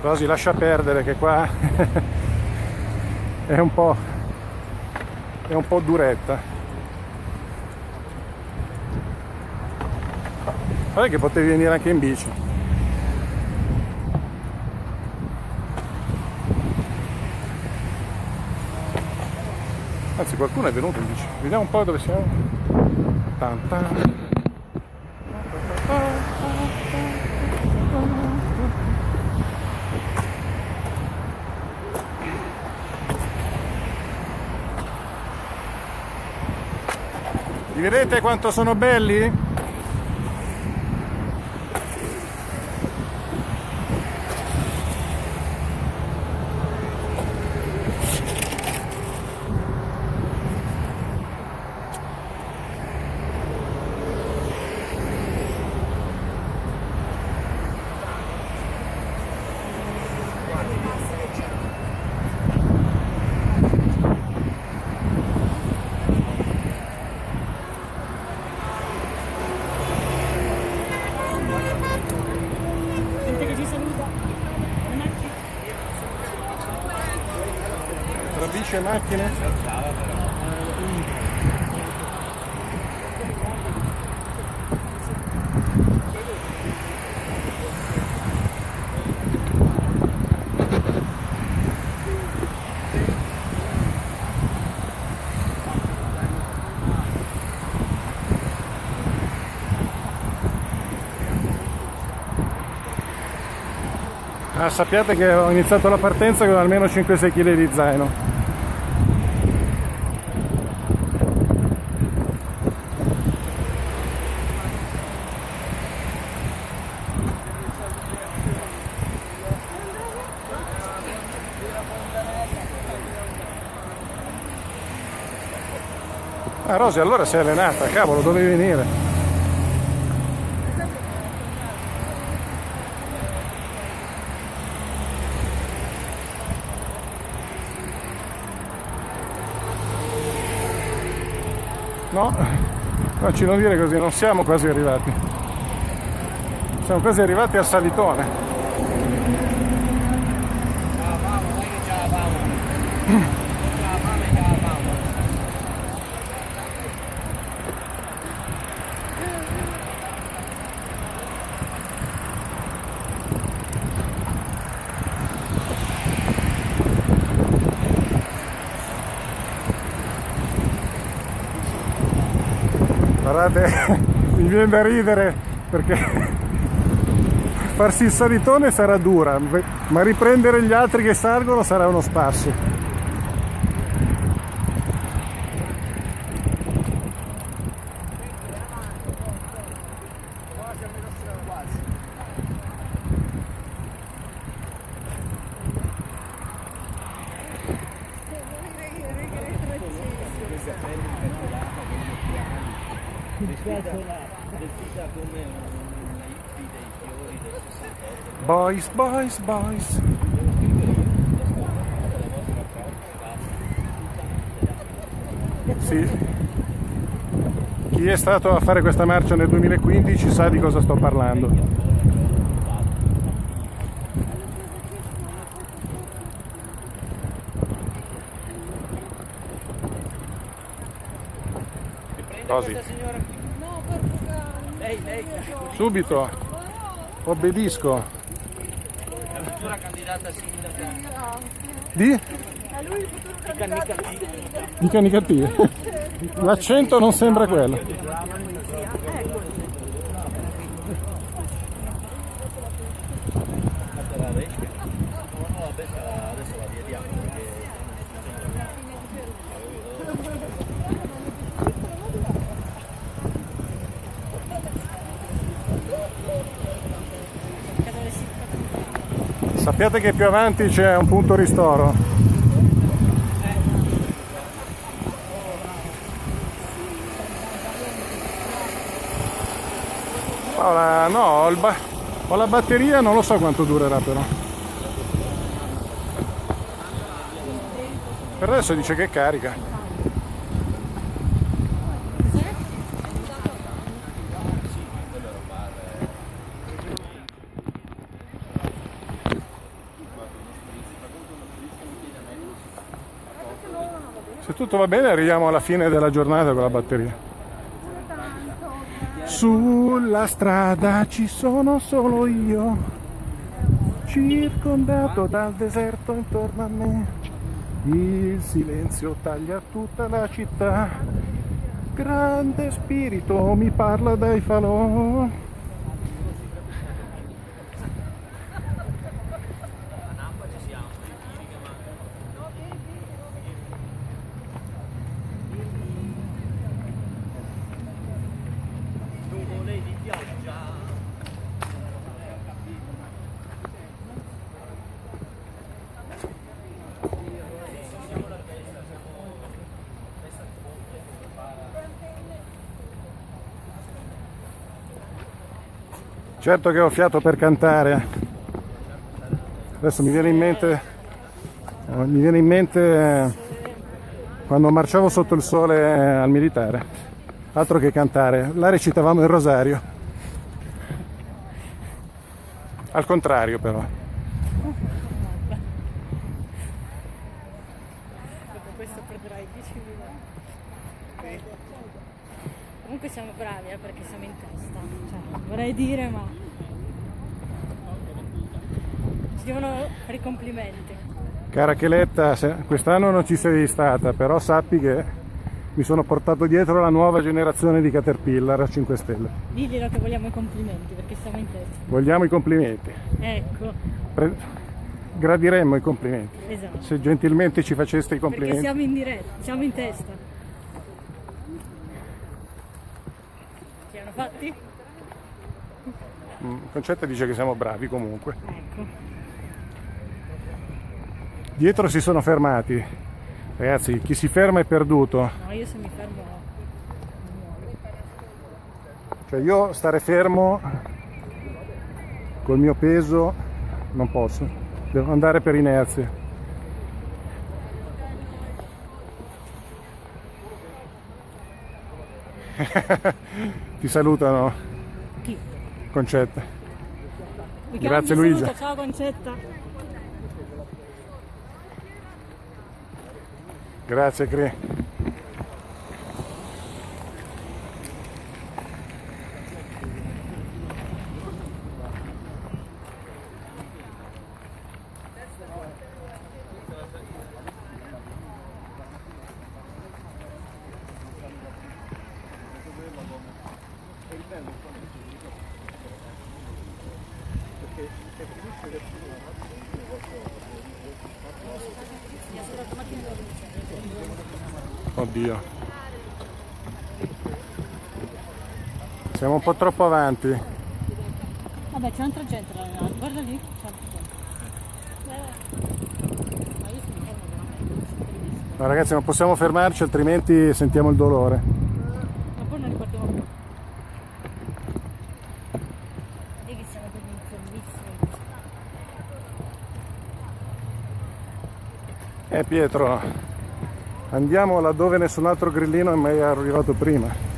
Speaker 3: Così lascia perdere che qua <laughs> è un po' è un po' duretta. Guarda che potevi venire anche in bici. Anzi qualcuno è venuto in bici. Vediamo un po' dove siamo. Li vedete quanto sono belli? Macchine? Ah, sappiate che ho iniziato la partenza con almeno 5-6 kg di zaino. Rosy, allora sei allenata, cavolo, dovevi venire. No, facci non dire così, non siamo quasi arrivati. Siamo quasi arrivati al salitone. Guardate, <laughs> mi viene da ridere perché <laughs> farsi il salitone sarà dura, ma riprendere gli altri che salgono sarà uno spasso. Boys, boys. Sì. Chi è stato a fare questa marcia nel 2015 sa di cosa sto parlando. Così.
Speaker 13: Lei, lei.
Speaker 3: Subito. Obbedisco.
Speaker 13: La candidata sindaca.
Speaker 3: Di? Di cani cattivi. L'accento non sembra quello. Sappiate che più avanti c'è un punto ristoro. La, no, ho, ba- ho la batteria, non lo so quanto durerà però. Per adesso dice che carica. Tutto va bene arriviamo alla fine della giornata con la batteria. Sulla strada ci sono solo io, circondato dal deserto intorno a me. Il silenzio taglia tutta la città. Grande spirito mi parla dai falò. Certo che ho fiato per cantare. Adesso mi viene in mente, eh, mi viene in mente eh, quando marciavo sotto il sole eh, al militare. Altro che cantare, là recitavamo il rosario. Al contrario però.
Speaker 6: Dopo questo perderai 10 minuti. Comunque siamo bravi eh, perché siamo in testa. Cioè, vorrei dire, ma. Ci devono fare i complimenti.
Speaker 3: Cara Cheletta, quest'anno non ci sei stata, però sappi che mi sono portato dietro la nuova generazione di Caterpillar a 5 Stelle.
Speaker 6: Diglielo che vogliamo i complimenti perché siamo in testa.
Speaker 3: Vogliamo i complimenti.
Speaker 6: Ecco,
Speaker 3: Pre- gradiremmo i complimenti.
Speaker 6: esatto.
Speaker 3: Se gentilmente ci faceste i
Speaker 6: Perché
Speaker 3: complimenti.
Speaker 6: siamo in diretta, siamo in testa. Ci hanno fatti?
Speaker 3: Mm, Concetta dice che siamo bravi comunque.
Speaker 6: Ecco.
Speaker 3: Dietro si sono fermati. Ragazzi, chi si ferma è perduto.
Speaker 6: No, io se mi fermo.
Speaker 3: Cioè io stare fermo col mio peso non posso. Devo andare per inerzia. <laughs> Ti salutano.
Speaker 6: Chi?
Speaker 3: Concetta. Grazie
Speaker 6: saluta, Ciao Concetta.
Speaker 3: Grazie Cri. Oddio. Siamo un po' troppo avanti.
Speaker 6: Vabbè, c'è un'altra gente là, guarda lì.
Speaker 3: No, ragazzi, non possiamo fermarci, altrimenti sentiamo il dolore.
Speaker 6: Ma poi non ricordiamo più. E che siamo informissimi.
Speaker 3: Eh Pietro, andiamo laddove nessun altro grillino è mai arrivato prima.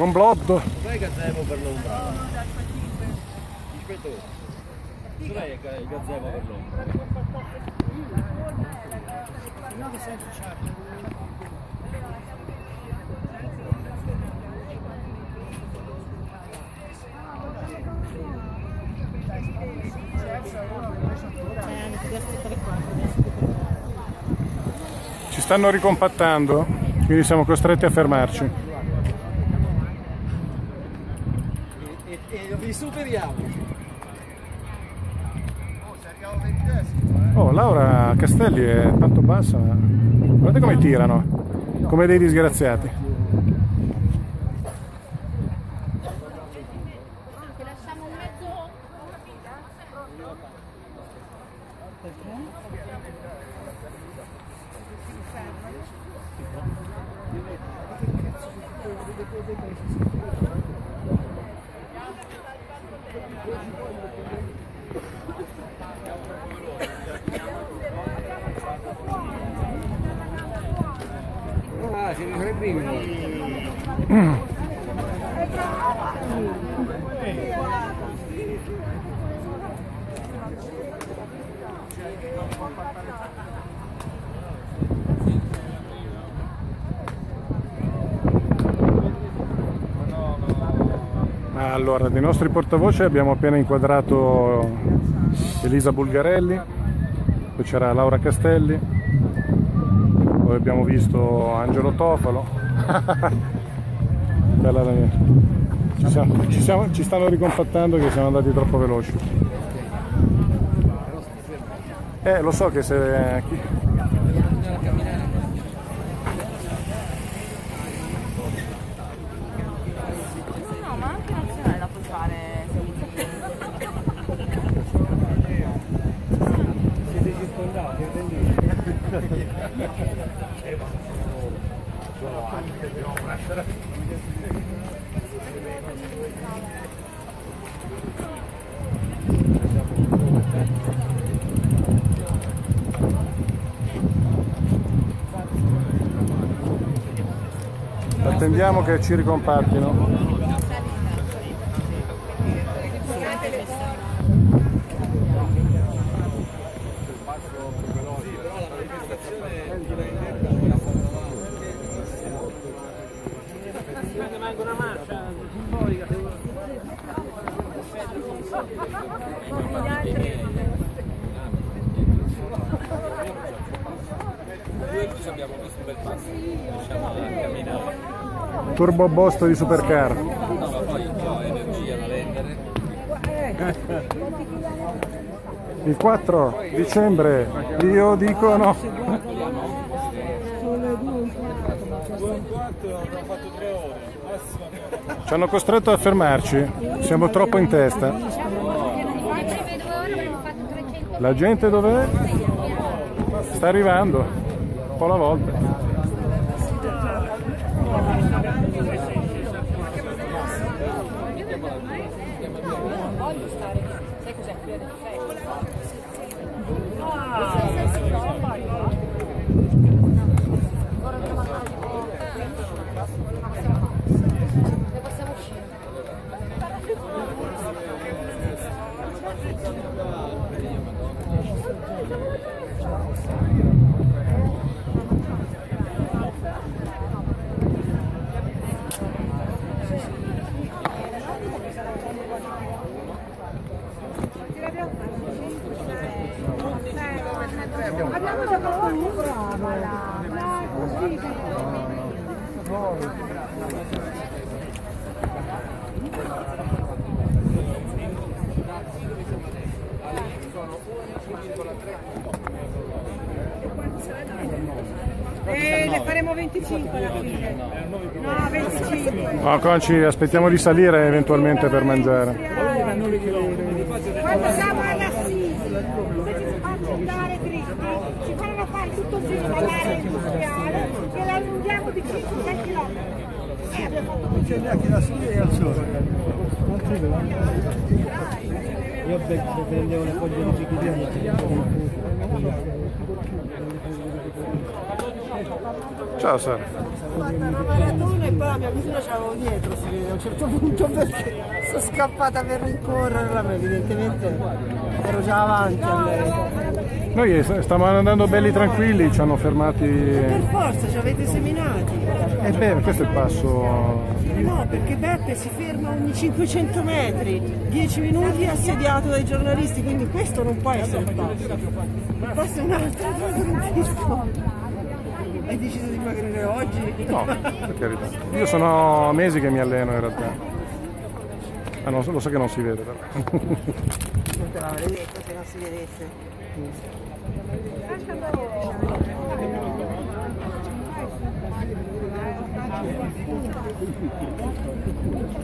Speaker 3: Gomblotto.
Speaker 13: Dov'è il gazebo per l'ombra? Ispettore. Dov'è il gazebo per l'ombra?
Speaker 3: Ci stanno ricompattando, quindi siamo costretti a fermarci.
Speaker 13: E, vi superiamo.
Speaker 3: Oh, Laura Castelli è tanto bassa. ma- Guardate come tirano, come dei disgraziati.
Speaker 22: Che lasciamo un mezzo
Speaker 5: Ah, si riesce <clears throat> <clears throat> prima.
Speaker 3: Allora, dei nostri portavoce abbiamo appena inquadrato Elisa Bulgarelli, poi c'era Laura Castelli, poi abbiamo visto Angelo Tofalo. <laughs> Bella la mia. Ci, siamo- ci siamo- ci stanno ricontattando che siamo andati troppo veloci. Eh, lo so che se... chi-
Speaker 23: No, ma anche nazionale la puoi fare
Speaker 5: Siete circondati,
Speaker 3: Attendiamo che ci ricompartino.
Speaker 5: manca una marcia simbolica.
Speaker 9: Io e lui ci abbiamo visto un bel passo, riusciamo a camminare.
Speaker 3: Turbo Bosto di Supercar. Il 4 dicembre io dico no. Ci hanno costretto a fermarci, siamo troppo in testa. La gente dov'è? Sta arrivando, un po' alla volta.
Speaker 6: Voglio stare, sai cos'è quello del Ne possiamo uscire.
Speaker 24: Abbiamo già fatto bravo. No, così.
Speaker 14: Eh, ne faremo 25 alla fine. No, 25.
Speaker 3: No, Conci, aspettiamo di salire eventualmente per mangiare.
Speaker 24: Quando siamo all'Assisi, invece di farci andare dritti, ci fanno fare tutto il giro dall'area industriale e la allunghiamo di 5-6 km.
Speaker 5: Non c'è neanche la e al sole. Io prendevo le foglie di picchia
Speaker 3: Ciao Sara.
Speaker 14: maratona e poi la mia misura ce l'avevo dietro si vede a un certo punto perché sono scappata per rincorrerla ma evidentemente ero già avanti a lei.
Speaker 3: Noi stavamo andando belli tranquilli, ci hanno fermati.
Speaker 14: Per forza ci avete seminati.
Speaker 3: E beh, questo è il passo.
Speaker 14: No, perché Beppe si ferma ogni 500 metri, 10 minuti assediato dai giornalisti, quindi questo non può essere il passo. Il passo è un'altra cosa che non. Hai deciso di dimagrire oggi?
Speaker 3: No, per carità. Io sono mesi che mi alleno in realtà. Ah, no, lo so che non si vede però.
Speaker 14: Non te l'avrei detto se non si vedesse.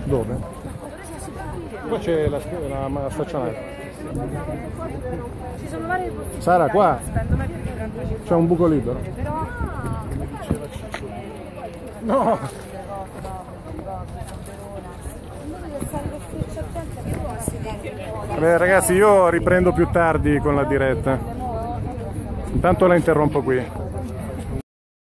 Speaker 3: Dove? Qua c'è la, la, la staccionata.
Speaker 25: Ci sono varie.
Speaker 3: Sara, qua
Speaker 25: Spendo me perché 35
Speaker 3: c'è un buco libero. No! Beh, ragazzi, io riprendo più tardi con la diretta. Intanto la interrompo qui.